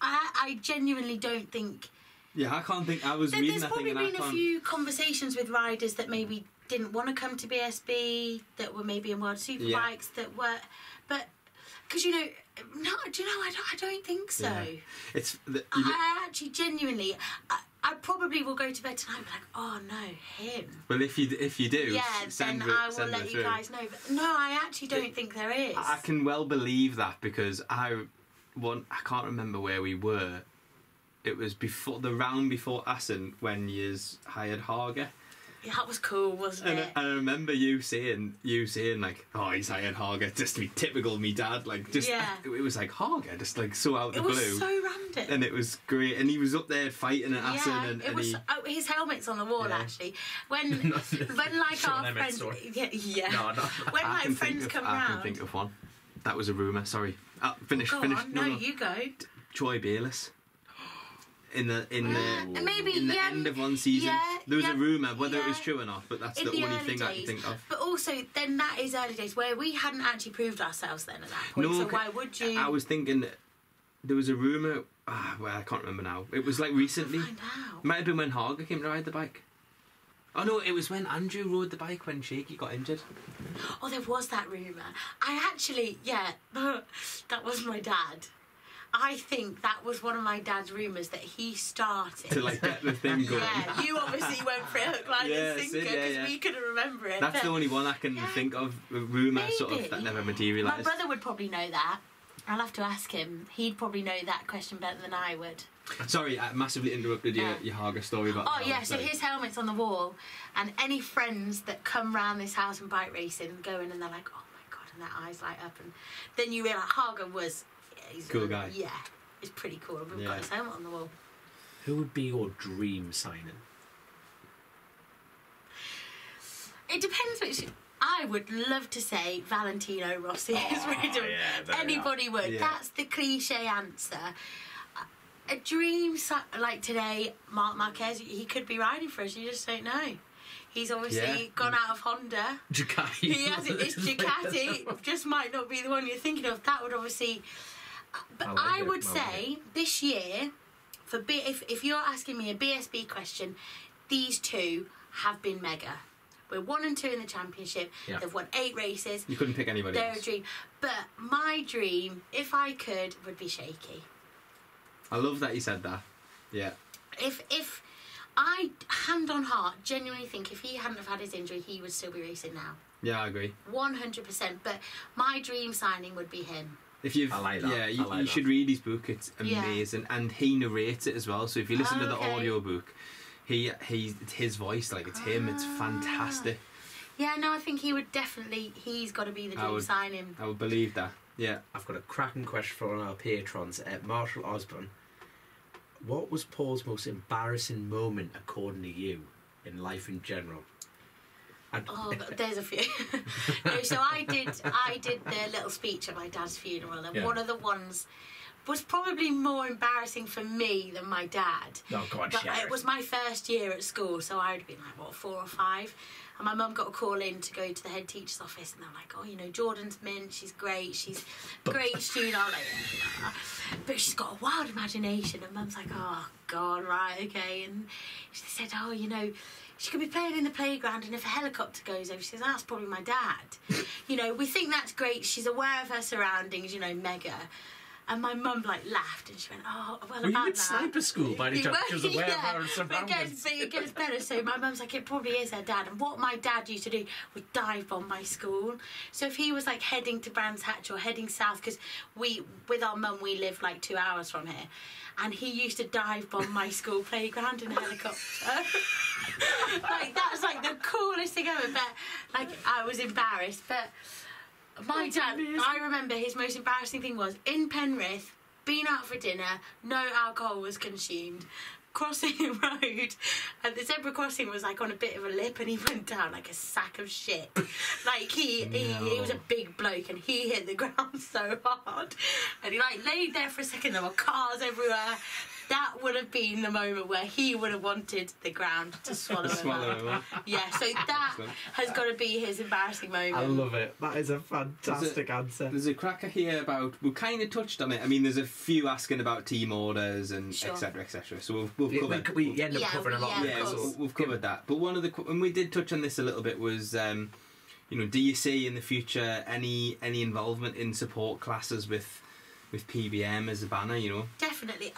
I, I genuinely don't think. Yeah, I can't think. I was There- reading There's probably been a few conversations with riders that maybe didn't want to come to BSB, that were maybe in World Superbikes, that were, but because you know, no, do you know? I don't, I don't think so. Yeah. It's the, I, I actually genuinely, I, I probably will go to bed tonight and be like, oh no, him. well, if you if you do, Yeah, send then it, I will let you through. guys know. But no, I actually don't think there is. I can well believe that because I one I can't remember where we were. It was before the round before Assen when you hired Haga, Yeah, that was cool, wasn't and it? I, I remember you saying you saying like, "Oh, he's hired Haga," just to be typical of me dad. Like, just Yeah. it was like Haga, just like so out of the it was blue, so random. and it was great. And he was up there fighting at Assen, yeah, and, it and was. he. Oh, his helmet's on the wall Yeah. actually. When when like Sean our Emmett friends, story. yeah, yeah. No, no. When I like friends think of, come I can think of one. That was a rumor. Sorry. Uh, finish. Go finish. on, no, you go. Troy Bayliss. In the in Uh, the maybe in the yeah, end of one season, yeah, there was yeah, a rumor whether it was true or not, but that's in the, the only thing days. I can think of. But also, then that is early days where we hadn't actually proved ourselves then at that point. so okay, why would you? I was thinking that there was a rumor. Ah, well, I can't remember now. It was like recently. find out. Might have been when Haga came to ride the bike. Oh no, it was when Andrew rode the bike when Shakey got injured. Oh, there was that rumor. I actually, yeah, that was my dad. I think that was one of my dad's rumours that he started. to like get the thing going. yeah, you obviously went for hook, line, Yeah, and sinker because yeah. we couldn't remember it. That's the only one I can Yeah. think of, a rumour sort of that never materialised. My brother would probably know that. I'll have to ask him. He'd probably know that question better than I would. Sorry, I massively interrupted your, Yeah. your Haga story about. Oh yeah, so his helmet's on the wall, and any friends that come round this house and bike racing go in and they're like, "Oh my god!" and their eyes light up, and then you realise Haga was yeah, he's Cool guy. Yeah, he's pretty cool. We've Yeah. got his helmet on the wall. Who would be your dream signing? It depends which. I would love to say Valentino Rossi is ah, riddle. yeah, Anybody would. Yeah. That's the cliche answer. A dream like today, Marc Marquez, he could be riding for us. You just don't know. He's obviously Yeah. gone out of Honda. Ducati. He has it. It's Ducati. just might not be the one you're thinking of. That would obviously. But I would say this year, for B, if if you're asking me a BSB question, these two have been mega. We're one and two in the championship. Yeah. They've won eight races. You couldn't pick anybody They're a dream. But my dream, if I could, would be Shakey. I love that you said that. Yeah. If if I hand on heart genuinely think if he hadn't have had his injury, he would still be racing now. Yeah, I agree. One hundred percent. But my dream signing would be him. If you've, I like that. yeah, you, like you that. should read his book. It's Yeah. amazing, and he narrates it as well. So if you listen to the Okay. audio book, he he it's his voice, like it's him. It's Ah. fantastic. Yeah, no, I think he would definitely. He's got to be the I dream would- signing. I would believe that. Yeah. I've got a cracking question for one of our patrons, uh, Marshall Osborne. What was Paul's most embarrassing moment, according to you, in life in general? Oh, there's a few. no, so I did. I did the little speech at my dad's funeral, and Yeah. one of the ones was probably more embarrassing for me than my dad. oh, God, But it was my first year at school, so I would have been like, what, four or five? And my mum got a call in to go to the head teacher's office, and they're like, oh, you know, Jordan's mint, she's great, she's a great student. I'm like, but she's got a wild imagination. And mum's like, oh, God, right, okay. And she said, oh, you know, she could be playing in the playground, and if a helicopter goes over, she says, that's probably my dad. you know, we think that's great. She's aware of her surroundings, you know, mega. And my mum like laughed and she went, "Oh, well, Were you about in that." sniper school by any chance? was aware of yeah, her but it gets, but it gets better. So my mum's like, it probably is her dad. And what my dad used to do was dive bomb my school. So if he was like heading to Brands Hatch or heading south, because we, with our mum, we live like two hours from here. And he used to dive bomb my school playground in a helicopter. like that's like the coolest thing ever. But like I was embarrassed. But my That's dad. I remember his most embarrassing thing was in Penrith, being out for dinner, no alcohol was consumed. Crossing the road, and the zebra crossing was like on a bit of a lip, and he went down like a sack of shit. Like he, he, he was a big bloke, and he hit the ground so hard, and he like laid there for a second. There were cars everywhere. That would have been the moment where he would have wanted the ground to swallow him Swallow up. him up. Yeah, so that Excellent. has got to be his embarrassing moment. I love it. That is a fantastic answer. There's a cracker here about we kind of touched on it. I mean, there's a few asking about team orders and Sure. etc. etc. So we've, we've covered. we, we end up Yeah, covering a lot yeah, of of yeah, it. course. so so- we've covered that. But one of the qu- and we did touch on this a little bit was, um, you know, do you see in the future any any involvement in support classes with with PBM as a banner? You know, Definitely.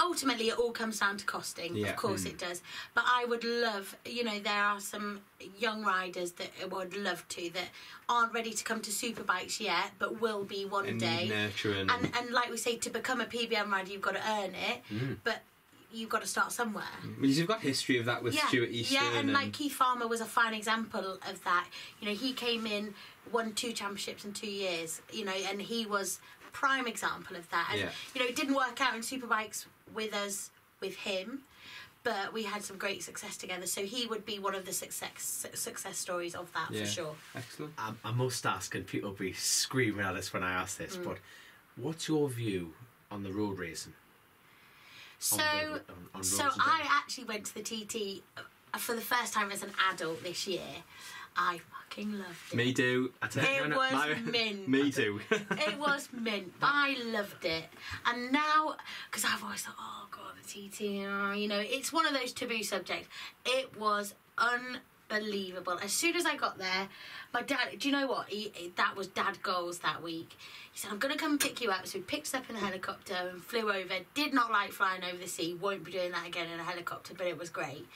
Ultimately, it all comes down to costing. Yeah. Of course, Mm. it does. But I would love, you know, there are some young riders that I would love to that aren't ready to come to superbikes yet, but will be one and day. nurturing. And and like we say, to become a PBM rider, you've got to earn it, Mm. but you've got to start somewhere. because you've got history of that with yeah, Stuart Easton. yeah, and, like Keith Farmer was a fine example of that. You know, he came in, won two championships in two years. You know, and he was prime example of that. And Yeah. you know, it didn't work out in superbikes with us with him. But we had some great success together, so he would be one of the success success stories of that Yeah. for sure. excellent. I, I must ask, and people will be screaming at us when I ask Mm. this, but what's your view on the road racing? So, on, road- on, on so I actually went to the TT uh, for the first time as an adult this year. I fucking loved it. Me too. I tell you, It no, was My- mint. Me too. it was mint. I loved it. And now, because I've always thought, oh god, the TT, uh, you know, it's one of those taboo subjects. It was unbelievable. As soon as I got there, my dad. Do you know what? He, he- that was dad goals that week. He said, "I'm going to come pick you up." So he picked us up in a helicopter and flew over. Did not like flying over the sea. Won't be doing that again in a helicopter, but it was great.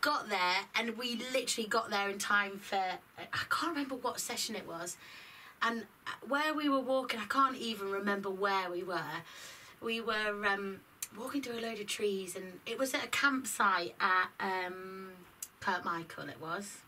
Got there and we literally got there in time for I can't remember what session it was, and where we were walking, I can't even remember where we were. We were um, walking through a load of trees, and it was at a campsite at um, Kirk Michael. It was.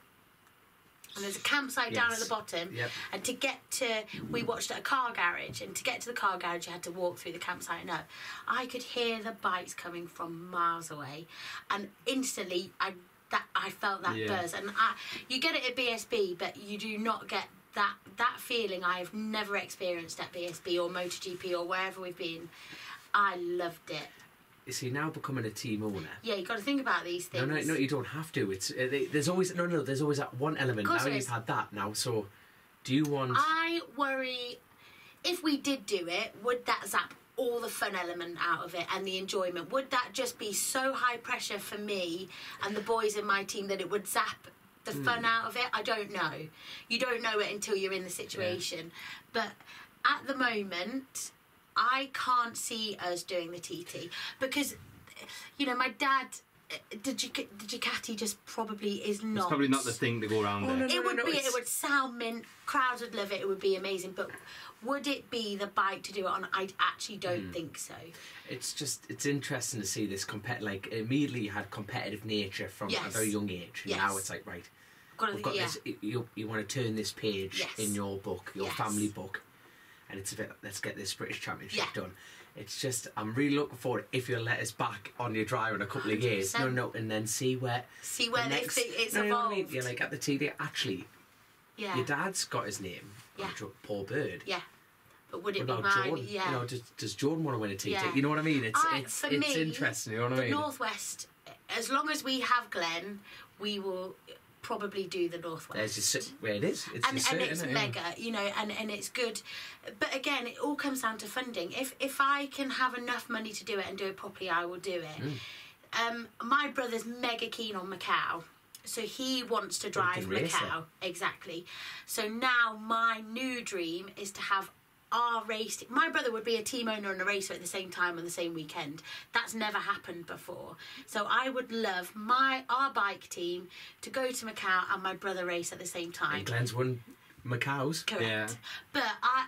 And there's a campsite down at the bottom. Yep. And to get to, we watched at a car garage, and to get to the car garage, you had to walk through the campsite and up. I could hear the bikes coming from miles away, and instantly, I that I felt that Yeah. buzz. And I, you get it at BSB, but you do not get that that feeling. I have never experienced at BSB or MotoGP or wherever we've been. I loved it. You see, now becoming a team owner. Yeah, you got to think about these things. no, no, no, you don't have to. It's uh, they, there's always no, no. There's always that one element. Now you've is. had that. Now, so do you want? I worry if we did do it, would that zap all the fun element out of it and the enjoyment? Would that just be so high pressure for me and the boys in my team that it would zap the fun out of it? I don't know. You don't know it until you're in the situation. But at the moment, I can't see us doing the TT because, you know, my dad. The Duc- the Ducati just probably is not. It's probably not the thing to go around Oh, there. no, It would no, be. it's- It would sound mint. Crowds would love it. It would be amazing. But would it be the bike to do it on? I actually don't Hmm. think so. It's just it's interesting to see this compet like immediately you had competitive nature from a very young age. And Yes. Now it's like right, Got we've got yeah. this. You you want to turn this page Yes. in your book, your Yes. family book, and it's a bit. Let's get this British Championship Yeah. done. It's just I'm really looking forward if you'll let us back on your drive in a couple of years. No, 100%. no, and then see where. See where the next, think it's no, you know I mean? evolved. You're like at the TD. Actually, yeah. your dad's got his name. Yeah. Paul Bird. Yeah. But would it be mine? Jordan? Yeah. You know, does, does Jordan want to win a TT? Yeah. You know what I mean? It's I- it's for it's me, interesting. You know what I mean? northwest. As long as we have Glenn, we will probably do the northwest. There's just where it is. It's and, and it's it? Yeah. mega, you know, and, and it's good. But again, it all comes down to funding. If if I can have enough money to do it and do it properly, I will do it. Mm. Um, my brother's mega keen on Macau. So he wants to drive Macau. Exactly. So now my new dream is to have our race. My brother would be a team owner and a racer at the same time on the same weekend. That's never happened before. So I would love my our bike team to go to Macau and my brother race at the same time. And Glenn's won Macau's. Correct. Yeah. But I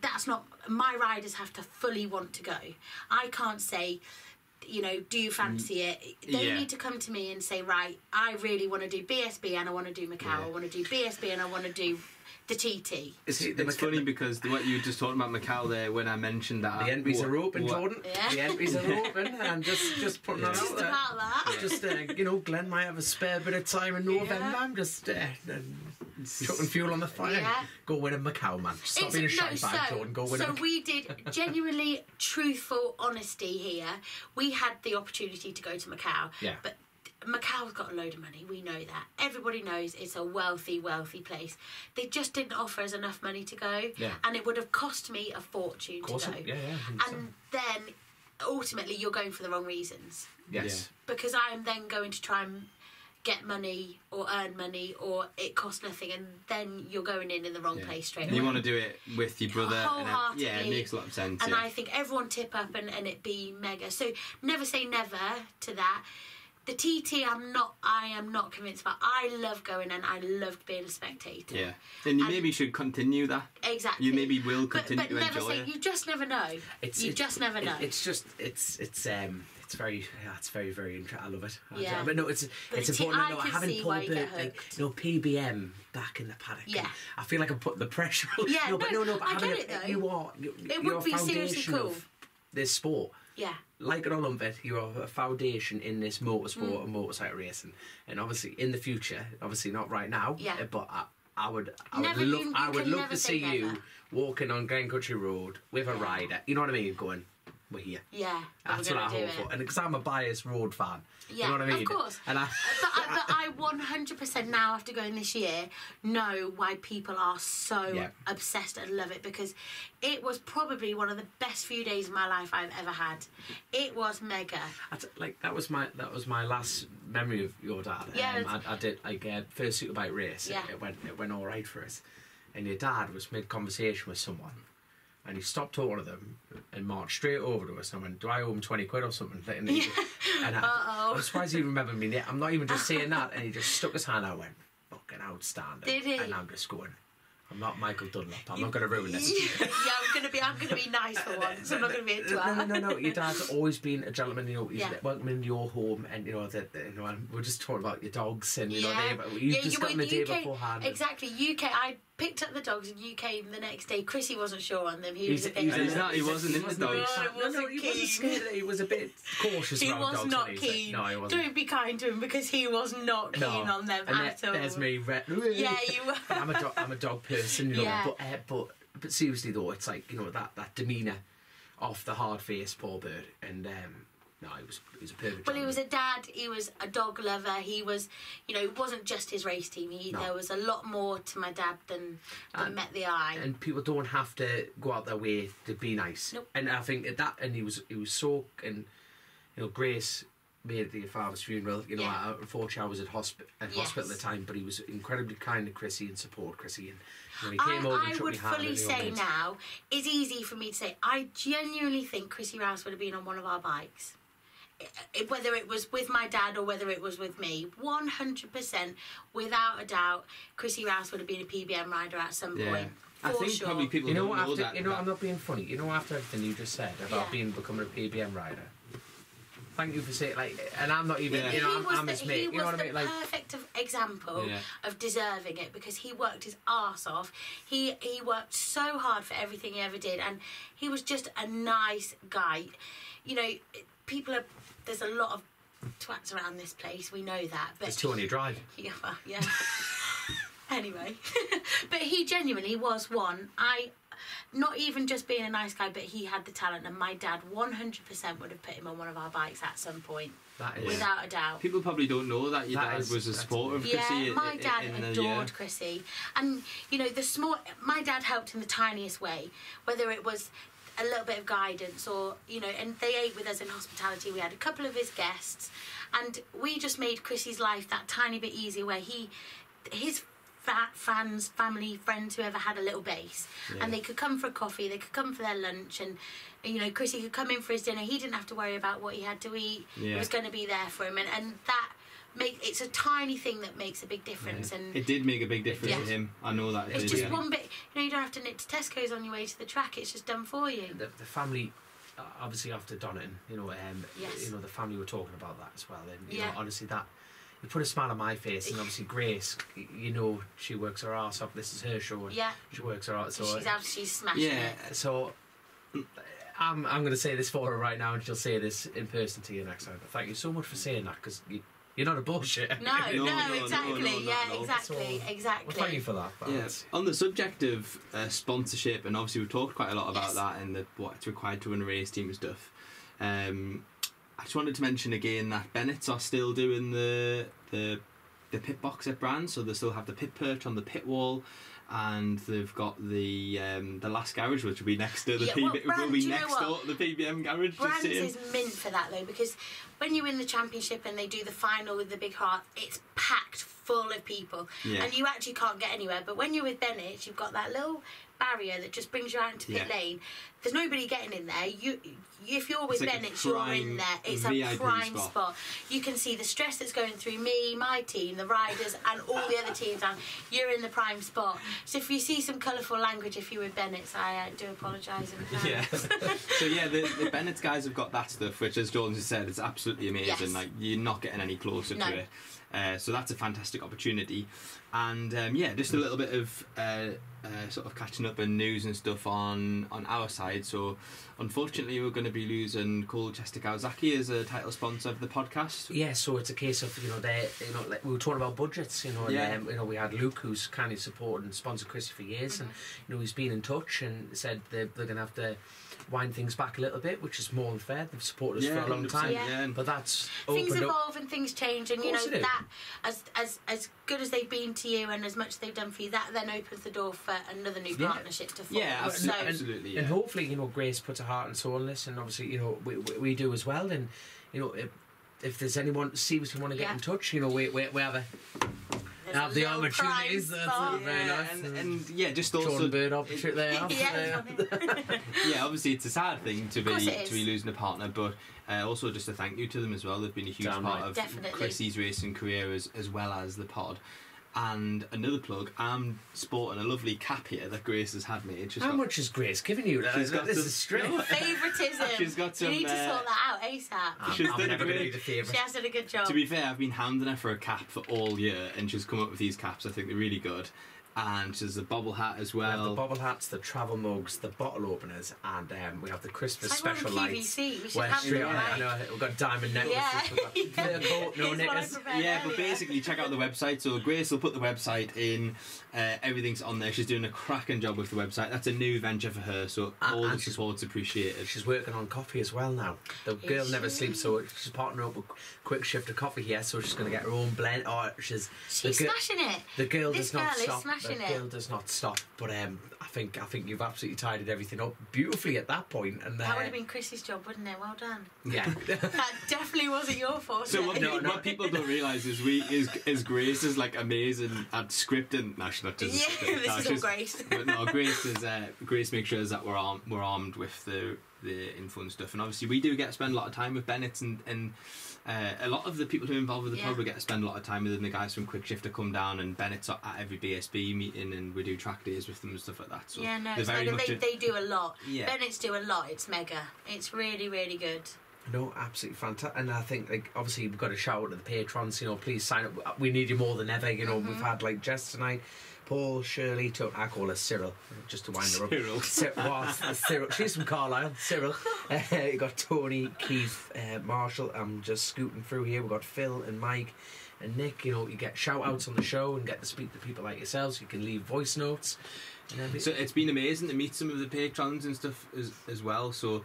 that's not my riders have to fully want to go. I can't say you know, do you fancy mm. it? They Yeah. need to come to me and say, right, I really want to do BSB and I want to do Macau. Yeah. I want to do BSB and I want to do the TT. Is it It's funny because the, what you were just talking about Macau there when I mentioned that The entries are open, what- Jordan. Yeah. The entries are open, and just just putting that Just out there. about that. Just uh, you know, Glenn might have a spare bit of time in November. Yeah. I'm just uh, uh, chucking fuel on the fire. Yeah. Go win a Macau, man. Stop It's- being a shy no, bag, so, Jordan. Go win a so Macau. we did genuinely truthful honesty here. We had the opportunity to go to Macau. Yeah. But Macau's got a load of money. We know that. Everybody knows it's a wealthy, wealthy place. They just didn't offer us enough money to go. Yeah. And it would have cost me a fortune to go. it- yeah, yeah. 100%. And then ultimately you're going for the wrong reasons. yes. Because I'm then going to try and get money or earn money or it costs nothing and then you're going in in the wrong Yeah. place straight And you want to do it with your brother. And then, yeah, it makes a lot of sense. And yeah. I think everyone tip up and, and it be mega. So never say never to that. The TT, I'm not. I am not convinced about. I love going and I loved being a spectator. yeah. And you And- maybe should continue that. exactly. You maybe will But, continue but to never enjoy say. it. You just never know. It's, you it's- just never it- know. it's just it's it's um it's very yeah, it's very very interesting. I love it. I Yeah. do- But no, it's But it's the t- important. I no, can having see Paul why you get Bird, like, hooked. you know, PBM back in the paddock. Yeah. I feel like I'm putting the pressure. on Yeah, no, but no, no, no. But I having get a, it, though. you are. You, It would be seriously cool. of this sport. yeah. Like an Olympic, you're a foundation in this motorsport and motorcycle racing, and obviously in the future, obviously not right now, Yeah. uh, but I, I would, I Never- would love, I would love to see you walking on Glencrutchery Road with a rider. You know what I mean? Going, we're here. Yeah, That's what I hope for. And because I'm a biased road fan. Yeah, you know what I mean? of course. And I, but, I, but I 100% now after going this year know why people are so Yeah. obsessed and love it because it was probably one of the best few days of my life I've ever had. It was mega. T- like that was my that was my last memory of your dad. Yeah, um, I, I did like uh, first superbike race. Yeah. It, it went it went all right for us, and your dad was mid conversation with someone, and he stopped talking to them and marched straight over to us and went, "Do I owe him twenty quid or something?" And, he, and I. I'm surprised he remembered me. I'm not even just saying that, and he just stuck his hand out and went, "Fucking outstanding." Did he? And I'm just going. I'm not Michael Dunlop. I'm not going to ruin this. yeah, I'm gonna be. I'm gonna be nice for once. I'm not gonna be a No, twat. no, no, no. Your dad's always been a gentleman. You know, he's Yeah. welcome in your home, and you know that. You know, and we're just talking about your dogs, and you know, Yeah. they, you Yeah, just you got were the day beforehand. Exactly. UK. I picked up the dogs and you came the next day. Chrissy wasn't sure on them. He was He's, a bit. he's, He's not- he wasn't in the a bit- dogs. No, he no, no, wasn't he wasn't keen. scared. He was a bit cautious. he around was dogs, not wasn't he? Keen. like, no, he wasn't. Don't be kind to him because he was not keen no. on them and at there- all. There's me. Re- Yeah, you were. I'm a dog. I'm a dog person, you know. Yeah. But uh, but but seriously though, it's like you know that that demeanour off the hard face, Paul Bird, and um, no, he was he was a perfect. Well, he was a dad. He was a dog lover. He was, you know, it wasn't just his race team. He, No. There was a lot more to my dad than, than And- met the eye. and people don't have to go out their way to be nice. Nope. And I think that and he was he was so and you know Grace made it to your father's funeral. You know, Yeah. I, unfortunately I was at, hospi- at hospital at the time, but he was incredibly kind to Chrissy and support Chrissy. And you know, he came I, over I and would fully say now, it's easy for me to say, I genuinely think Chrissy Rouse would have been on one of our bikes. I- I- Whether it was with my dad or whether it was with me, 100%, without a doubt, Chrissy Rouse would have been a PBM rider at some Yeah. point. I think sure. probably people You know, don't know after that. you know, that- I'm not being funny. You know, after everything you just said about Yeah. being becoming a PBM rider. Thank you for saying like, and I'm not even. Yeah. You know, he I'm, was I'm the, his he mate. You know was what I mean? Like, perfect example Yeah. of deserving it because he worked his ass off. He he worked so hard for everything he ever did, and he was just a nice guy. You know, people are. There's a lot of twats around this place. We know that, but there's two on your drive. yeah, well, yeah. anyway, but he genuinely was one. I, not even just being a nice guy, but he had the talent, and my dad 100% would have put him on one of our bikes at some point, That is. without a doubt. People probably don't know that your That dad is- was a supporter of Chrissy. Yeah, my dad in the adored year. Chrissy, and you know the small. My dad helped in the tiniest way, whether it was a little bit of guidance or you know, and they ate with us in hospitality. We had a couple of his guests, and we just made Chrissy's life that tiny bit easier. Where he, his fa- fans, family, friends, whoever had a little base, Yeah. and they could come for a coffee, they could come for their lunch, and you know, Chrissy could come in for his dinner. He didn't have to worry about what he had to eat. Yeah. It was going to be there for him, and and that. Make, it's a tiny thing that makes a big difference, and It did make a big difference Yeah. to him. I know that. it it's did, just yeah. one bit. You know, you don't have to nip to Tesco's on your way to the track. It's just done for you. the, the family uh, obviously after Donington, you know, um, Yes. you know the family were talking about that as well, and you Yeah. know, honestly, that it put a smile on my face. And obviously, Grace, you know, she works her ass off. This is her show, Yeah, she works her ass. So, she's out. She's smashing Yeah. it. so I'm I'm going to say this for her right now, and she'll say this in person to you next time. But thank you so much for saying that because you, you're not a bullshit. No, No, no, no, no, exactly. no, yeah, at all. exactly, So, Well, exactly. thank you for that. but Yeah. On the subject of uh, sponsorship, and obviously we've talked quite a lot about Yes. that and the, what's required to run a race team and stuff. Um, I just wanted to mention again that Bennett's are still doing the the the pit box at Brand, so they still have the pit perch on the pit wall. And they've got the um, the last garage, which will be next to the Yeah, PB, well, will be do you know next door to the PBM garage. Brands is mint for that though because when you win the championship and they do the final with the big heart, it's packed full of people Yeah. and you actually can't get anywhere. But when you're with Bennett, you've got that little barrier that just brings you out into pit Yeah. lane. There's nobody getting in there. You, if you're with It's like Bennett, you're in there. It's VIP a prime spot. spot. You can see the stress that's going through me, my team, the riders, and all the other teams. And you're in the prime spot. So if you see some colourful language, if you're with Bennett's, I uh, do apologise. Yeah. so yeah, the, the Bennett's guys have got that stuff, which, as Jordan has said, is absolutely amazing. Yes. Like you're not getting any closer No. to it. Uh, so that's a fantastic opportunity. And um, yeah, just a little bit of uh, uh, sort of catching up and news and stuff on on our side. So, unfortunately, we're going to be losing Colchester Kawasaki as a title sponsor of the podcast. Yeah, so it's a case of you know they you know like we were talking about budgets, you know, and Yeah. um, you know we had Luke who's kindly supported and sponsored Chrissy for years, and you know he's been in touch and said they're, they're going to have to wind things back a little bit, which is more than fair. They've supported us for a long time, Yeah. Yeah, but that's things opened up. evolve and things change and you know Course it is. that as as as good as they've been to you and as much as they've done for you that then opens the door for another new Yeah. partnership to form yeah, Well, so absolutely, absolutely. And hopefully, you know, Grace puts her heart and soul in this, and obviously, you know, we, we, we do as well. And you know, if, if there's anyone seriously want to get Yeah. in touch, you know, we, we, we have a there's have a the little opportunities, prize that's for- it, very Yeah, nice. and, and yeah, just Sean also Bird opportunity there. yeah, yeah, obviously it's a sad thing to be to be losing a partner, but uh, also just a thank you to them as well. They've been a huge Damn part right. of Definitely. Chrissy's racing career as as well as the pod. And another plug, I'm sporting a lovely cap here that Grace has had made. She's How got- much is Grace giving you? She's got this some- is straight. No, favoritism She's got some, you need to uh, sort that out asap I'm, She's I'm done a never going to be great- the she has done a good job To be fair, I've been hounding her for a cap for all year, and she's come up with these caps. I think they're really good. And there's the bobble hat as We have the well. bobble hats, the travel mugs, the bottle openers, and um, we have the Christmas like special lights. We should have straight them on it, I know, we've got diamond necklaces. Yeah. We've got coat, no Here's what I knickers. yeah, but basically, check out the website. So Grace will put the website in. Uh, everything's on there. She's doing a cracking job with the website. That's a new venture for her, so And- all the and she's- support's appreciated. She's working on coffee as well now. The Is girl never sleeps, so she's partnering up with Quick Shift of Coffee here, so she's going to get her own blend. Oh, she's she's the, girl- smashing it the girl This does not girl is stop. Smashing the it. girl does not stop. But um, I think I think you've absolutely tidied everything up beautifully at that point. And uh, that would have been Chrissy's job wouldn't it well done yeah. that definitely wasn't your fault So what, No, no. what people don't realise is we is is Grace is like amazing at scripting. No, she's not just. yeah no, this is all she's- great but no, Grace is uh, Grace makes sure that we're armed, we're armed with the the info and stuff, and obviously we do get to spend a lot of time with Bennett and and. Uh, a lot of the people who are involved with the Yeah. pub, we get to spend a lot of time with them. The guys from Quick Shift to come down, and Bennett's at every BSB meeting, and we do track days with them and stuff like that. So yeah no they're it's very mega. They, a- they do a lot yeah. Bennett's do a lot it's mega it's really really good No, absolutely fantastic. And I think, like, obviously, we've got to shout out to the patrons. You know, please sign up. We need you more than ever. You know, Mm-hmm. we've had like Jess tonight, Paul, Shirley, to, I call her Cyril, just to wind her up. Cyril. Well, Cyril. She's from Carlisle. Cyril. Uh, you got Tony, Keith, uh, Marshall. I'm just scooting through here. We've got Phil and Mike and Nick. You know, you get shout outs on the show and get to speak to people like yourselves. You can leave voice notes. So it's been amazing to meet some of the patrons and stuff as, as well. So,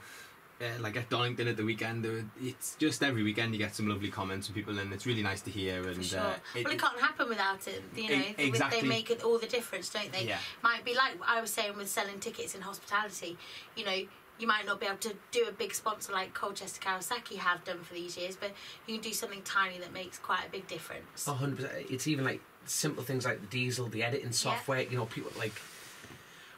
uh, like at Donington at the weekend, were, it's just every weekend you get some lovely comments from people, and it's really nice to hear. And For sure. uh, well, it can't happen without it. You know, They- exactly. they make it all the difference, don't they? Yeah. Might be like I was saying with selling tickets in hospitality. You know, you might not be able to do a big sponsor like Colchester Kawasaki have done for these years, but you can do something tiny that makes quite a big difference. A hundred percent. It's even like simple things like the diesel, the editing software. You know, people like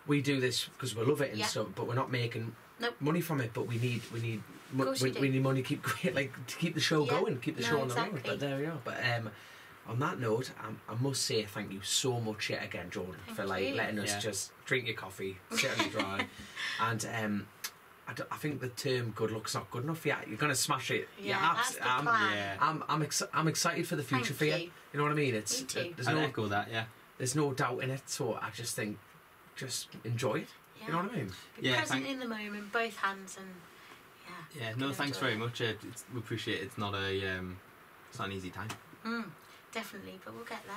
we do this because we love it and Yeah. stuff, but we're not making Nope. money from it. But we need we need mo- we, we need money to keep like to keep the show Yeah. going, keep the No, show on the road. But there we are. But um, on that note, um, I must say thank you so much yet again, Jordan, Thank for like you. letting us Yeah. just drink your coffee, sit on the dry, and um. I, think the term "good luck's" not good enough yet. You're gonna smash it. Yeah, You're that's the I'm, plan. yeah. I'm I'm, ex- I'm excited for the future Thank for you. you. You know what I mean? It's Me too. there's I'd no echo that. Yeah. there's no doubt in it. So I just think, just enjoy it. Yeah. You know what I mean? Yeah, present thank- in the moment, both hands, and yeah. Yeah. No, thanks very it. much. Uh, it's, we appreciate it. It's not a um, it's not an easy time. Mm, definitely, but we'll get there.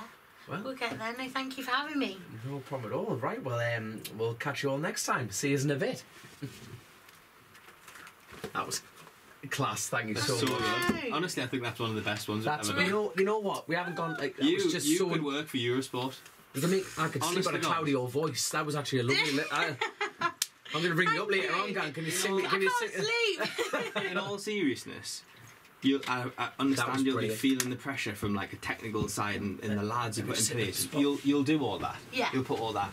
Well, We'll get there. No, thank you for having me. no problem at all. Right. Well, um, we'll catch you all next time. See you in a bit. that was class. Thank you so, so much. good. Honestly, I think that's one of the best ones That's I've ever you done. know you know what we haven't gone like that You, was just you so could work for Eurosport. You can make, I could sleep Honest on a to God. cloudy old voice. That was actually a lovely. li- I, I'm going to bring you up later you. on, Gan. Can you You sing? know, me- I Can you can't sing? sleep. In all seriousness, you I, I was understand you'll brilliant. be feeling the pressure from like a technical side and, and the lads you put in sit at the place. spot. You'll you'll do all that. Yeah. You'll put all that.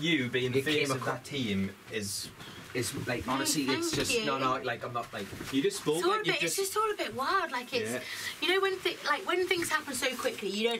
You being the It came face of acro- that team is. It's like honestly, it's thank just no, you. no. Like I'm not like You just spoke It's all a like you bit. just. It's just all a bit wild. Like it's, Yeah. you know, when thi- like when things happen so quickly, you don't